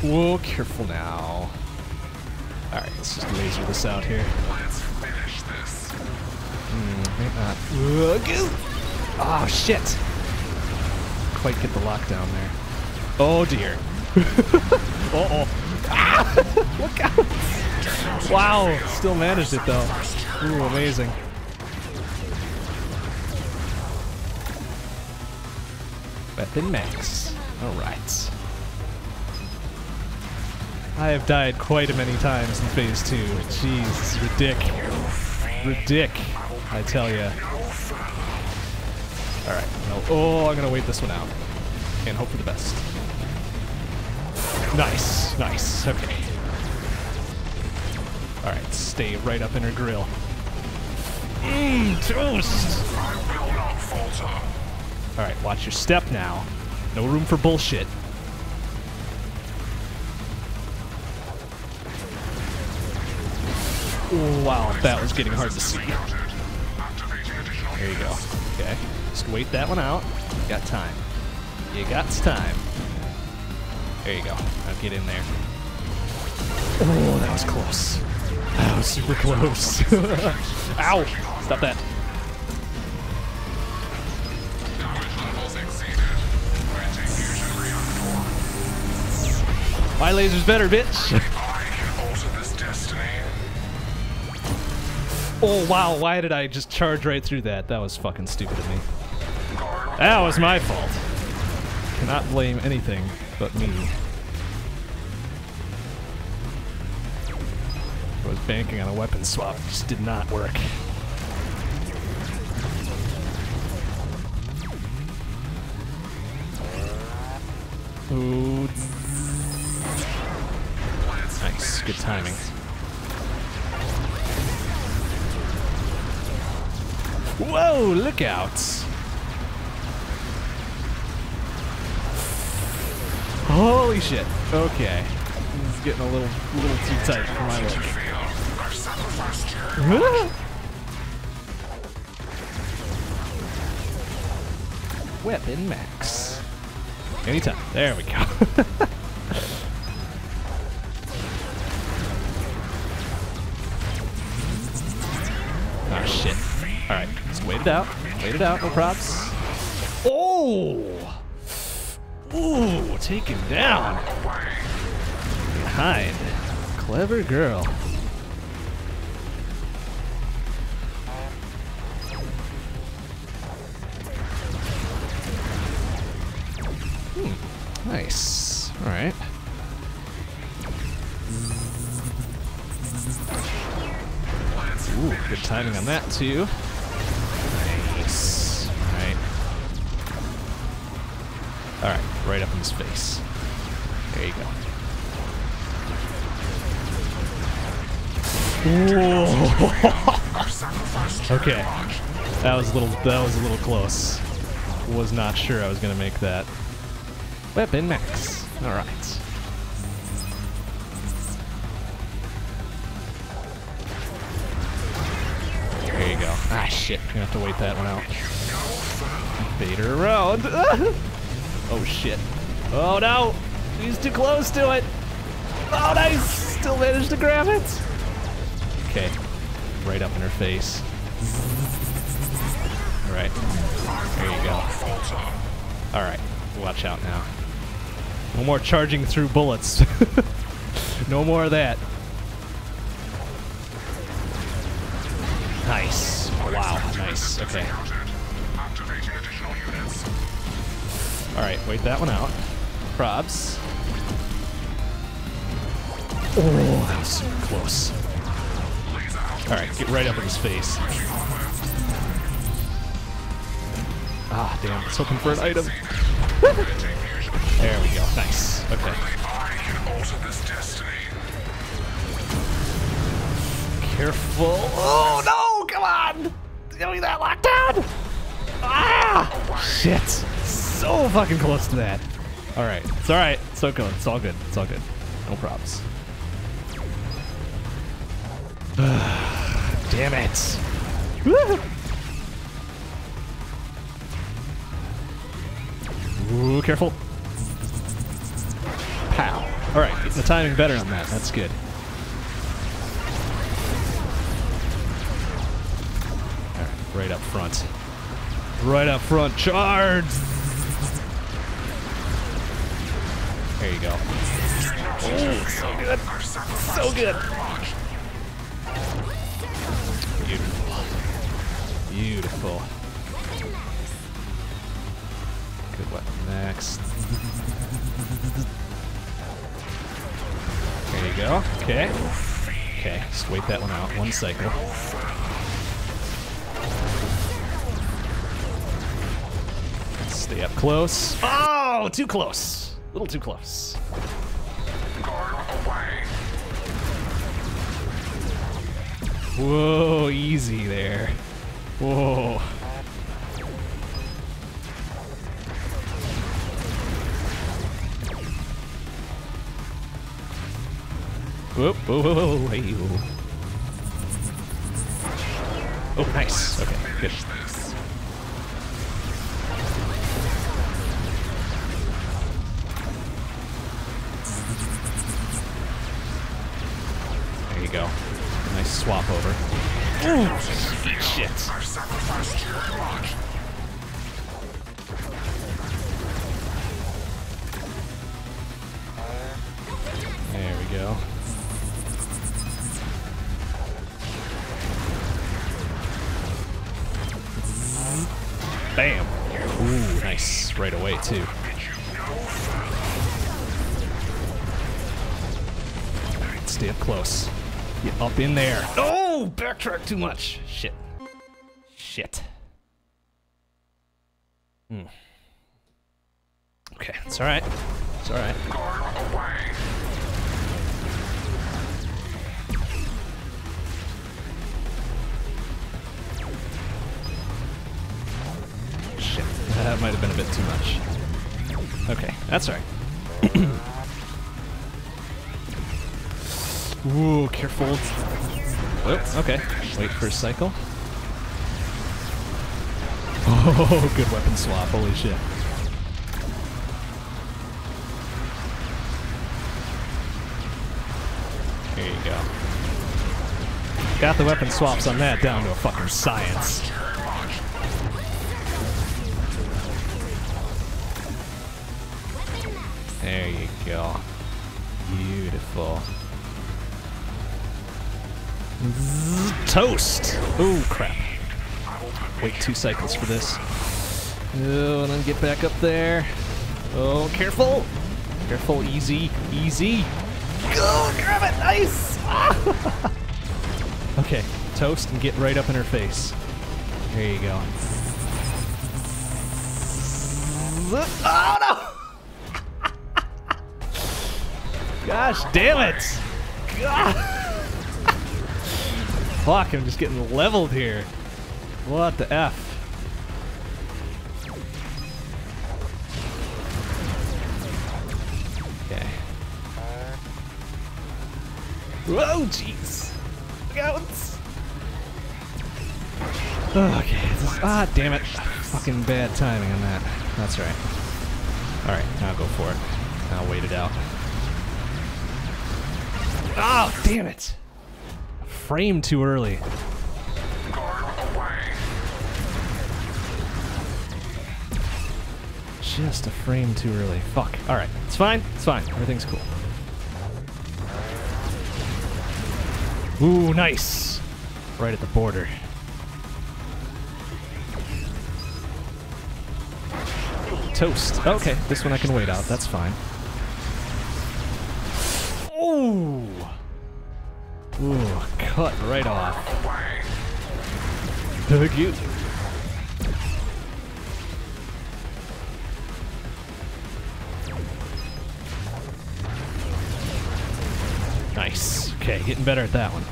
Whoa, careful now. Alright, let's just laser this out here. Let's finish this. Maybe not. Oh shit! Quite get the lockdown there. Oh dear. uh oh. Ah! Look out! Wow! Still managed it though. Ooh, amazing. Weapon max. Alright. I have died quite a many times in phase two. Jeez, this is ridic. Ridic, I tell ya. Alright, no. Oh, I'm gonna wait this one out. And hope for the best. Nice, nice, okay. Alright, stay right up in her grill. Mmm, toast! I will not falter. Alright, watch your step now. No room for bullshit. Oh, wow, that was getting hard to see. Counted. Activating additional There you go. Okay. Just wait that one out. You got time. You got time. There you go. Now get in there. Oh, that was close. Was super close. Ow! Stop that. My laser's better, bitch. Oh, wow. Why did I just charge right through that? That was fucking stupid of me. That was my fault. Cannot blame anything but me. I was banking on a weapon swap. It just did not work. Ooh. Nice. Good timing. Whoa, look out! Holy shit. Okay. Getting a little little too tight for my liking. Feel. I've sacrificed you. Weapon max. Anytime. There we go. Ah shit. Alright, just wait it out. Wait it out, no props. Oh! Ooh, taken down. Behind. Clever girl. Hmm. Nice. Alright. Ooh, good timing on that too. Nice. Alright. Alright, right up in his face. There you go. Okay. That was a little that was a little close. Was not sure I was gonna make that. Weapon max. Alright. There you go. Ah shit, gonna have to wait that one out. Her around. oh shit. Oh no! He's too close to it! Oh nice! Still managed to grab it! Okay. Right up in her face. Alright. There you go. Alright. Watch out now. No more charging through bullets. No more of that. Nice. Wow, nice. Okay. Alright, wait that one out. Probs. Oh, that was close. Alright, get right up in his face. Ah, damn. I was hoping for an item. There we go. Nice. Okay. Careful. Oh, no! Come on! Give me that lockdown! Ah! Shit. So fucking close to that. Alright. It's alright. It's okay. It's all good. It's all good. No props. Damn it. Ooh, careful. Pow. Alright, the timing better on that. That's good. Alright, right up front. Right up front. Charge! There you go. Oh, so good. So good. Beautiful. Good weapon next. There you go. Okay. Okay, just wait that one out. One cycle. Stay up close. Oh, too close. A little too close. Whoa, easy there. Whoa. Whoop, whoa, whoa, whoa, hey, whoa. Oh, nice. Okay, good. There you go. Nice swap over. Shit. There we go. Bam. Ooh, nice. Right away, too. Alright, stay up close. Get up in there. Oh, backtrack too much. Shit. Shit. Hmm. Okay, it's alright. It's alright. Shit. That might have been a bit too much. Okay, that's all right. Ooh, careful. Oh, okay. Wait for a cycle. Oh, good weapon swap. Holy shit. There you go. Got the weapon swaps on that down to a fucking science. There you go. Beautiful. Toast! Oh, crap. Wait two cycles for this. Oh, and then get back up there. Oh, careful! Careful, easy, easy. Go, grab it, nice! okay, toast and get right up in her face. There you go. Oh no! Gosh damn it! God. Fuck, I'm just getting leveled here. What the F? Okay. Whoa, jeez. Look out! Okay, this- ah, damn it. Fucking bad timing on that. That's right. Alright, now go for it. I'll wait it out. Oh, damn it! Frame too early. Just a frame too early. Fuck. Alright, it's fine. It's fine. Everything's cool. Ooh, nice. Right at the border. Toast. Okay, this one I can wait out. That's fine. Ooh. Ooh, cut right off. Thank you. Nice. Okay, getting better at that one.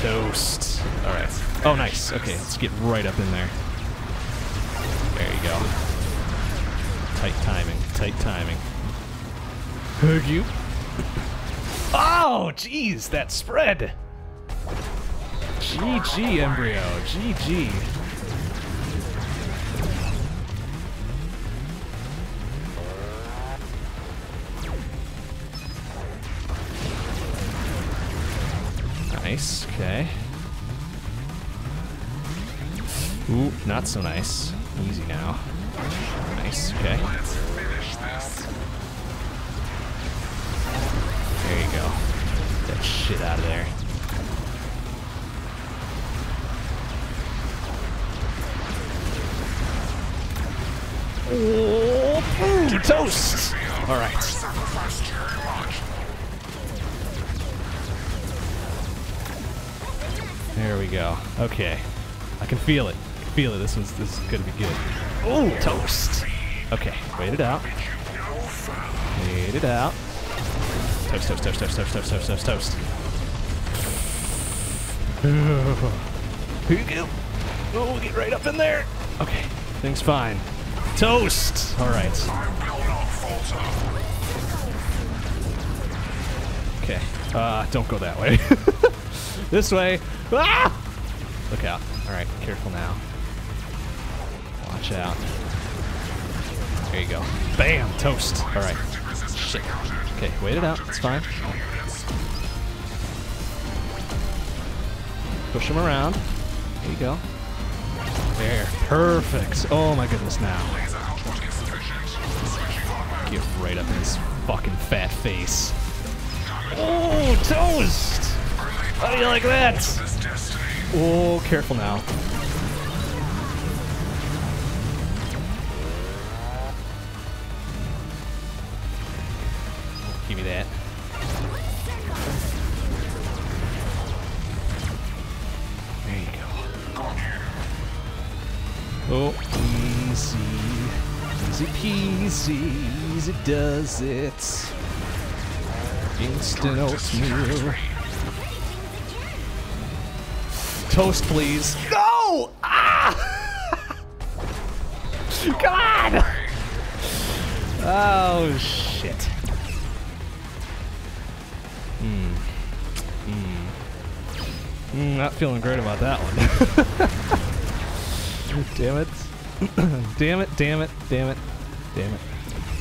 Toast. All right. Oh, nice. Okay, let's get right up in there. There you go. Tight timing. Tight timing. Thank you. Oh, jeez, that spread. GG, Embryo. GG. Nice, okay. Ooh, not so nice. Easy now. Nice, okay. Shit out of there. Oh, toast! All right. Sacrifice very much. There we go. Okay. I can feel it. I can feel it. This was this is gonna be good. Oh, toast. Okay, wait it out. Wait it out. Toast, toast, toast, toast, toast, toast, toast, toast, toast. Here you go. Oh, get right up in there. Okay, thing's fine. Toast. All right. I will not falter. Okay. Uh, don't go that way. this way. Ah! Look out. All right, careful now. Watch out. There you go. Bam! Toast. All right. Shit. Okay, wait it out. It's fine. Push him around. There you go. There. Perfect. Oh my goodness now. Get right up in his fucking fat face. Oh, toast! How do you like that? Oh, careful now. Easy does it. Instant oatmeal. Toast, please. No! Ah! Oh, shit. Hmm. Hmm. Mm, not feeling great about that one. damn it. damn it, damn it, damn it, damn it.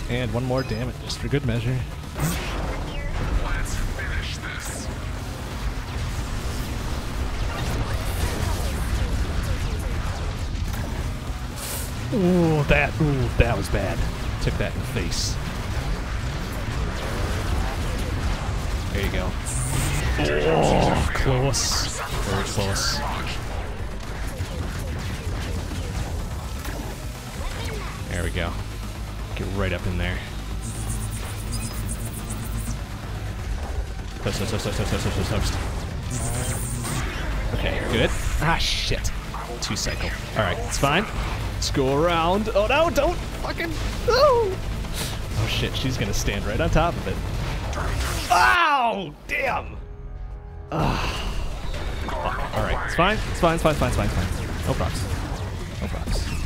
And one more damn it, just for good measure. Let's finish this. Ooh, that, ooh, that was bad. Took that in the face. There you go. Oh, close. Very close. There we go. Get right up in there. Okay, good. Ah, shit. Two cycle. Alright, it's fine. Let's go around. Oh no, don't fucking. Oh! Oh shit, she's gonna stand right on top of it. Ow! Damn! Ah. Fuck. Alright, it's fine. It's fine, it's fine, it's fine, it's fine, it's fine. No props. No props.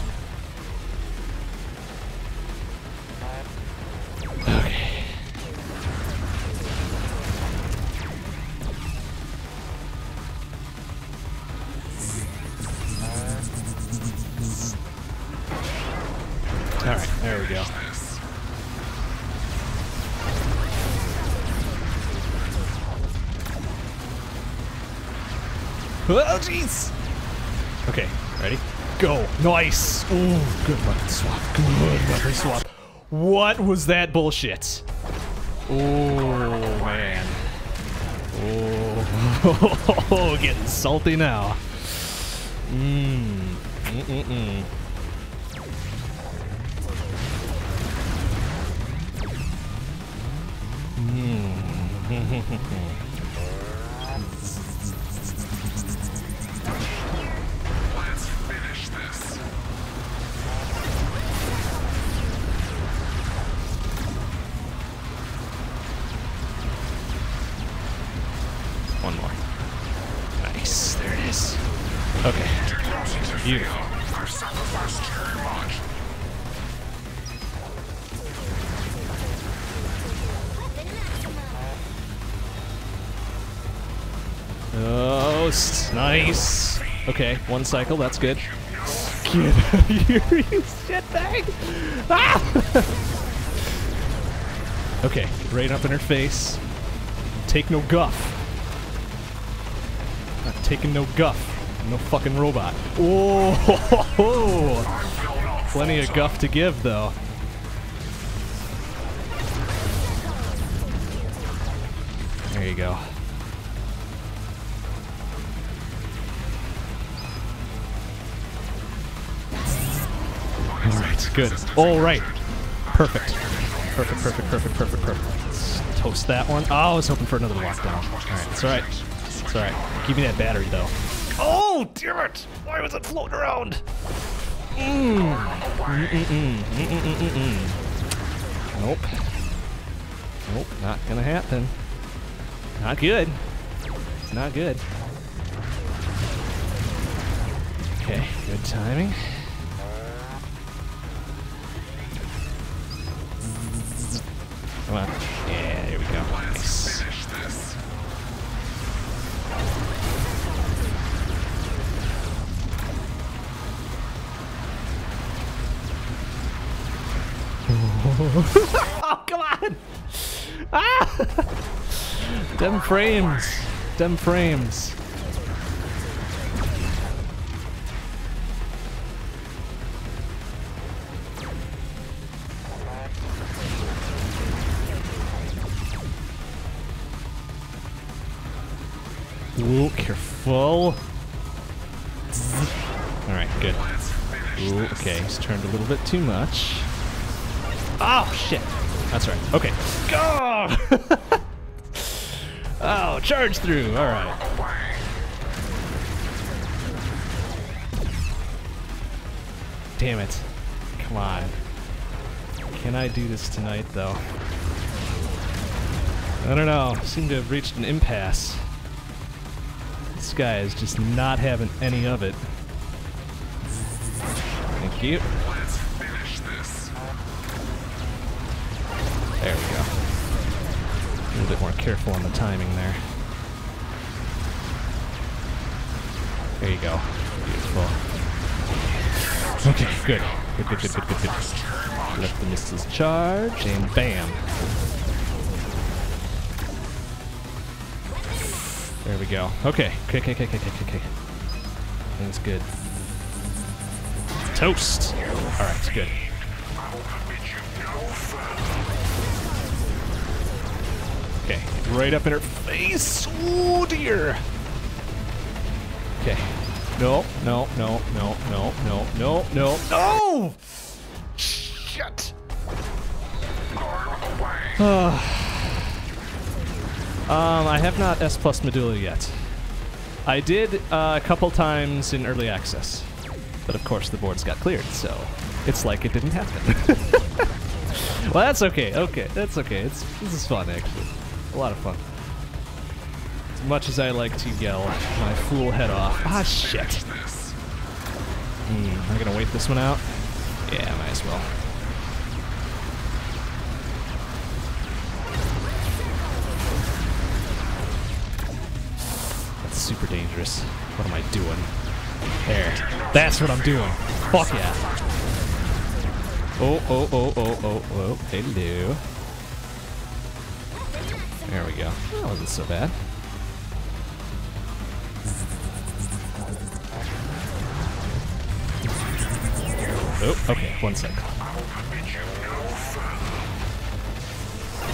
Ooh, good weapon swap. Good weapon swap. What was that bullshit? Oh man. Oh, getting salty now. Mmm. Mm-mm-mm. Let's Okay, one cycle. That's good. Get out of here, you shitbag! Ah! okay, right up in her face. Take no guff. Not taking no guff. No fucking robot. Oh, plenty of guff to give though. There you go. Good. All right, perfect, perfect, perfect, perfect, perfect, perfect. Let's toast that one. Oh, I was hoping for another lockdown. All right, it's all right. It's all right. Give me that battery though. Oh, damn it! Why was it floating around? Mm. Mm-mm-mm. Mm-mm-mm-mm. Nope. Nope, not gonna happen. Not good. It's not good. Okay, good timing. Come on. Yeah, there we go. Oh, come on! Ah! Dem frames. Dem frames. Ooh, careful. Alright, good. Ooh, okay, he's turned a little bit too much. Oh, shit. That's right. Okay. Go! oh, charge through. All right. Damn it. Come on. Can I do this tonight, though? I don't know. Seem to have reached an impasse. This guy is just not having any of it. Thank you. Let's finish this. There we go. A little bit more careful on the timing there. There you go. Beautiful. Okay, good. Good, good, good, good, good, good. Let the missiles charge, and bam. There we go. Okay. Okay, okay, okay, okay, okay, okay. Things good. Toast! Good. You no further. Okay, right up in her face. Oh dear. Okay. No, no, no, no, no, no, no, no, no! Shit. Ah. Um, I have not S plus Medulla yet. I did uh, a couple times in early access, but of course the boards got cleared, so it's like it didn't happen. well, that's okay. Okay, that's okay. It's this is fun actually. A lot of fun. As much as I like to yell my fool head off. Ah, shit. Hmm, am gonna wait this one out? Yeah, might as well. Super dangerous. What am I doing? There. That's what I'm doing. Fuck yeah. Oh, oh, oh, oh, oh, oh. Hello. There we go. That wasn't so bad. Oh, okay, one sec.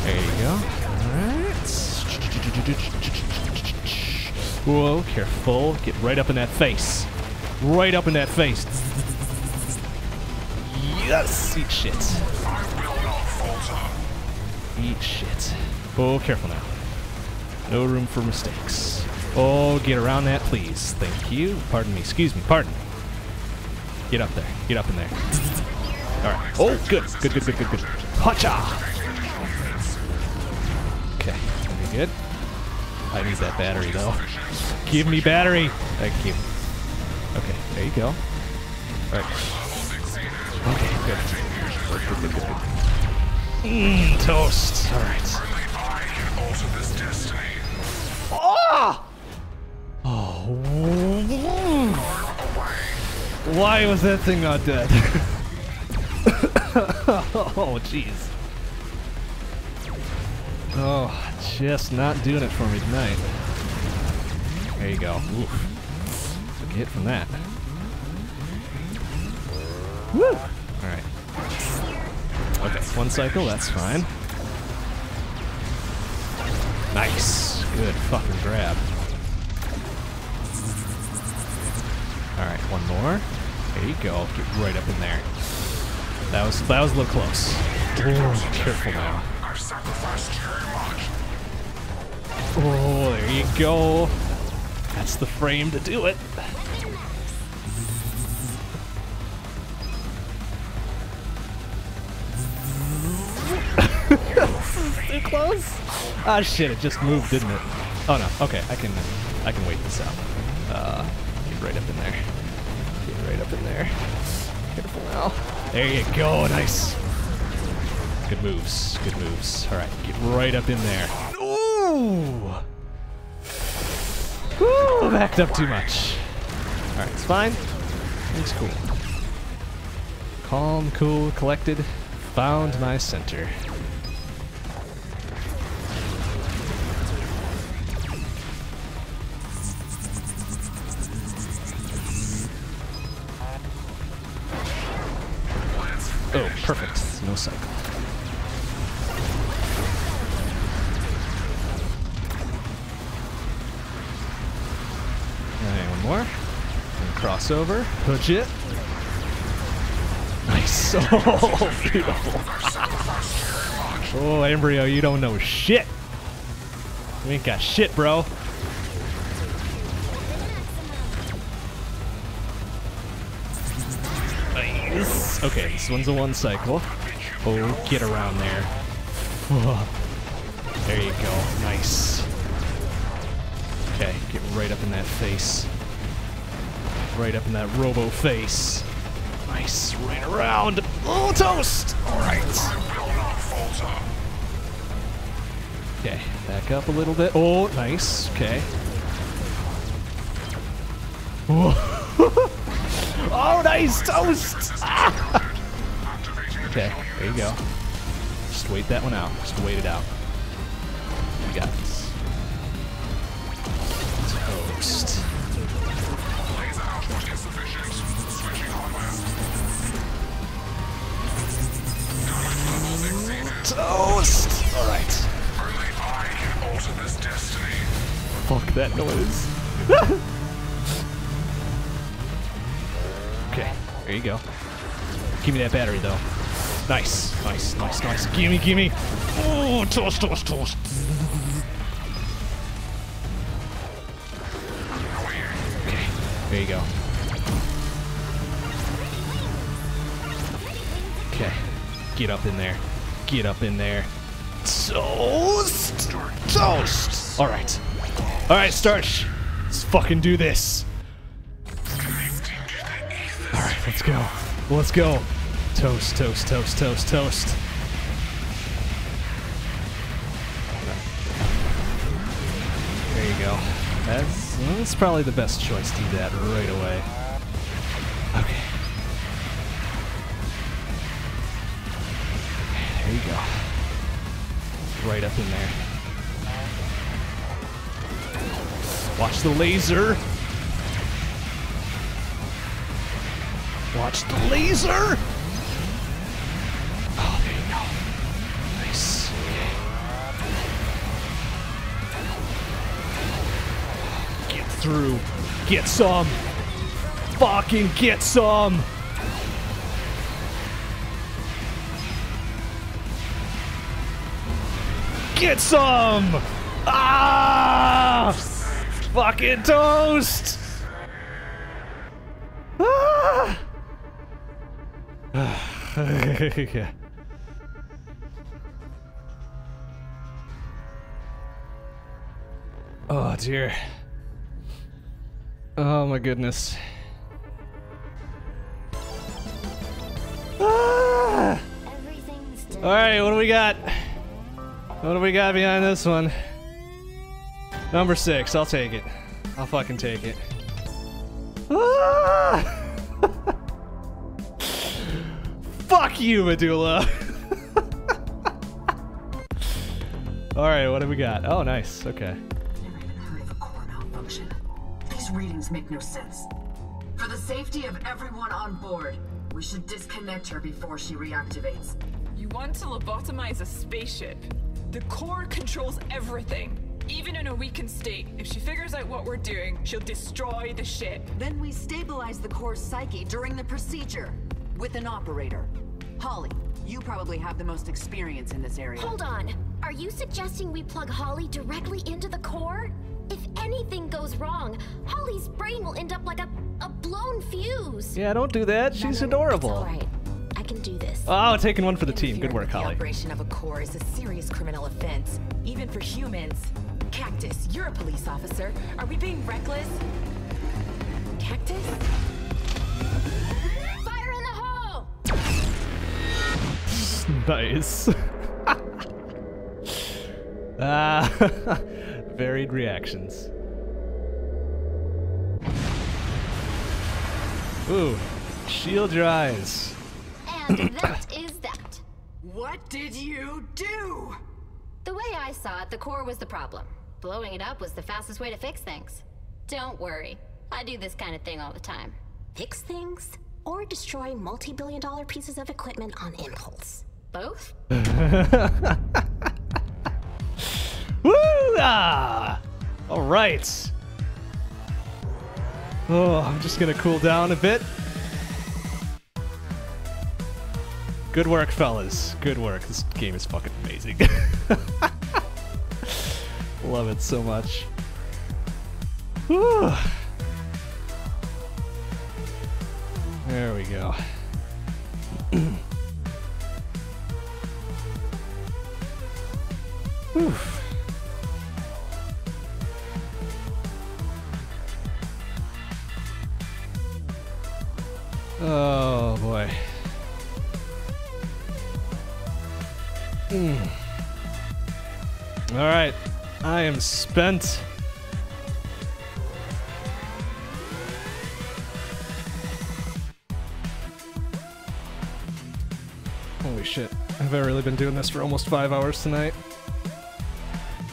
There you go. Whoa, careful. Get right up in that face. Right up in that face. Yes! Eat shit. Eat shit. Oh, careful now. No room for mistakes. Oh, get around that, please. Thank you. Pardon me. Excuse me. Pardon. Get up there. Get up in there. All right. Oh, good. Good, good, good, good, good. Hacha! I need that battery, though. Give me battery. Thank you. Okay. There you go. All right. Okay, good. Good, good, good, good. Mmm, toast. All right. Only I can alter this destiny. Oh! Why was that thing not dead? oh, jeez. Oh, just not doing it for me tonight. There you go. Oof. Took a hit from that. Woo! Alright. Okay, one cycle, that's fine. Nice. Good fucking grab. Alright, one more. There you go. Get right up in there. That was that was a little close. Careful now. Oh, there you go. That's the frame to do it. Too close. Ah, shit! It just moved, didn't it? Oh no. Okay, I can, I can wait this out. Uh, get right up in there. Get right up in there. Careful now. There you go. Nice. Good moves. Good moves. All right, get right up in there. Ooh. Ooh, backed up too much. All right, it's fine. It's cool. Calm, cool, collected. Found my center. Oh, perfect. No cycle. More. And crossover. Push it. Nice. Oh, beautiful. Oh, Embryo, you don't know shit. You ain't got shit, bro. Nice. Okay, this one's a one cycle. Oh, get around there. There you go. Nice. Okay, get right up in that face. Right up in that robo face. Nice. Right around. Oh, toast! Alright. Okay, back up a little bit. Oh, nice. Okay. Whoa. oh, nice toast! Okay, there you go. Just wait that one out. Just wait it out. We got this. Toast. Toast! Alright. Fuck that noise. okay, there you go. Give me that battery though. Nice, nice, nice, nice. Gimme, gimme. Oh, toast, toast, toast. Okay, there you go. Get up in there. Get up in there. Toast! Toast! Alright. Alright, Starch. Let's fucking do this. Alright, let's go. Let's go. Toast, toast, toast, toast, toast. There you go. That's, that's probably the best choice to do that right away. Okay. There you go. Right up in there. Watch the laser. Watch the laser. Oh, there you go. Nice. Get through. Get some. Fucking get some. Get some. Ah! Fucking toast. Ah! yeah. Oh dear. Oh my goodness. Ah! All right, what do we got? What do we got behind this one? Number six. I'll take it. I'll fucking take it. Ah! Fuck you, Medulla. All right, what do we got? Oh, nice. Okay. Never even heard of a core malfunction. These readings make no sense. For the safety of everyone on board, we should disconnect her before she reactivates. You want to lobotomize a spaceship? The core controls everything. Even in a weakened state, if she figures out what we're doing, she'll destroy the ship. Then we stabilize the core's psyche during the procedure with an operator. Holly, you probably have the most experience in this area. Hold on. Are you suggesting we plug Holly directly into the core? If anything goes wrong, Holly's brain will end up like a, a blown fuse. Yeah, don't do that. She's It's adorable. all right. Can do this. Oh, taking one for the team. Good work, with the operation of a core is a serious criminal offense, even for humans. Cactus, you're a police officer. Are we being reckless? Cactus? Fire in the hole! Nice. Ah, varied reactions. Ooh, shield your eyes. And that is that. What did you do? The way I saw it, the core was the problem. Blowing it up was the fastest way to fix things. Don't worry. I do this kind of thing all the time. Fix things? Or destroy multi billion dollar pieces of equipment on impulse. Both? Woo! Ah! All right. Oh, I'm just gonna cool down a bit. Good work, fellas. Good work. This game is fucking amazing. Love it so much. Whew. There we go. Oh boy. Mm. All right, I am spent. Holy shit. Have I really been doing this for almost five hours tonight?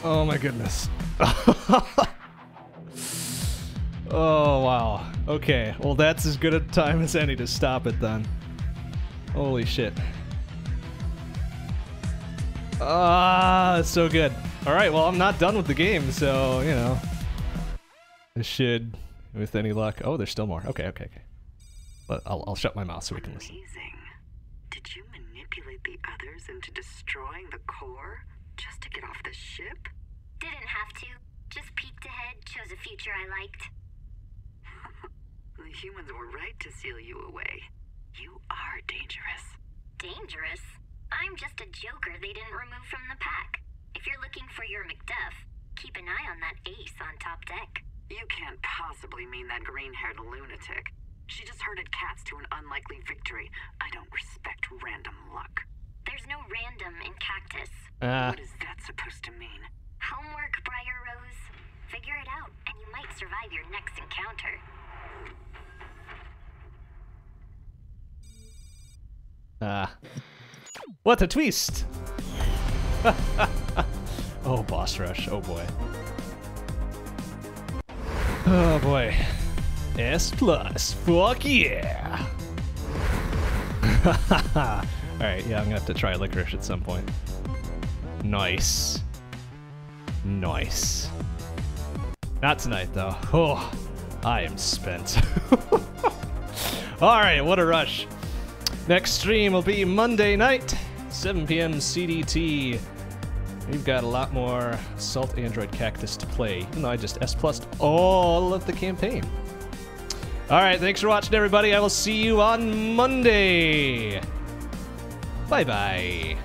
Oh my goodness. oh wow. Okay, well that's as good a time as any to stop it then. Holy shit. Ah, it's so good. Alright, well I'm not done with the game, so, you know. This should, with any luck. Oh, there's still more. Okay, okay, okay. But I'll, I'll shut my mouth so we can listen. Amazing. Did you manipulate the others into destroying the core just to get off the ship? Didn't have to. Just peeked ahead, chose a future I liked. The humans were right to seal you away. You are dangerous. Dangerous? I'm just a joker they didn't remove from the pack. If you're looking for your Macduff, keep an eye on that ace on top deck. You can't possibly mean that green-haired lunatic. She just herded cats to an unlikely victory. I don't respect random luck. There's no random in Cactus. Ah, What is that supposed to mean? Homework, Briar Rose. Figure it out, and you might survive your next encounter. ah. What a twist! oh, boss rush. Oh boy. Oh boy. S plus. Fuck yeah! Alright, yeah, I'm gonna have to try licorice at some point. Nice. Nice. Not tonight, though. Oh, I am spent. All right, what a rush. Next stream will be Monday night, 7 p.m. CDT. We've got a lot more Assault Android Cactus to play, even though I just S plus all of the campaign. All right, thanks for watching, everybody. I will see you on Monday. Bye bye.